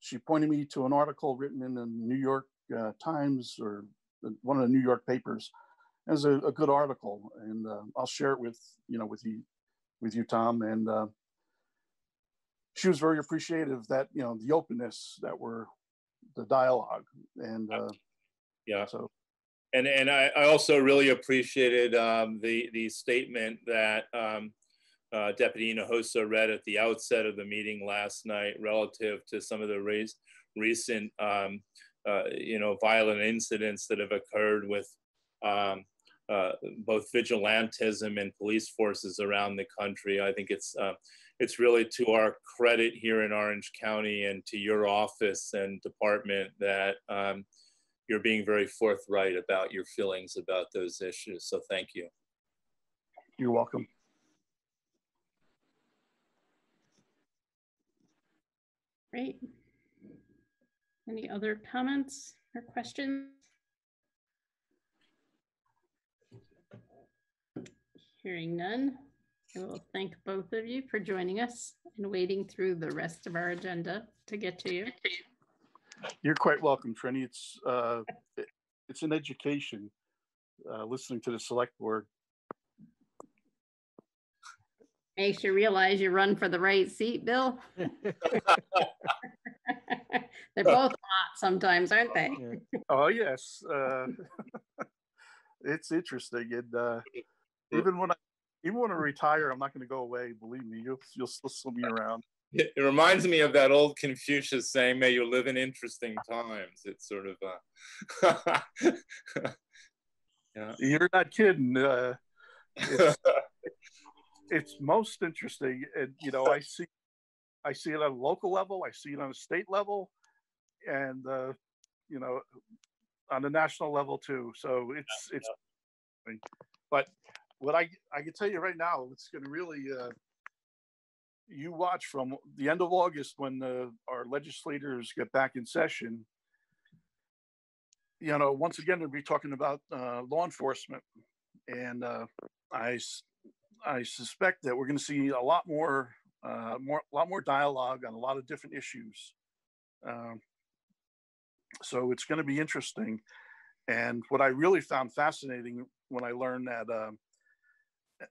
she pointed me to an article written in the New York uh, Times or one of the New York papers as a, a good article, and uh, I'll share it with you know with you with you, Tom. And uh, she was very appreciative that you know the openness that we're the dialogue and uh, yeah. So and and I, I also really appreciated um, the the statement that um, uh, Deputy Hinojosa read at the outset of the meeting last night relative to some of the race, recent, um, uh, you know, violent incidents that have occurred with um, uh, both vigilantism and police forces around the country. I think it's uh, it's really to our credit here in Orange County and to your office and department that um, you're being very forthright about your feelings about those issues. So thank you. You're welcome. Great. Any other comments or questions? Hearing none, I will thank both of you for joining us and waiting through the rest of our agenda to get to you. You're quite welcome, Trini. It's uh, it's an education uh, listening to the select board Makes you realize you run for the right seat, Bill. They're both hot sometimes, aren't they? oh yes, uh, it's interesting, and uh, even when I even when I retire, I'm not going to go away. Believe me, you'll you'll still see me around. It reminds me of that old Confucius saying, "May you live in interesting times." It's sort of, uh, yeah. You're not kidding. Uh, it's most interesting, and you know, I see, I see it on a local level, I see it on a state level, and uh, you know, on the national level too. So it's it's, but what I I can tell you right now, it's going to really. Uh, you watch from the end of August when uh, our legislators get back in session. You know, once again, we'll be talking about uh, law enforcement, and uh, I I suspect that we're going to see a lot more, uh, more, a lot more dialogue on a lot of different issues. Um, so it's going to be interesting. And what I really found fascinating when I learned that uh,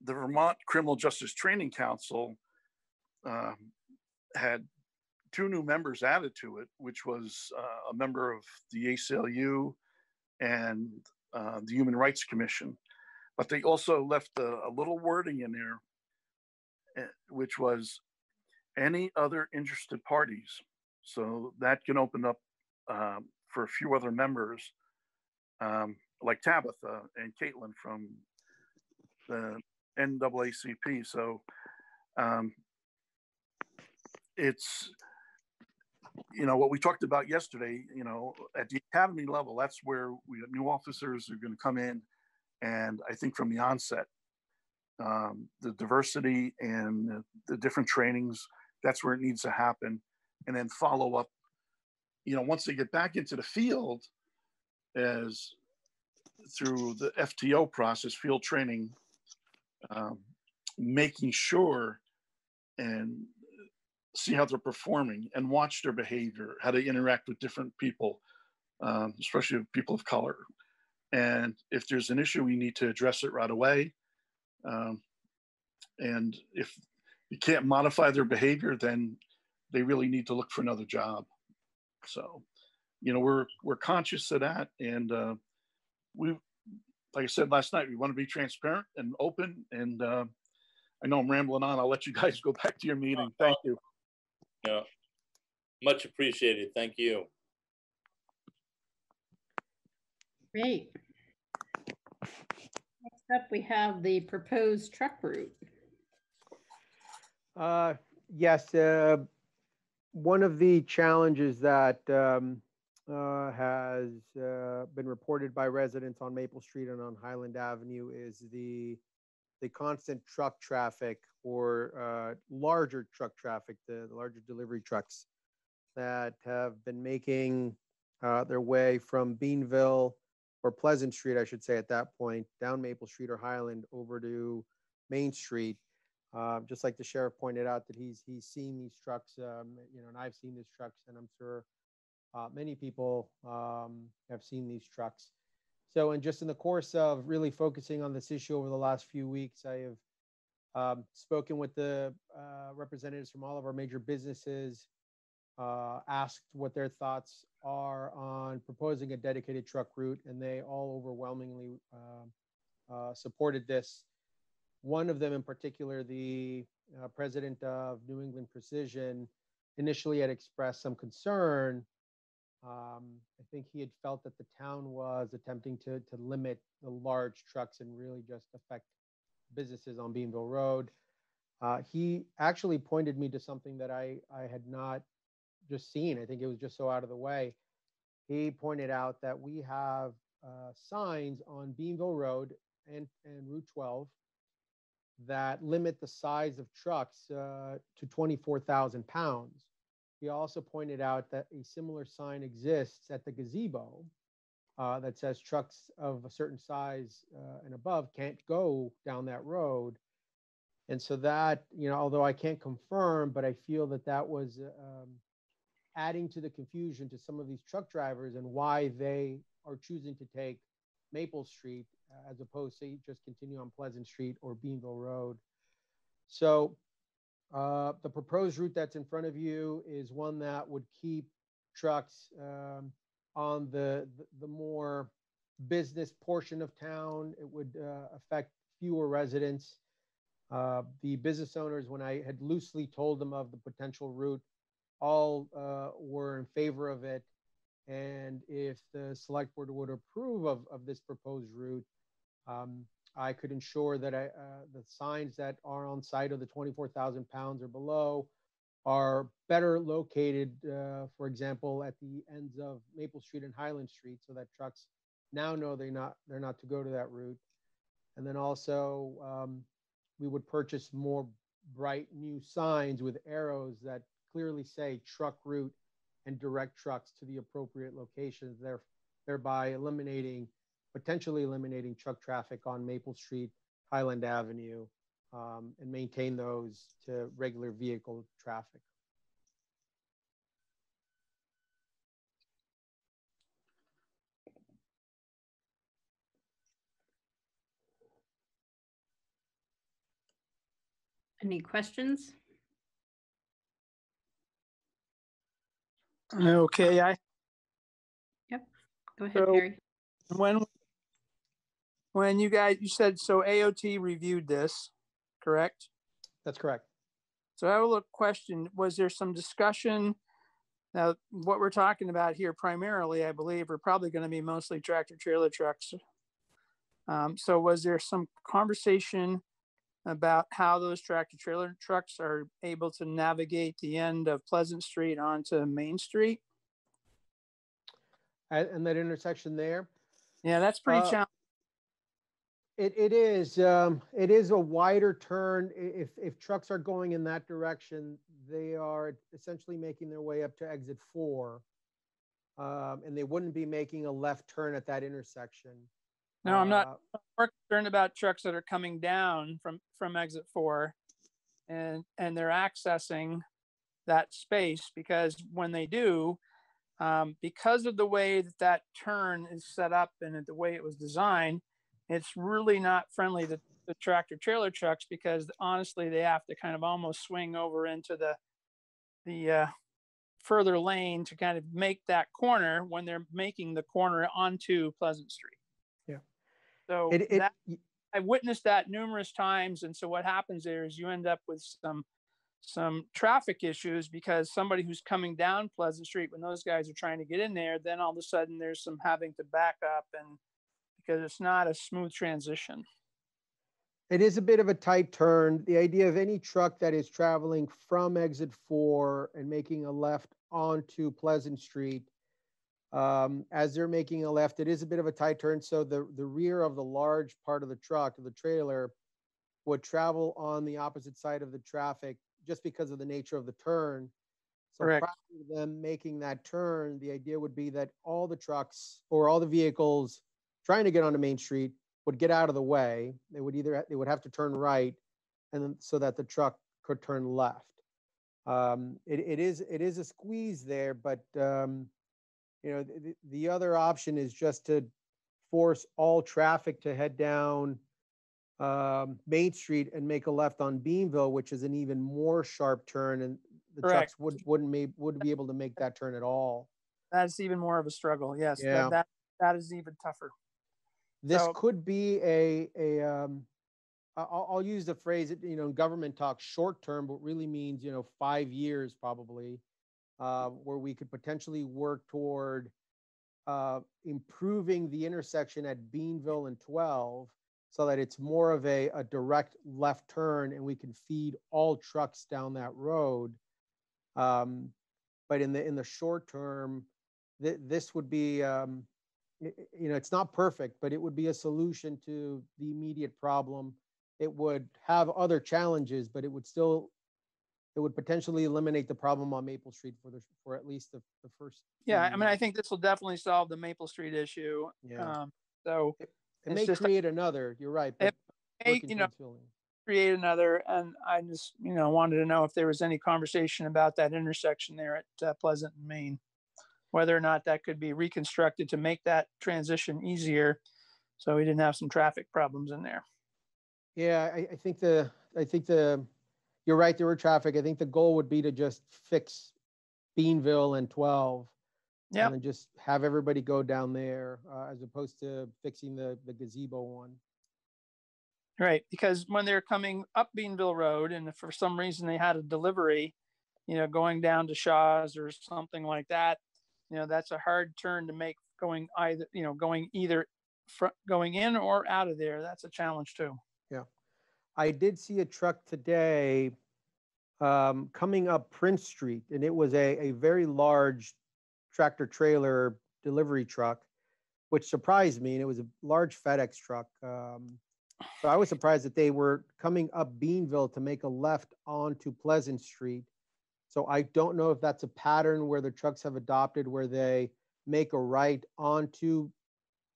the Vermont Criminal Justice Training Council uh, had two new members added to it, which was uh, a member of the ACLU and uh, the Human Rights Commission. But they also left a, a little wording in there, eh, which was any other interested parties. So that can open up um, for a few other members, um, like Tabitha and Caitlin from the NAACP. So um, it's you know what we talked about yesterday you know at the academy level that's where we have new officers are going to come in and I think from the onset, um, the diversity and the, the different trainings, that's where it needs to happen. And then follow up, you know, once they get back into the field, as through the FTO process, field training, um, making sure and see how they're performing and watch their behavior, how they interact with different people, um, especially people of color. And if there's an issue, we need to address it right away. Um, and if you can't modify their behavior, then they really need to look for another job. So, you know, we're we're conscious of that, and uh, we, like I said last night, we want to be transparent and open. And uh, I know I'm rambling on. I'll let you guys go back to your meeting. Thank you. Yeah, much appreciated. Thank you. Great. Next up, we have the proposed truck route. Uh, yes, uh, one of the challenges that um, uh, has uh, been reported by residents on Maple Street and on Highland Avenue is the the constant truck traffic or uh, larger truck traffic, the, the larger delivery trucks that have been making uh, their way from Beanville or Pleasant Street, I should say, at that point, down Maple Street or Highland over to Main Street. Uh, just like the sheriff pointed out that he's he's seen these trucks, um, you know, and I've seen these trucks, and I'm sure uh, many people um, have seen these trucks. So, and just in the course of really focusing on this issue over the last few weeks, I have um, spoken with the uh, representatives from all of our major businesses, uh, asked what their thoughts are on proposing a dedicated truck route, and they all overwhelmingly uh, uh supported this. One of them in particular, the uh, president of New England Precision, initially had expressed some concern um, I think he had felt that the town was attempting to, to limit the large trucks and really just affect businesses on Beanville Road. Uh, he actually pointed me to something that I, I had not just seen. I think it was just so out of the way. He pointed out that we have uh, signs on Beanville Road and, and Route 12 that limit the size of trucks uh, to 24,000 pounds. He also pointed out that a similar sign exists at the gazebo uh, that says trucks of a certain size uh, and above can't go down that road. And so that, you know, although I can't confirm, but I feel that that was um, adding to the confusion to some of these truck drivers and why they are choosing to take Maple Street uh, as opposed to just continue on Pleasant Street or Beanville Road. So uh, the proposed route that's in front of you is one that would keep trucks um, on the, the, more business portion of town. It would uh, affect fewer residents. Uh, the business owners, when I had loosely told them of the potential route, all uh, were in favor of it. And if the select board would approve of, of this proposed route, um, I could ensure that I, uh, the signs that are on site of the 24,000 pounds or below are better located, uh, for example, at the ends of Maple Street and Highland Street, so that trucks now know they're not they're not to go to that route. And then also, um, we would purchase more bright new signs with arrows that clearly say truck route and direct trucks to the appropriate locations, there, thereby eliminating potentially eliminating truck traffic on Maple Street, Highland Avenue, um, and maintain those to regular vehicle traffic. Any questions? Okay, I. Yep, go ahead, So- Harry. When, when you guys, you said, so AOT reviewed this, correct? That's correct. So I have a little question. Was there some discussion? Now, what we're talking about here primarily, I believe, are probably going to be mostly tractor trailer trucks. Um, so was there some conversation about how those tractor trailer trucks are able to navigate the end of Pleasant Street onto Main Street? And that intersection there, Yeah, that's pretty Uh, challenging. It, it is, um, it is a wider turn. If, if trucks are going in that direction, they are essentially making their way up to exit four. Um, and they wouldn't be making a left turn at that intersection. No, I'm Uh, not more concerned about trucks that are coming down from, from exit four. And, and they're accessing that space because when they do, um, because of the way that that turn is set up and the way it was designed, it's really not friendly to the tractor trailer trucks because honestly, they have to kind of almost swing over into the, the, uh, further lane to kind of make that corner when they're making the corner onto Pleasant Street. Yeah. So It- it- that, I've witnessed that numerous times. And so what happens there is you end up with some, some traffic issues because somebody who's coming down Pleasant Street, when those guys are trying to get in there, then all of a sudden there's some having to back up and because it's not a smooth transition. It is a bit of a tight turn. The idea of any truck that is traveling from exit four and making a left onto Pleasant Street, um, as they're making a left, it is a bit of a tight turn. So the, the rear of the large part of the truck, the trailer, would travel on the opposite side of the traffic just because of the nature of the turn. So Correct. prior to them making that turn, the idea would be that all the trucks or all the vehicles trying to get onto Main Street would get out of the way. They would either, they would have to turn right and then so that the truck could turn left. Um, it, it is, it is a squeeze there, but, um, you know, the, the other option is just to force all traffic to head down um, Main Street and make a left on Beanville, which is an even more sharp turn and the Correct. trucks would, wouldn't may, wouldn't be able to make that turn at all. That's even more of a struggle. Yes, that- Yeah. that, that is even tougher. This So- could be a, a, um, I'll, I'll use the phrase, you know, government talk, short term, but really means, you know, five years probably, uh, where we could potentially work toward, uh, improving the intersection at Beanville and 12 so that it's more of a, a direct left turn and we can feed all trucks down that road. Um, but in the, in the short term, th- this would be, um, you know, it's not perfect, but it would be a solution to the immediate problem. It would have other challenges, but it would still, it would potentially eliminate the problem on Maple Street for the, for at least the, the first. Yeah, I mean, I think this will definitely solve the Maple Street issue. Yeah. Um, so It it's may just- create another, you're right. but It may, you know, create another, and I just, you know, wanted to know if there was any conversation about that intersection there at uh, Pleasant and Main. Whether or not that could be reconstructed to make that transition easier, so we didn't have some traffic problems in there. Yeah, I, I think the, I think the, you're right, there were traffic. I think the goal would be to just fix Beanville and 12. Yep. And then just have everybody go down there, uh, as opposed to fixing the, the gazebo one. Right, because when they're coming up Beanville Road and if for some reason they had a delivery, you know, going down to Shaw's or something like that, you know, that's a hard turn to make going either, you know, going either fr- going in or out of there. That's a challenge too. Yeah. I did see a truck today um, coming up Prince Street, and it was a, a very large tractor trailer delivery truck, which surprised me. And it was a large FedEx truck. Um, so I was surprised that they were coming up Beanville to make a left onto Pleasant Street. So I don't know if that's a pattern where the trucks have adopted where they make a right onto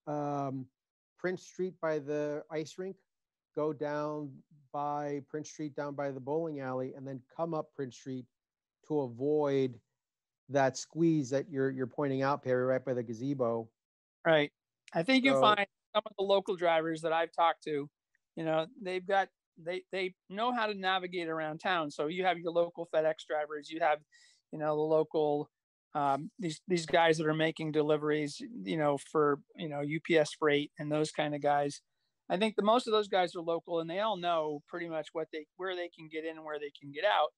um, Prince Street by the ice rink, go down by Prince Street, down by the bowling alley, and then come up Prince Street to avoid that squeeze that you're you're pointing out, Perry, right by the gazebo. Right. I think you So- find some of the local drivers that I've talked to, you know, they've got they they know how to navigate around town. So you have your local FedEx drivers, you have, you know, the local um, these these guys that are making deliveries, you know, for you know UPS freight and those kind of guys. I think the most of those guys are local and they all know pretty much what they where they can get in and where they can get out.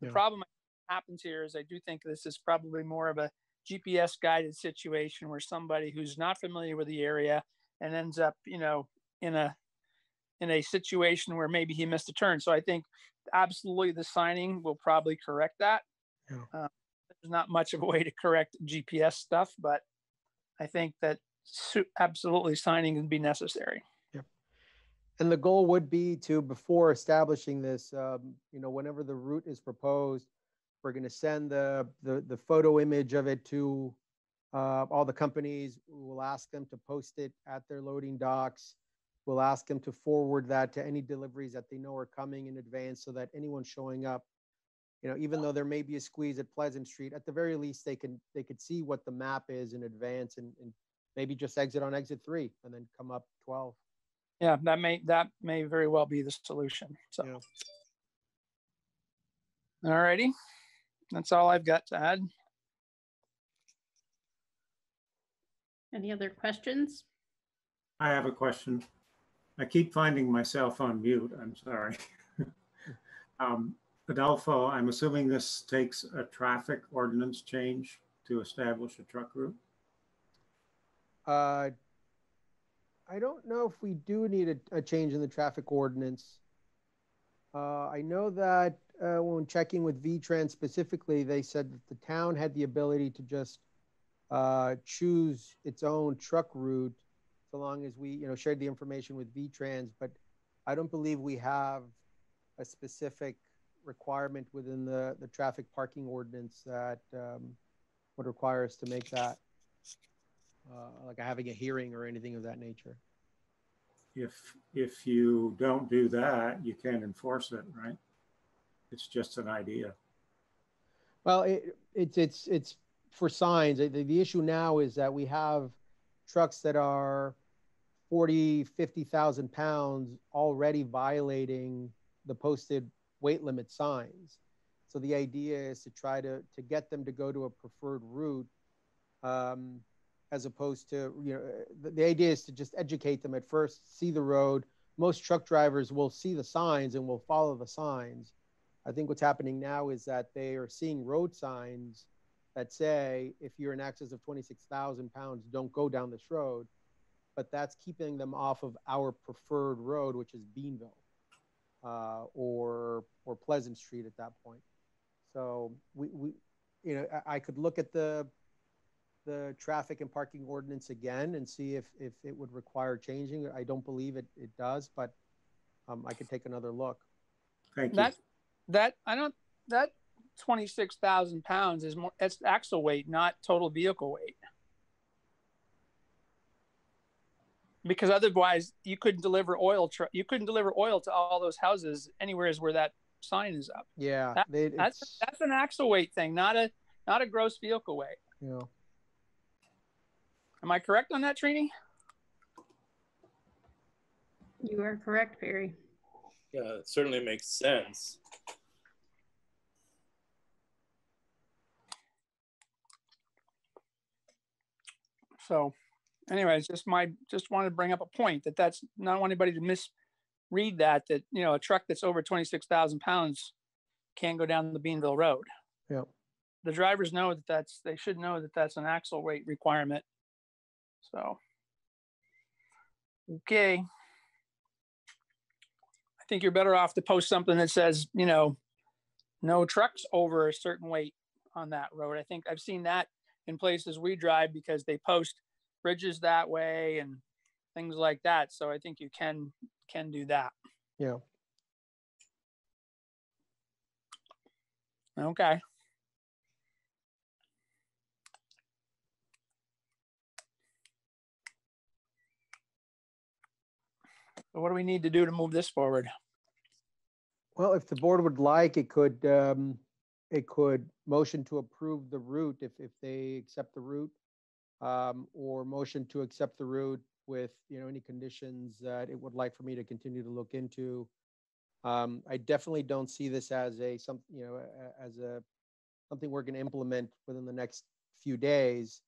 The Yeah. problem happens here is I do think this is probably more of a GPS guided situation where somebody who's not familiar with the area and ends up, you know, in a in a situation where maybe he missed a turn. So I think absolutely the signing will probably correct that. Yeah. Uh, there's not much of a way to correct GPS stuff, but I think that su- absolutely signing would be necessary. Yep. And the goal would be to, before establishing this, um, you know, whenever the route is proposed, we're going to send the, the, the photo image of it to uh, all the companies. We'll ask them to post it at their loading docks. We'll ask them to forward that to any deliveries that they know are coming in advance so that anyone showing up, you know, even though there may be a squeeze at Pleasant Street, at the very least, they can, they could see what the map is in advance and, and maybe just exit on exit three and then come up 12. Yeah, that may, that may very well be the solution. So. All righty. That's all I've got to add. Any other questions? I have a question. I keep finding myself on mute. I'm sorry. um, Adolfo, I'm assuming this takes a traffic ordinance change to establish a truck route? Uh, I don't know if we do need a, a change in the traffic ordinance. Uh, I know that uh, when checking with VTrans specifically, they said that the town had the ability to just uh, choose its own truck route so long as we, you know, shared the information with VTrans. But I don't believe we have a specific requirement within the, the traffic parking ordinance that um, would require us to make that uh, like having a hearing or anything of that nature. If, if you don't do that, you can't enforce it, right? It's just an idea. Well, it, it's it's it's for signs. The, the issue now is that we have trucks that are 40, 50,000 pounds already violating the posted weight limit signs. So the idea is to try to, to get them to go to a preferred route um, as opposed to, you know, the, the idea is to just educate them at first, see the road. Most truck drivers will see the signs and will follow the signs. I think what's happening now is that they are seeing road signs that say, if you're in excess of 26,000 pounds, don't go down this road. But that's keeping them off of our preferred road, which is Beanville uh, or or Pleasant Street at that point. So we, we you know, I, I could look at the the traffic and parking ordinance again and see if if it would require changing. I don't believe it it does, but um, I could take another look. Thank you. That, that, I don't, that 26,000 pounds is more, that's axle weight, not total vehicle weight. Because otherwise you couldn't deliver oil, tr- you couldn't deliver oil to all those houses anywhere is where that sign is up. Yeah, That- they, That's, that's an axle weight thing, not a, not a gross vehicle weight. Yeah. Am I correct on that, Trini? You are correct, Perry. Yeah, it certainly makes sense. So anyways, just my, just wanted to bring up a point that that's, not want anybody to misread that, that, you know, a truck that's over 26,000 pounds can't go down the Beanville Road. yeah. The drivers know that that's, they should know that that's an axle weight requirement. So. Okay. I think you're better off to post something that says, you know, no trucks over a certain weight on that road. I think I've seen that in places we drive because they post bridges that way and things like that. So I think you can can do that. Yeah. Okay. So what do we need to do to move this forward? Well, if the board would like, it could, um, it could motion to approve the route if, if they accept the route. Um, or motion to accept the route with, you know, any conditions that it would like for me to continue to look into. Um, I definitely don't see this as a, some, you know, as a, something we're gonna implement within the next few days.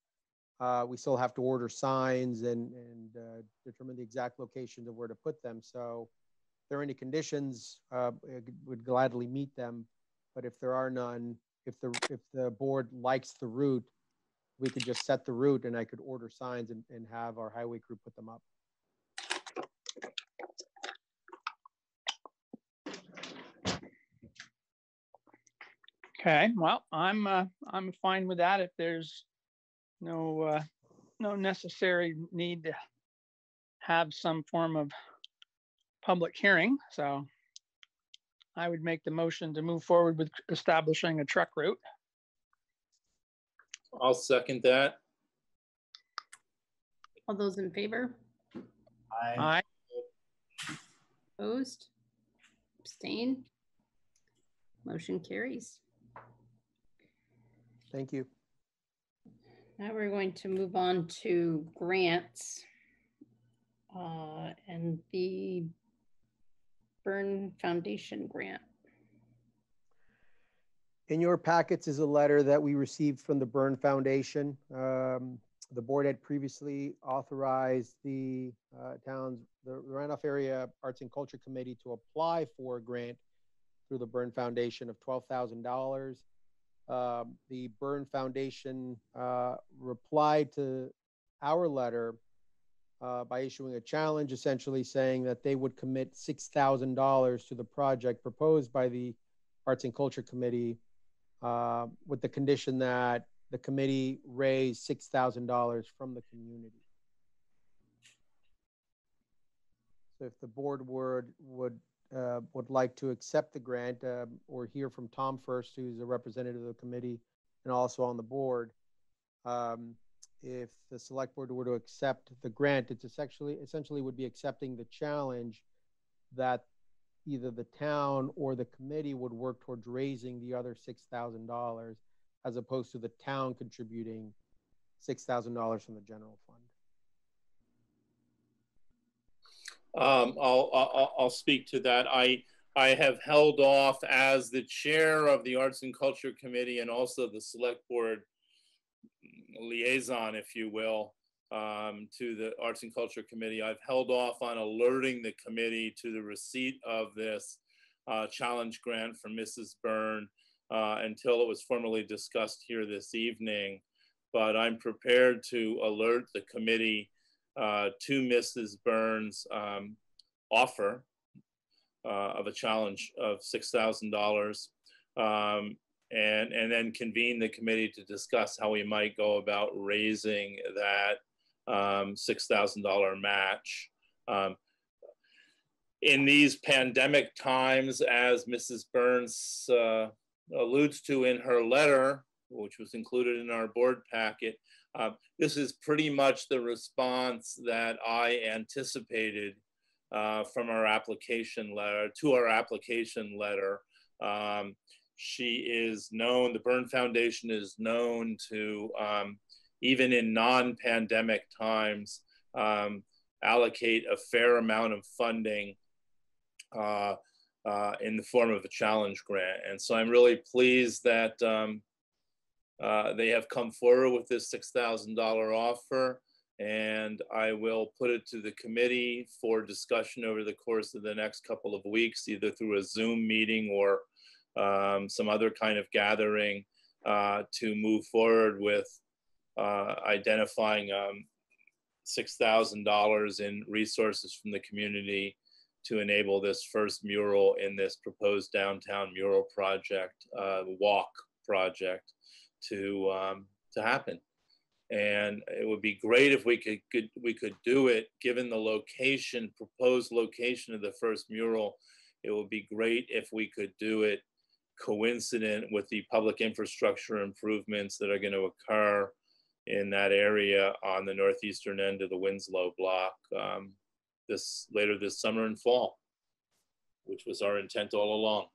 Uh, we still have to order signs and, and, uh, determine the exact locations of where to put them. So if there are any conditions, uh, would gladly meet them. But if there are none, if the, if the board likes the route, we could just set the route and I could order signs and, and have our highway crew put them up. Okay, well, I'm, uh, I'm fine with that if there's no, uh, no necessary need to have some form of public hearing, so I would make the motion to move forward with establishing a truck route. I'll second that. All those in favor? Aye. Opposed? Abstain? Motion carries. Thank you. Now we're going to move on to grants. uh, And the Byrne Foundation grant. In your packets is a letter that we received from the Byrne Foundation. Um, The board had previously authorized the uh, town's, the Randolph Area Arts and Culture Committee to apply for a grant through the Byrne Foundation of $12,000. Um, The Byrne Foundation uh, replied to our letter uh, by issuing a challenge, essentially saying that they would commit $6,000 to the project proposed by the Arts and Culture Committee uh, with the condition that the committee raise $6,000 from the community. So if the board would, would, uh, would like to accept the grant, um, or hear from Tom first, who's a representative of the committee and also on the board. Um, if the select board were to accept the grant, it's essentially, essentially would be accepting the challenge that either the town or the committee would work towards raising the other six thousand dollars as opposed to the town contributing six thousand dollars from the general fund. Um, I'll, I'll, I'll speak to that. I, I have held off as the chair of the Arts and Culture Committee and also the Select Board liaison, if you will, um, to the Arts and Culture Committee. I've held off on alerting the committee to the receipt of this uh, challenge grant from Mrs. Byrne uh, until it was formally discussed here this evening. But I'm prepared to alert the committee uh, to Mrs. Byrne's um, offer uh, of a challenge of $6,000 um, and, and then convene the committee to discuss how we might go about raising that um, $6,000 match. Um, in these pandemic times, as Mrs. Burns uh, alludes to in her letter, which was included in our board packet, uh, this is pretty much the response that I anticipated uh, from our application letter to our application letter. Um, she is known, the Byrne Foundation is known to, um, even in non-pandemic times, um, allocate a fair amount of funding uh, uh, in the form of a challenge grant. And so I'm really pleased that um, uh, they have come forward with this $6,000 offer and I will put it to the committee for discussion over the course of the next couple of weeks, either through a Zoom meeting or um, some other kind of gathering uh, to move forward with uh, identifying um, $6,000 in resources from the community to enable this first mural in this proposed downtown mural project, uh, walk project to, um, to happen. And it would be great if we could, could we could do it, given the location, proposed location of the first mural. It would be great if we could do it coincident with the public infrastructure improvements that are going to occur in that area on the northeastern end of the Winslow block um, this later this summer and fall, which was our intent all along.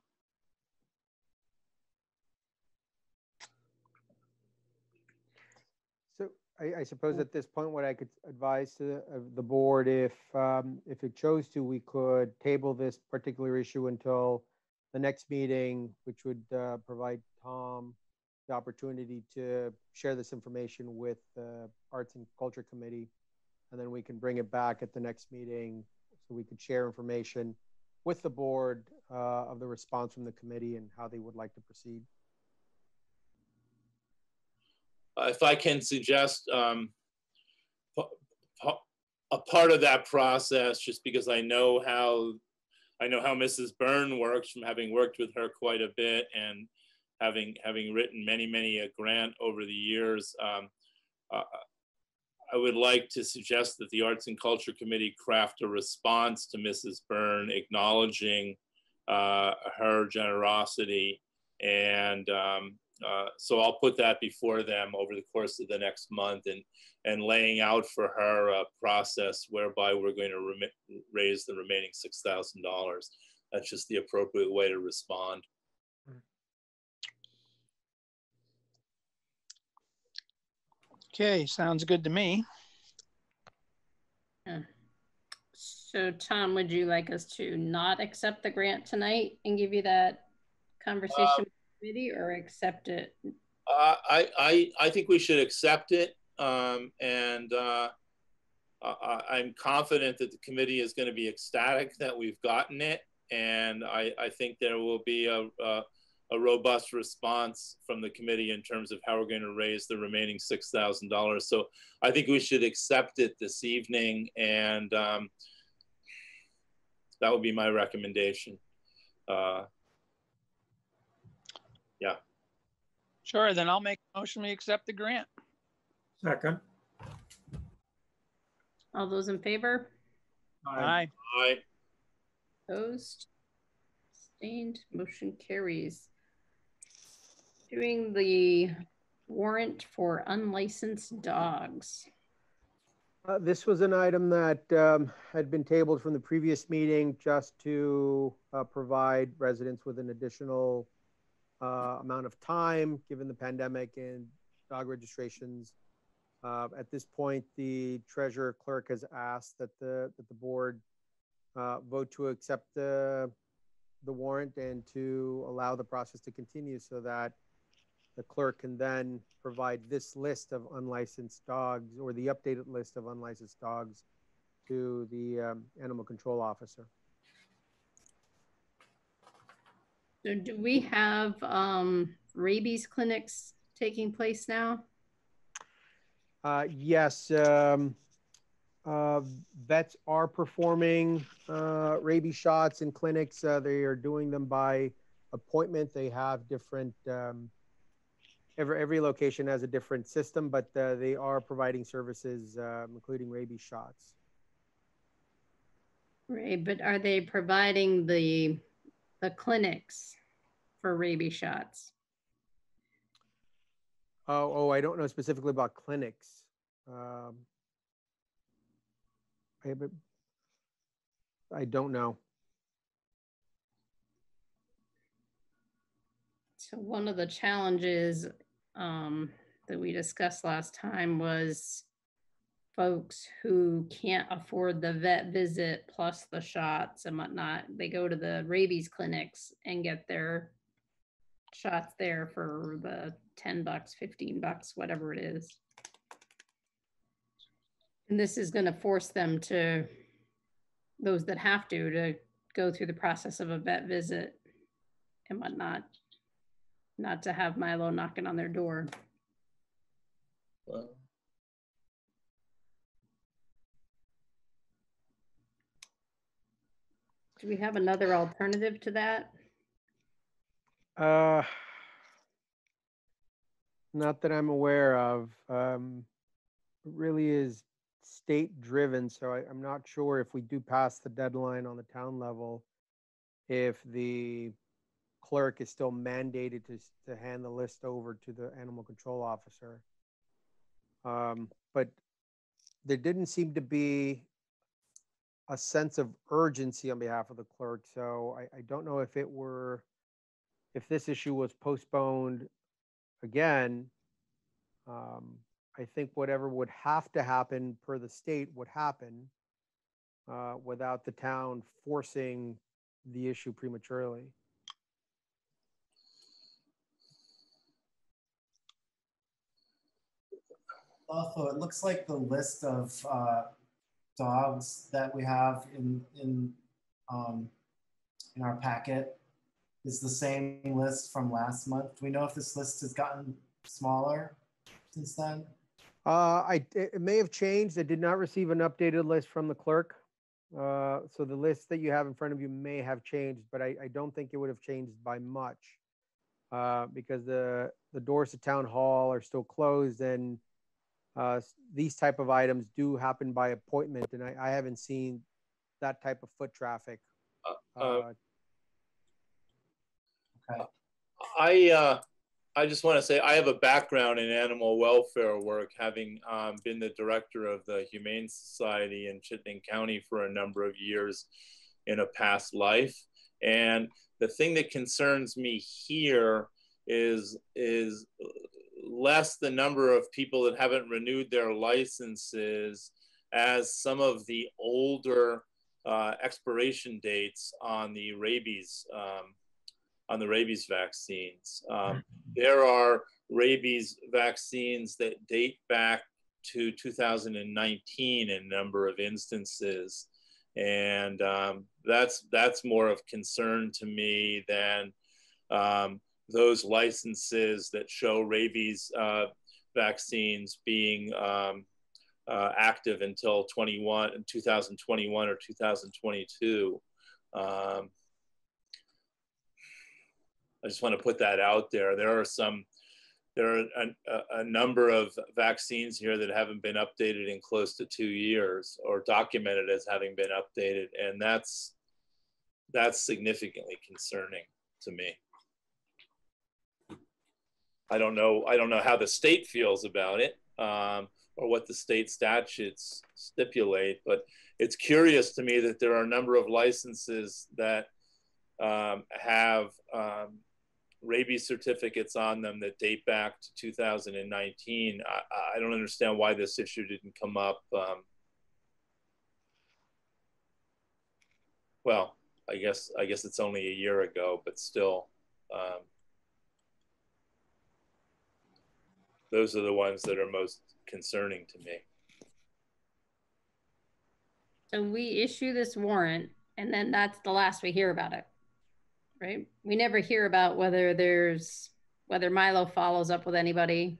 So I, I suppose at this point, what I could advise to uh, the board, if, um, if it chose to, we could table this particular issue until the next meeting, which would uh, provide Tom the opportunity to share this information with the Arts and Culture Committee. And then we can bring it back at the next meeting so we could share information with the board uh, of the response from the committee and how they would like to proceed. Uh, if I can suggest um, a part of that process, just because I know how I know how Mrs. Byrne works from having worked with her quite a bit and having having written many many a grant over the years. Um, uh, I would like to suggest that the Arts and Culture Committee craft a response to Mrs. Byrne acknowledging uh, her generosity and um, uh, so I'll put that before them over the course of the next month and, and laying out for her a process whereby we're going to remi- raise the remaining $6,000. That's just the appropriate way to respond. Okay, sounds good to me. Yeah. So Tom, would you like us to not accept the grant tonight and give you that conversation with the committee or accept it? Uh, I, I, I think we should accept it. Um, and uh, I, I'm confident that the committee is going to be ecstatic that we've gotten it. And I, I think there will be a, a, a robust response from the committee in terms of how we're going to raise the remaining $6,000. So I think we should accept it this evening. And um, that would be my recommendation. Uh, yeah. Sure, then I'll make a motion we accept the grant. Second. All those in favor? Aye. Aye. Opposed? Abstained? Motion carries. Doing the warrant for unlicensed dogs. Uh, This was an item that um, had been tabled from the previous meeting just to uh, provide residents with an additional uh, amount of time, given the pandemic and dog registrations. Uh, At this point, the treasurer clerk has asked that the, that the board uh, vote to accept the, the warrant and to allow the process to continue so that the clerk can then provide this list of unlicensed dogs or the updated list of unlicensed dogs to the um, animal control officer. So do we have um, rabies clinics taking place now? Uh, yes, um, uh, vets are performing uh, rabies shots in clinics. Uh, they are doing them by appointment. They have different, um, every, every location has a different system, but uh, they are providing services, um, including rabies shots. Right, but are they providing the, the clinics for rabies shots? Oh, oh, I don't know specifically about clinics. Um, I, don't know. So one of the challenges um, that we discussed last time was folks who can't afford the vet visit plus the shots and whatnot. They go to the rabies clinics and get their shots there for the 10 bucks, 15 bucks, whatever it is. And this is going to force them to, those that have to, to go through the process of a vet visit and whatnot. Not to have Milo knocking on their door. Well, Do we have another alternative to that? Uh, not that I'm aware of. Um, really is state driven, so I, I'm not sure if we do pass the deadline on the town level, if the clerk is still mandated to, to hand the list over to the animal control officer. Um, but there didn't seem to be a sense of urgency on behalf of the clerk, so I, I don't know if it were, if this issue was postponed again, um, I think whatever would have to happen per the state would happen uh, without the town forcing the issue prematurely. Also, it looks like the list of uh, dogs that we have in in um, in our packet is the same list from last month. Do we know if this list has gotten smaller since then? Uh, I, it may have changed. I did not receive an updated list from the clerk. Uh, so the list that you have in front of you may have changed, but I, I don't think it would have changed by much. Uh, because the, the doors to town hall are still closed and, uh, these type of items do happen by appointment and I, I haven't seen that type of foot traffic. uh, Uh, Okay. I, uh, I just want to say I have a background in animal welfare work, having um, been the director of the Humane Society in Chittenden County for a number of years in a past life. And the thing that concerns me here is is less the number of people that haven't renewed their licenses as some of the older uh, expiration dates on the rabies um, on the rabies vaccines. Um, there are rabies vaccines that date back to 2019 in a number of instances. And um, that's, that's more of concern to me than um, those licenses that show rabies uh, vaccines being um, uh, active until 21, 2021 or 2022. Um, I just want to put that out there. There are some, there are a, a, number of vaccines here that haven't been updated in close to two years or documented as having been updated. And that's, that's significantly concerning to me. I don't know, I don't know how the state feels about it um, or what the state statutes stipulate, but it's curious to me that there are a number of licenses that um, have um, rabies certificates on them that date back to 2019. I, I don't understand why this issue didn't come up. Um, well, I guess I guess it's only a year ago, but still, um, those are the ones that are most concerning to me. So we issue this warrant, and then that's the last we hear about it right? We never hear about whether there's whether Milo follows up with anybody.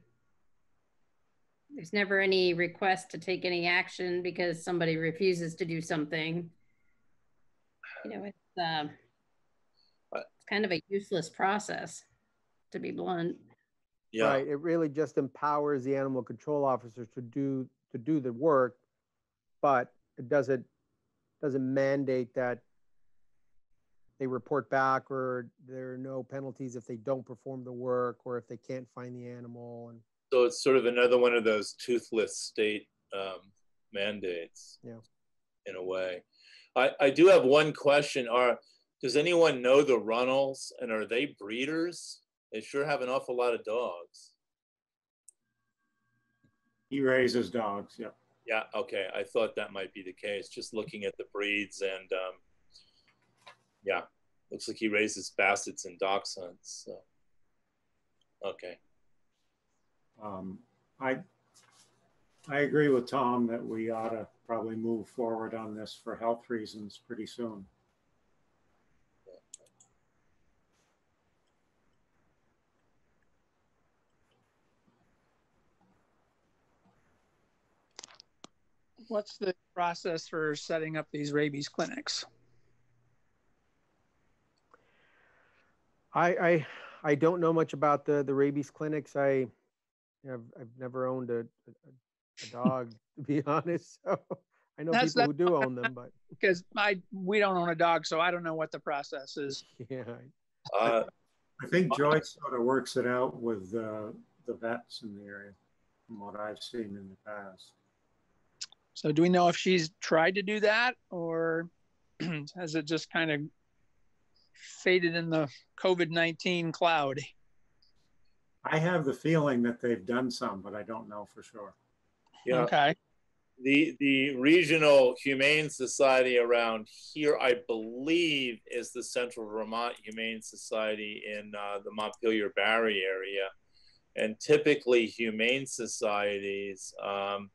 There's never any request to take any action because somebody refuses to do something. You know, it's, uh, it's kind of a useless process, to be blunt. Yeah. Right. It really just empowers the animal control officers to do to do the work, but it doesn't doesn't mandate that they report back or there are no penalties if they don't perform the work or if they can't find the animal and so it's sort of another one of those toothless state um, mandates yeah in a way I, I do have one question are does anyone know the runnels and are they breeders they sure have an awful lot of dogs he raises dogs yeah yeah okay i thought that might be the case just looking at the breeds and um, yeah, looks like he raises bassets and dachshunds. So, okay. Um, I I agree with Tom that we ought to probably move forward on this for health reasons pretty soon. What's the process for setting up these rabies clinics? I, I, I don't know much about the, the rabies clinics. I, have I've never owned a, a, a dog, to be honest. So I know That's people who do own them, but because I we don't own a dog, so I don't know what the process is. Yeah. Uh, I think Joyce sort of works it out with uh, the vets in the area, from what I've seen in the past. So, do we know if she's tried to do that, or has it just kind of faded in the COVID 19 cloud. I have the feeling that they've done some, but I don't know for sure. Yeah. Okay. The the regional humane society around here, I believe, is the Central Vermont Humane Society in uh, the Montpelier Barre area, and typically humane societies um,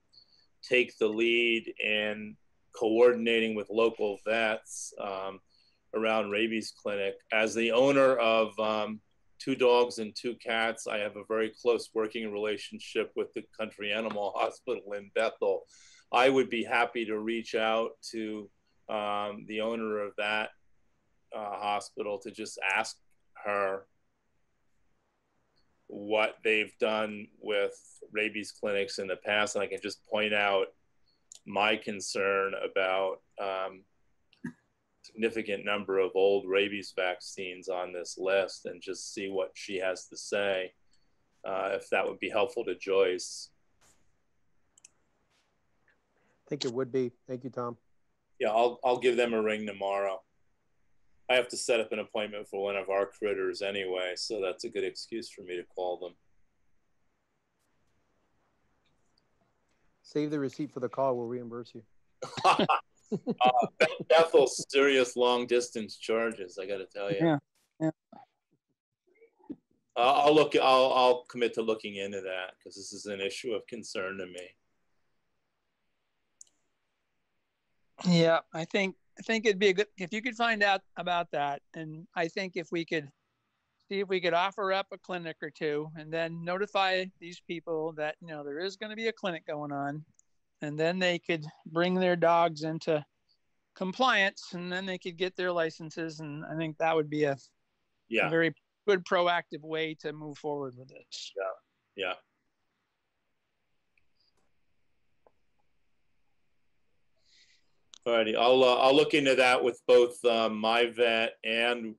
take the lead in coordinating with local vets. Um, around rabies clinic. As the owner of um, two dogs and two cats, I have a very close working relationship with the Country Animal Hospital in Bethel. I would be happy to reach out to um, the owner of that uh, hospital to just ask her what they've done with rabies clinics in the past. And I can just point out my concern about um, significant number of old rabies vaccines on this list and just see what she has to say. uh, if that would be helpful to Joyce. I think it would be. Thank you, Tom. Yeah, I'll I'll give them a ring tomorrow. I have to set up an appointment for one of our critters anyway, so that's a good excuse for me to call them. Save the receipt for the call. We'll reimburse you. uh, Bethel's serious long distance charges. I got to tell you. Yeah. Yeah. Uh, I'll look. I'll I'll commit to looking into that because this is an issue of concern to me. Yeah, I think I think it'd be a good if you could find out about that, and I think if we could see if we could offer up a clinic or two, and then notify these people that you know there is going to be a clinic going on, and then they could bring their dogs into compliance, and then they could get their licenses, and I think that would be a, yeah. a very good proactive way to move forward with this. Yeah, yeah. Alrighty, I'll uh, I'll look into that with both um, my vet and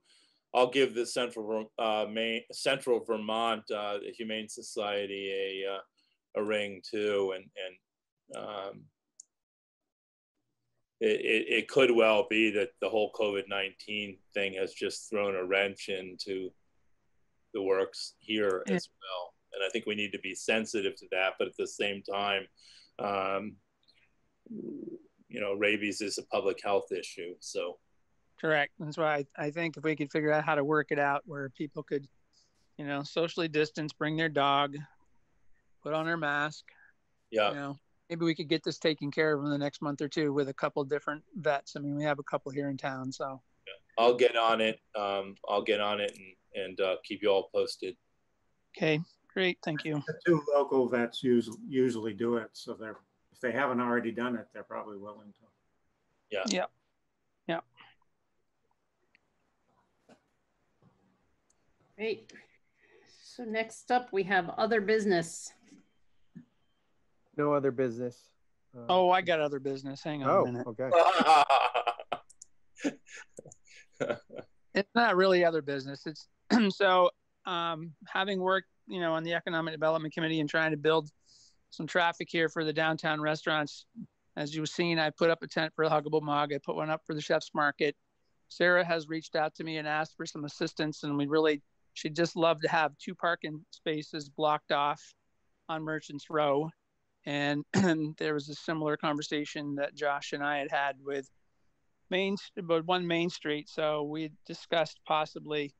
I'll give the Central uh, Maine, Central Vermont uh, Humane Society a uh, a ring too, and and um, it, it, it could well be that the whole COVID nineteen thing has just thrown a wrench into the works here as well, and I think we need to be sensitive to that, but at the same time. Um, you know, rabies is a public health issue. So, correct. That's why I, I think if we could figure out how to work it out where people could, you know, socially distance, bring their dog, put on their mask. Yeah. You know, maybe we could get this taken care of in the next month or two with a couple different vets. I mean, we have a couple here in town, so. Yeah. I'll get on it. Um, I'll get on it and, and uh, keep you all posted. Okay, great. Thank you. The two local vets usually usually do it, so they're if they haven't already done it, they're probably willing to. Yeah. Yeah. Yeah. Great. So next up, we have other business. No other business. Uh, oh, I got other business. Hang on oh, a minute. Okay. it's not really other business. It's so um, having worked, you know, on the economic development committee and trying to build some traffic here for the downtown restaurants. As you've seen, I put up a tent for the Huggable Mug. I put one up for the Chef's Market. Sarah has reached out to me and asked for some assistance, and we really, she'd just love to have two parking spaces blocked off on Merchants Row. And, there was a similar conversation that Josh and I had had with Main, but one Main Street. So we discussed possibly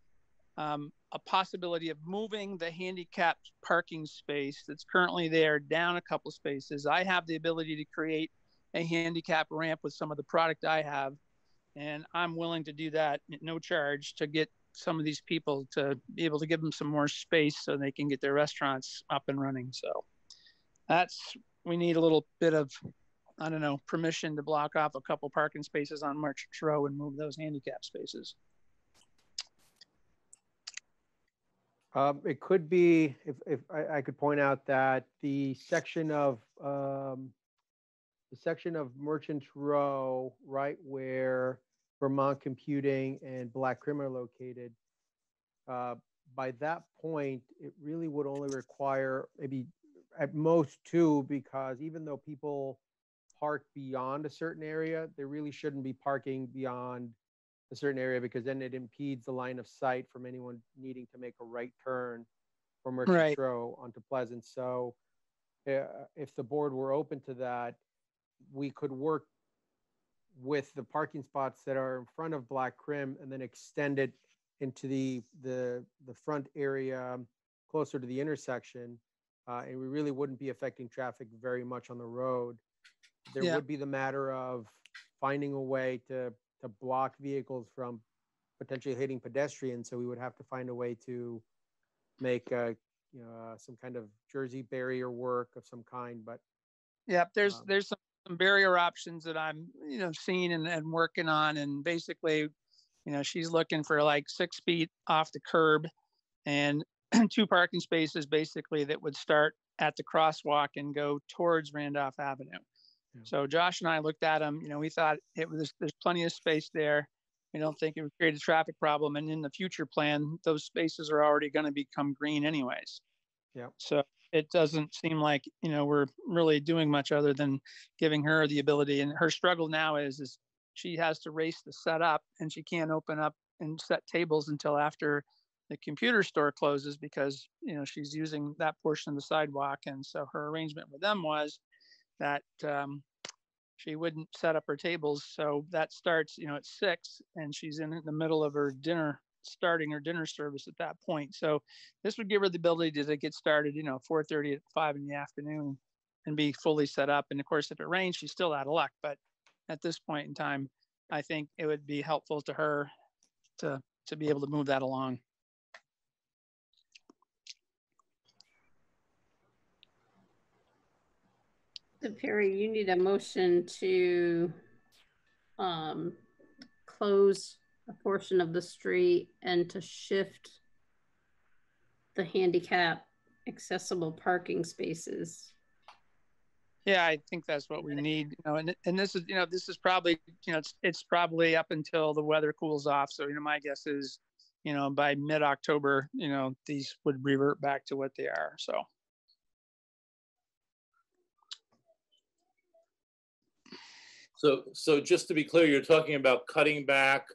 um, a possibility of moving the handicapped parking space that's currently there down a couple spaces. I have the ability to create a handicap ramp with some of the product I have, and I'm willing to do that at no charge to get some of these people to be able to give them some more space so they can get their restaurants up and running. So that's we need a little bit of I don't know permission to block off a couple parking spaces on March Row and move those handicap spaces. Um, it could be, if, if I, I, could point out that the section of, um, the section of Merchants Row, right where Vermont Computing and Black Krim are located, uh, by that point, it really would only require maybe at most two, because even though people park beyond a certain area, they really shouldn't be parking beyond a certain area because then it impedes the line of sight from anyone needing to make a right turn from Merchants Right. Row onto Pleasant. So uh, if the board were open to that, we could work with the parking spots that are in front of Black Krim and then extend it into the the the front area closer to the intersection. Uh, and we really wouldn't be affecting traffic very much on the road. There Yeah. would be the matter of finding a way to to block vehicles from potentially hitting pedestrians. So we would have to find a way to make uh, you know uh, some kind of jersey barrier work of some kind. But Yeah, there's Um, there's some, some barrier options that I'm you know seeing and, and working on, and basically, you know, she's looking for like six feet off the curb, and two parking spaces basically that would start at the crosswalk and go towards Randolph Avenue. So Josh and I looked at them. You know, we thought it was there's plenty of space there. We don't think it would create a traffic problem, and in the future plan, those spaces are already going to become green anyways. Yeah. So it doesn't seem like, you know, we're really doing much other than giving her the ability. And her struggle now is, is she has to race to set up and she can't open up and set tables until after the computer store closes because, you know, she's using that portion of the sidewalk. And so her arrangement with them was that um, she wouldn't set up her tables. So that starts, you know, at six and she's in the middle of her dinner starting her dinner service at that point. So this would give her the ability to get started, you know, 4:30 at five in the afternoon and be fully set up. And of course, if it rains, she's still out of luck. But at this point in time, I think it would be helpful to her to to be able to move that along. So Perry, you need a motion to um, close a portion of the street and to shift the handicap accessible parking spaces. Yeah, I think that's what we need, you know, and, and this is, you know, this is probably, you know, it's, it's probably up until the weather cools off. So, you know, my guess is, you know, by mid-October, you know, these would revert back to what they are, so. So, so just to be clear, you're talking about cutting back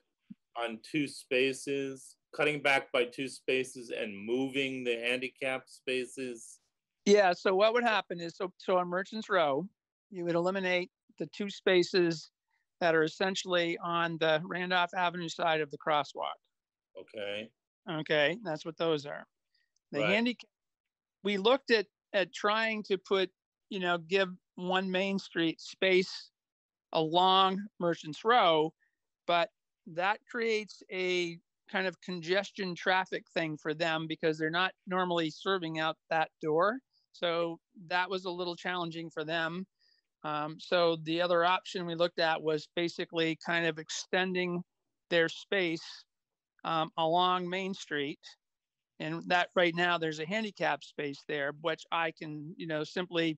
on two spaces, cutting back by two spaces and moving the handicap spaces? Yeah, so what would happen is, so, so on Merchants Row, you would eliminate the two spaces that are essentially on the Randolph Avenue side of the crosswalk. Okay, Okay, that's what those are. The Right. handicap, we looked at, at trying to put, you know, give one Main Street space along Merchants Row, but that creates a kind of congestion traffic thing for them because they're not normally serving out that door. So that was a little challenging for them. Um, so the other option we looked at was basically kind of extending their space um, along Main Street. And that right now there's a handicap space there, which I can, you know, simply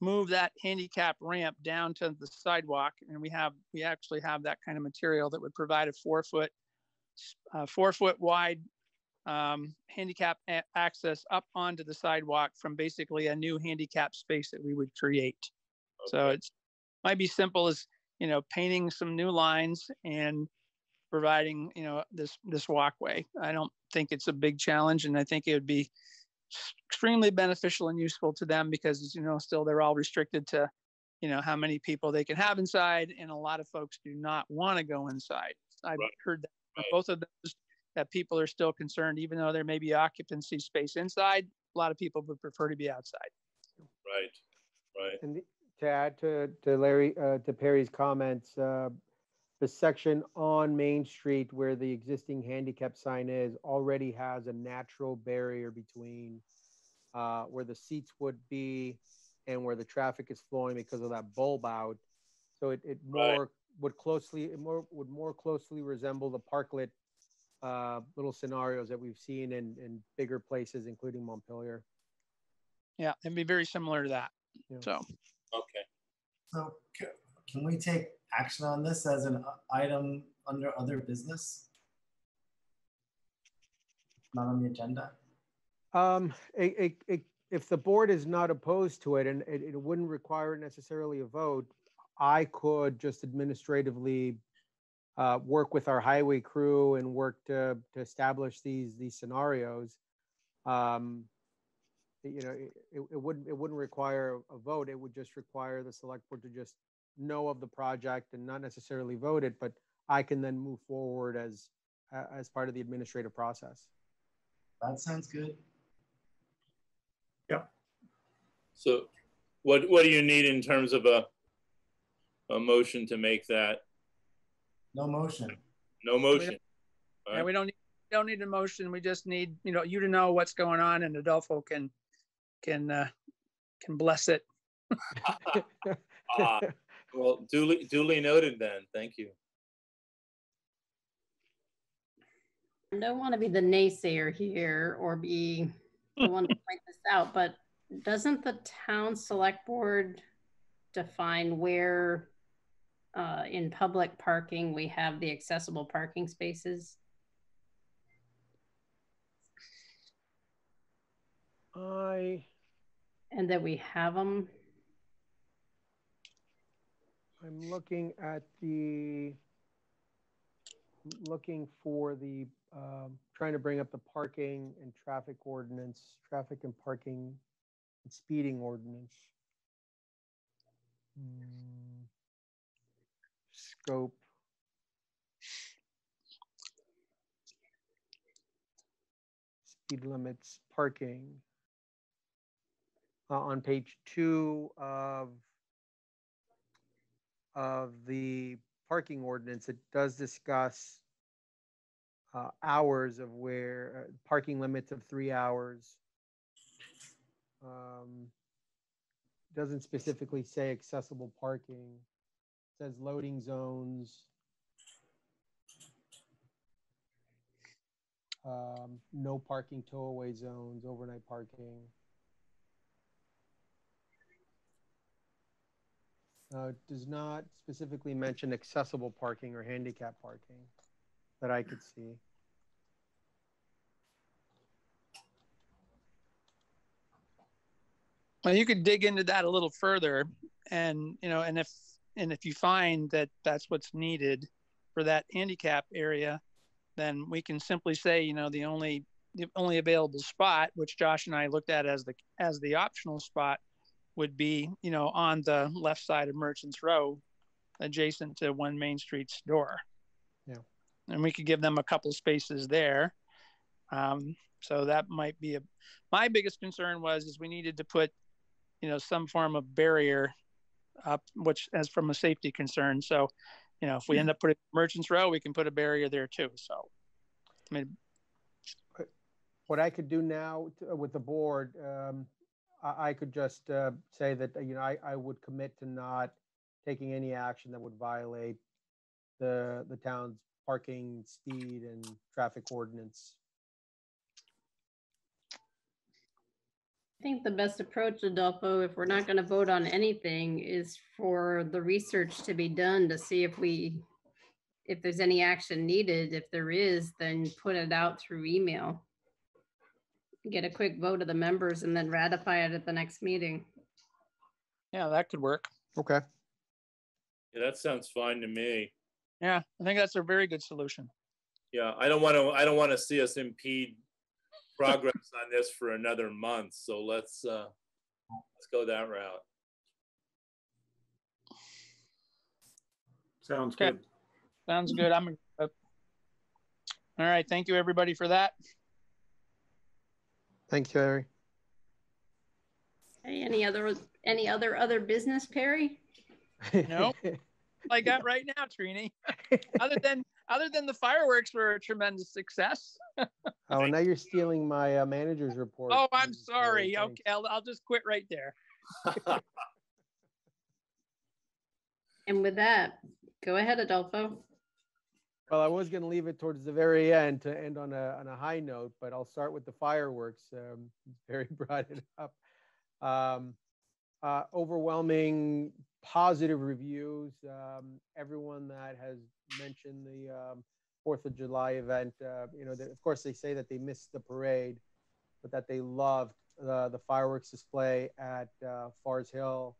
move that handicap ramp down to the sidewalk. And we have, we actually have that kind of material that would provide a four foot, uh, four foot wide um, handicap a- access up onto the sidewalk from basically a new handicap space that we would create. So it's might be simple as you know painting some new lines and providing you know this this walkway. I don't think it's a big challenge, and I think it would be extremely beneficial and useful to them because you know still they're all restricted to you know how many people they can have inside, and a lot of folks do not want to go inside. I've heard that from both of those that people are still concerned, even though there may be occupancy space inside. A lot of people would prefer to be outside. right, right. And to add to, to Larry, uh, to Perry's comments, uh, the section on Main Street where the existing handicap sign is already has a natural barrier between uh, where the seats would be and where the traffic is flowing because of that bulb out. So it, it Right. more would closely, it more, would more closely resemble the parklet uh, little scenarios that we've seen in, in bigger places, including Montpelier. Yeah, it'd be very similar to that. Yeah. So Okay. So can we take action on this as an uh, item under other business? Not on the agenda? Um, it, it, it, if the board is not opposed to it and it, wouldn't require necessarily a vote, I could just administratively uh, work with our highway crew and work to, to establish these, these scenarios. Um, you know, it it wouldn't, it wouldn't require a vote. It would just require the select board to just know of the project and not necessarily vote it, but I can then move forward as, as part of the administrative process. That sounds good. Yeah. So what, what do you need in terms of a, a motion to make that? No motion. No motion? yeah, we don't need, don't need a motion. We just need, you know, you to know what's going on and Adolfo can, can, uh, can bless it. Ah, Well, duly, duly noted then. Thank you. I don't want to be the naysayer here or be the one to point this out, but doesn't the town select board define where uh, in public parking we have the accessible parking spaces? I, And that we have them. I'm looking at the, looking for the, um, trying to bring up the parking and traffic ordinance, traffic and parking and speeding ordinance. Hmm. Scope. Speed limits, parking. Uh, on page two of of the parking ordinance, it does discuss uh, hours of where, uh, parking limits of three hours. Um, Doesn't specifically say accessible parking. Says loading zones. Um, no parking tow-away zones, overnight parking. Uh, does not specifically mention accessible parking or handicap parking that I could see. Well, you could dig into that a little further and, you know, and if, and if you find that that's what's needed for that handicap area, then we can simply say, you know, the only, the only available spot, which Josh and I looked at as the, as the optional spot would be, you know, on the left side of Merchants Row, adjacent to One Main Street's door. Yeah. And we could give them a couple spaces there. Um, so that might be a, my biggest concern was, is we needed to put, you know, some form of barrier up, which as from a safety concern. So, you know, if we end up putting Merchants Row, we can put a barrier there too. So, I mean, What I could do now to- with the board, um, I, could just, uh, say that, uh, you know, I, I would commit to not taking any action that would violate the, the town's parking, speed and traffic ordinance. I think the best approach, Adolfo, if we're not gonna vote on anything, is for the research to be done to see if we, if there's any action needed. If there is, then put it out through email. Get a quick vote of the members and then ratify it at the next meeting. yeah, that could work. Okay. Yeah, that sounds fine to me. Yeah, I think that's a very good solution. Yeah, I don't want to, I don't want to see us impede progress on this for another month, so let's, uh, let's go that route. Sounds Okay. good. Sounds good. I'm, uh, all right. Thank you, everybody, for that. Thanks, Harry. Hey, Any other, any other, other business, Perry? Nope. I got right now, Trini. Other than, other than the fireworks were a tremendous success. Oh, now you're stealing my uh, manager's report. Oh, I'm sorry. thanks. Okay, I'll, I'll just quit right there. And with that, go ahead, Adolfo. Well, I was going to leave it towards the very end to end on a, on a high note, but I'll start with the fireworks. Um, Barry brought it up. Um, uh, overwhelming positive reviews. Um, everyone that has mentioned the um, Fourth of July event, uh, you know, of course they say that they missed the parade, but that they loved uh, the fireworks display at uh, Fars Hill.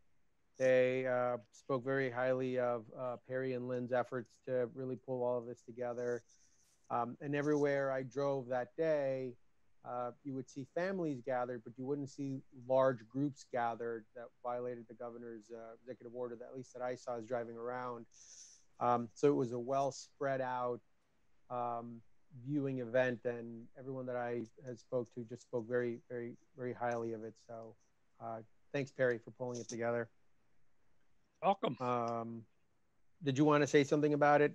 They uh, spoke very highly of uh, Perry and Lynn's efforts to really pull all of this together. Um, and everywhere I drove that day, uh, you would see families gathered, but you wouldn't see large groups gathered that violated the governor's uh, executive order, that at least that I saw as driving around. Um, so it was a well spread out um, viewing event, and everyone that I had spoke to just spoke very, very, very highly of it. So uh, thanks, Perry, for pulling it together. Welcome. Um, did you want to say something about it?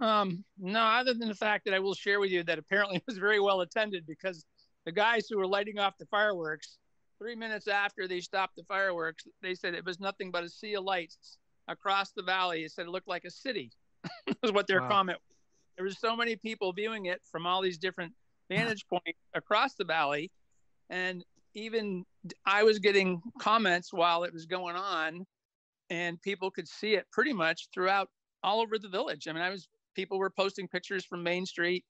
Um, no, other than the fact that I will share with you that apparently it was very well attended because the guys who were lighting off the fireworks, three minutes after they stopped the fireworks, they said it was nothing but a sea of lights across the valley. It said it looked like a city, was what their Wow. comment. There was so many people viewing it from all these different vantage points across the valley, and even I was getting comments while it was going on, and people could see it pretty much throughout all over the village. I mean, I was people were posting pictures from Main Street,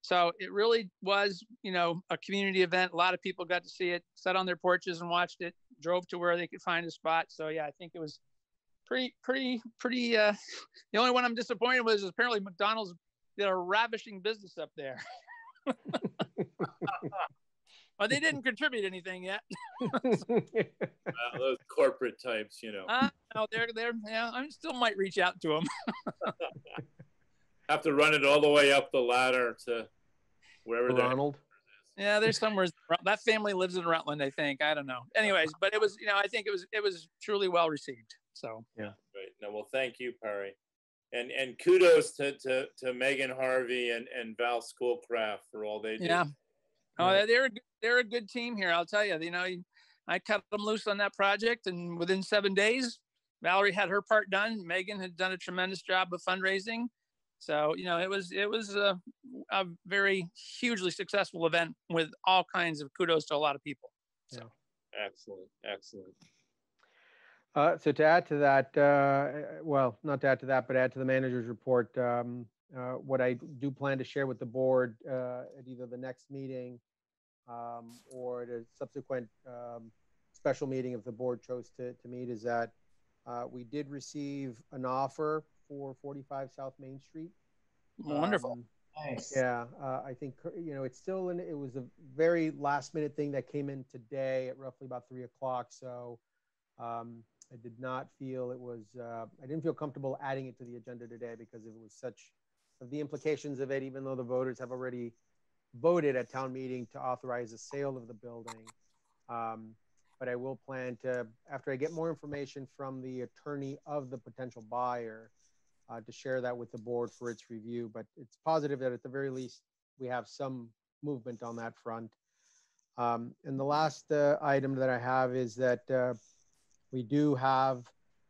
So it really was, you know, a community event. A lot of people got to see it, sat on their porches and watched it, drove to where they could find a spot. So yeah, I think it was pretty, pretty, pretty. Uh, the only one I'm disappointed with is apparently McDonald's did a ravishing business up there. well, they didn't contribute anything yet. Uh, those corporate types, you know. uh, no, they're they're yeah. I still might reach out to them. Have to run it all the way up the ladder to wherever they're. Ronald. Yeah, there's somewhere that family lives in Rutland, I think. I don't know. Anyways, but it was, you know, I think it was it was truly well received. So yeah. Right. No, well, thank you, Perry. And and kudos to to, to Megan Harvey and, and Val Schoolcraft for all they do. yeah. Oh, they're they're a, good- they're a good team here. I'll tell you. You know, I cut them loose on that project, and within seven days, Valerie had her part done. Megan had done a tremendous job of fundraising. So you know, it was it was a, a very hugely successful event with all kinds of kudos to a lot of people. Yeah. Excellent. Excellent. Uh, so to add to that, uh, well, not to add to that, but add to the manager's report, um, uh, what I do plan to share with the board uh, at either the next meeting um, or at a subsequent um, special meeting if the board chose to, to meet is that uh, we did receive an offer for 45 South Main Street. Wonderful. Um, Nice. yeah, uh, I think, you know, it's still in, it was a very last minute thing that came in today at roughly about three o'clock. So um, I did not feel it was, uh, I didn't feel comfortable adding it to the agenda today because it was such, of the implications of it, even though the voters have already voted at town meeting to authorize the sale of the building. Um, but I will plan to, after I get more information from the attorney of the potential buyer, uh, to share that with the board for its review. But it's positive that at the very least, we have some movement on that front. Um, and the last uh, item that I have is that uh, we do have,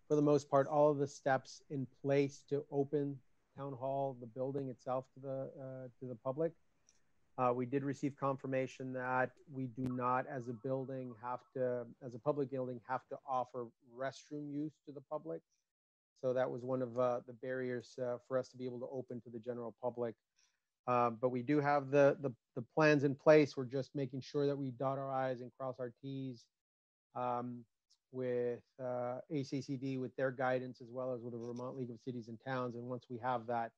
for the most part, all of the steps in place to open town hall, the building itself to the uh, to the public. Uh, we did receive confirmation that we do not, as a building, have to, as a public building, have to offer restroom use to the public. So that was one of uh, the barriers uh, for us to be able to open to the general public. Uh, but we do have the, the the plans in place. We're just making sure that we dot our i's and cross our t's um, with uh, ACCD with their guidance as well as with the Vermont League of Cities and Towns. And once we have that,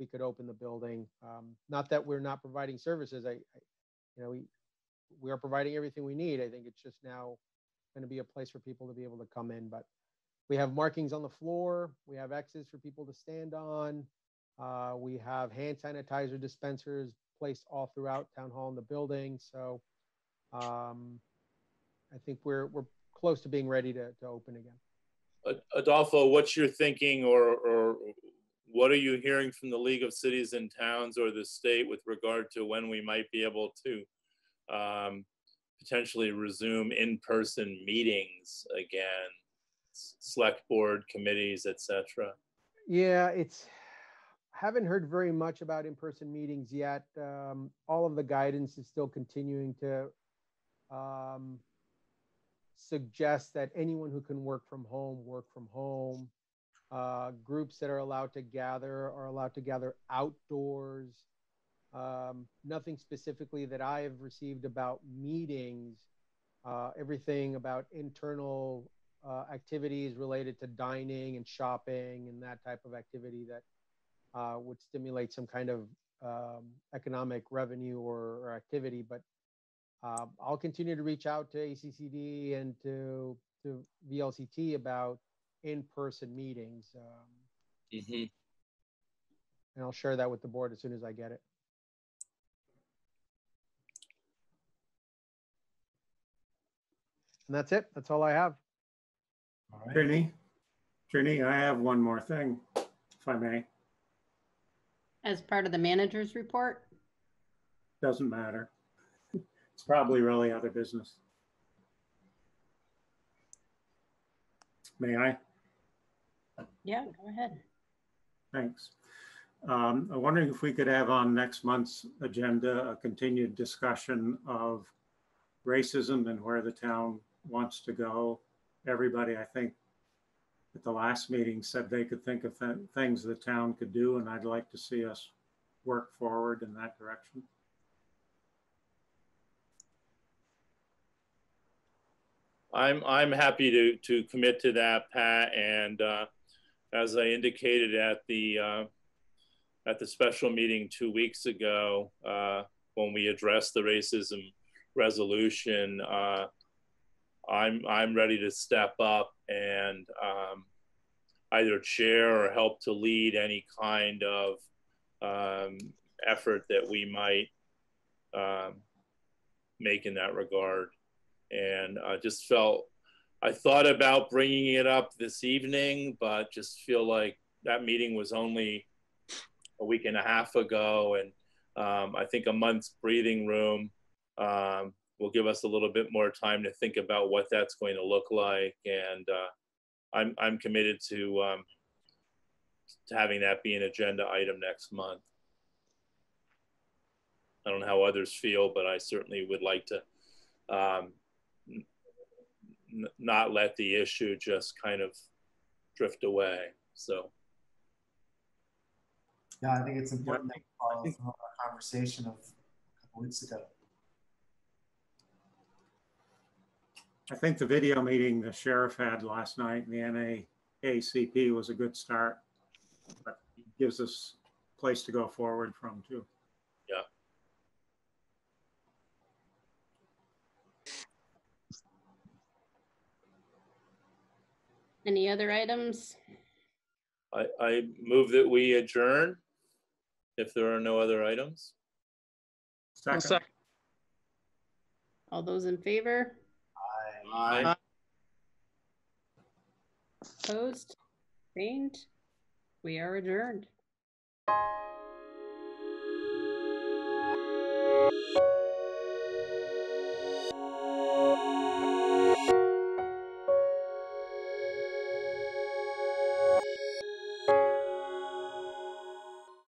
we could open the building. Um, not that we're not providing services. I, I you know, we we are providing everything we need. I think it's just now going to be a place for people to be able to come in. But we have markings on the floor. We have X's for people to stand on. Uh, we have hand sanitizer dispensers placed all throughout town hall in the building. So um, I think we're we're close to being ready to, to open again. Ad- Adolfo, what's your thinking or, or what are you hearing from the League of Cities and Towns or the state with regard to when we might be able to um, potentially resume in-person meetings again, select board committees, et cetera? Yeah, it's haven't heard very much about in-person meetings yet. Um, all of the guidance is still continuing to um, suggest that anyone who can work from home work from home. Uh, groups that are allowed to gather are allowed to gather outdoors. Um, nothing specifically that I have received about meetings. Uh, everything about internal uh, activities related to dining and shopping and that type of activity that uh, would stimulate some kind of um, economic revenue or, or activity. But uh, I'll continue to reach out to ACCD and to to VLCT about in-person meetings, um, Mm-hmm. and I'll share that with the board as soon as I get it. And that's it. That's all I have. Trini, Trini, I have one more thing, if I may. As part of the manager's report? Doesn't matter. Probably really other business. May I? Yeah, go ahead. Thanks. Um, I'm wondering if we could have on next month's agenda a continued discussion of racism and where the town wants to go. Everybody, I think, at the last meeting said they could think of th- things the town could do, and I'd like to see us work forward in that direction. I'm, I'm happy to, to commit to that, Pat. And uh, as I indicated at the, uh, at the special meeting two weeks ago, uh, when we addressed the racism resolution, uh, I'm, I'm ready to step up and um, either chair or help to lead any kind of um, effort that we might um, make in that regard. And I just felt, I thought about bringing it up this evening, but just feel like that meeting was only a week and a half ago. And um, I think a month's breathing room um, will give us a little bit more time to think about what that's going to look like. And uh, I'm, I'm committed to, um, to having that be an agenda item next month. I don't know how others feel, but I certainly would like to um, not let the issue just kind of drift away. So. Yeah, I think it's important that we follow through our conversation of a couple weeks ago. I think the video meeting the sheriff had last night in the NAACP was a good start, but it gives us place to go forward from too. Yeah. Any other items? I, I move that we adjourn if there are no other items. Second. All those in favor? Aye. Opposed? Abstained? We are adjourned.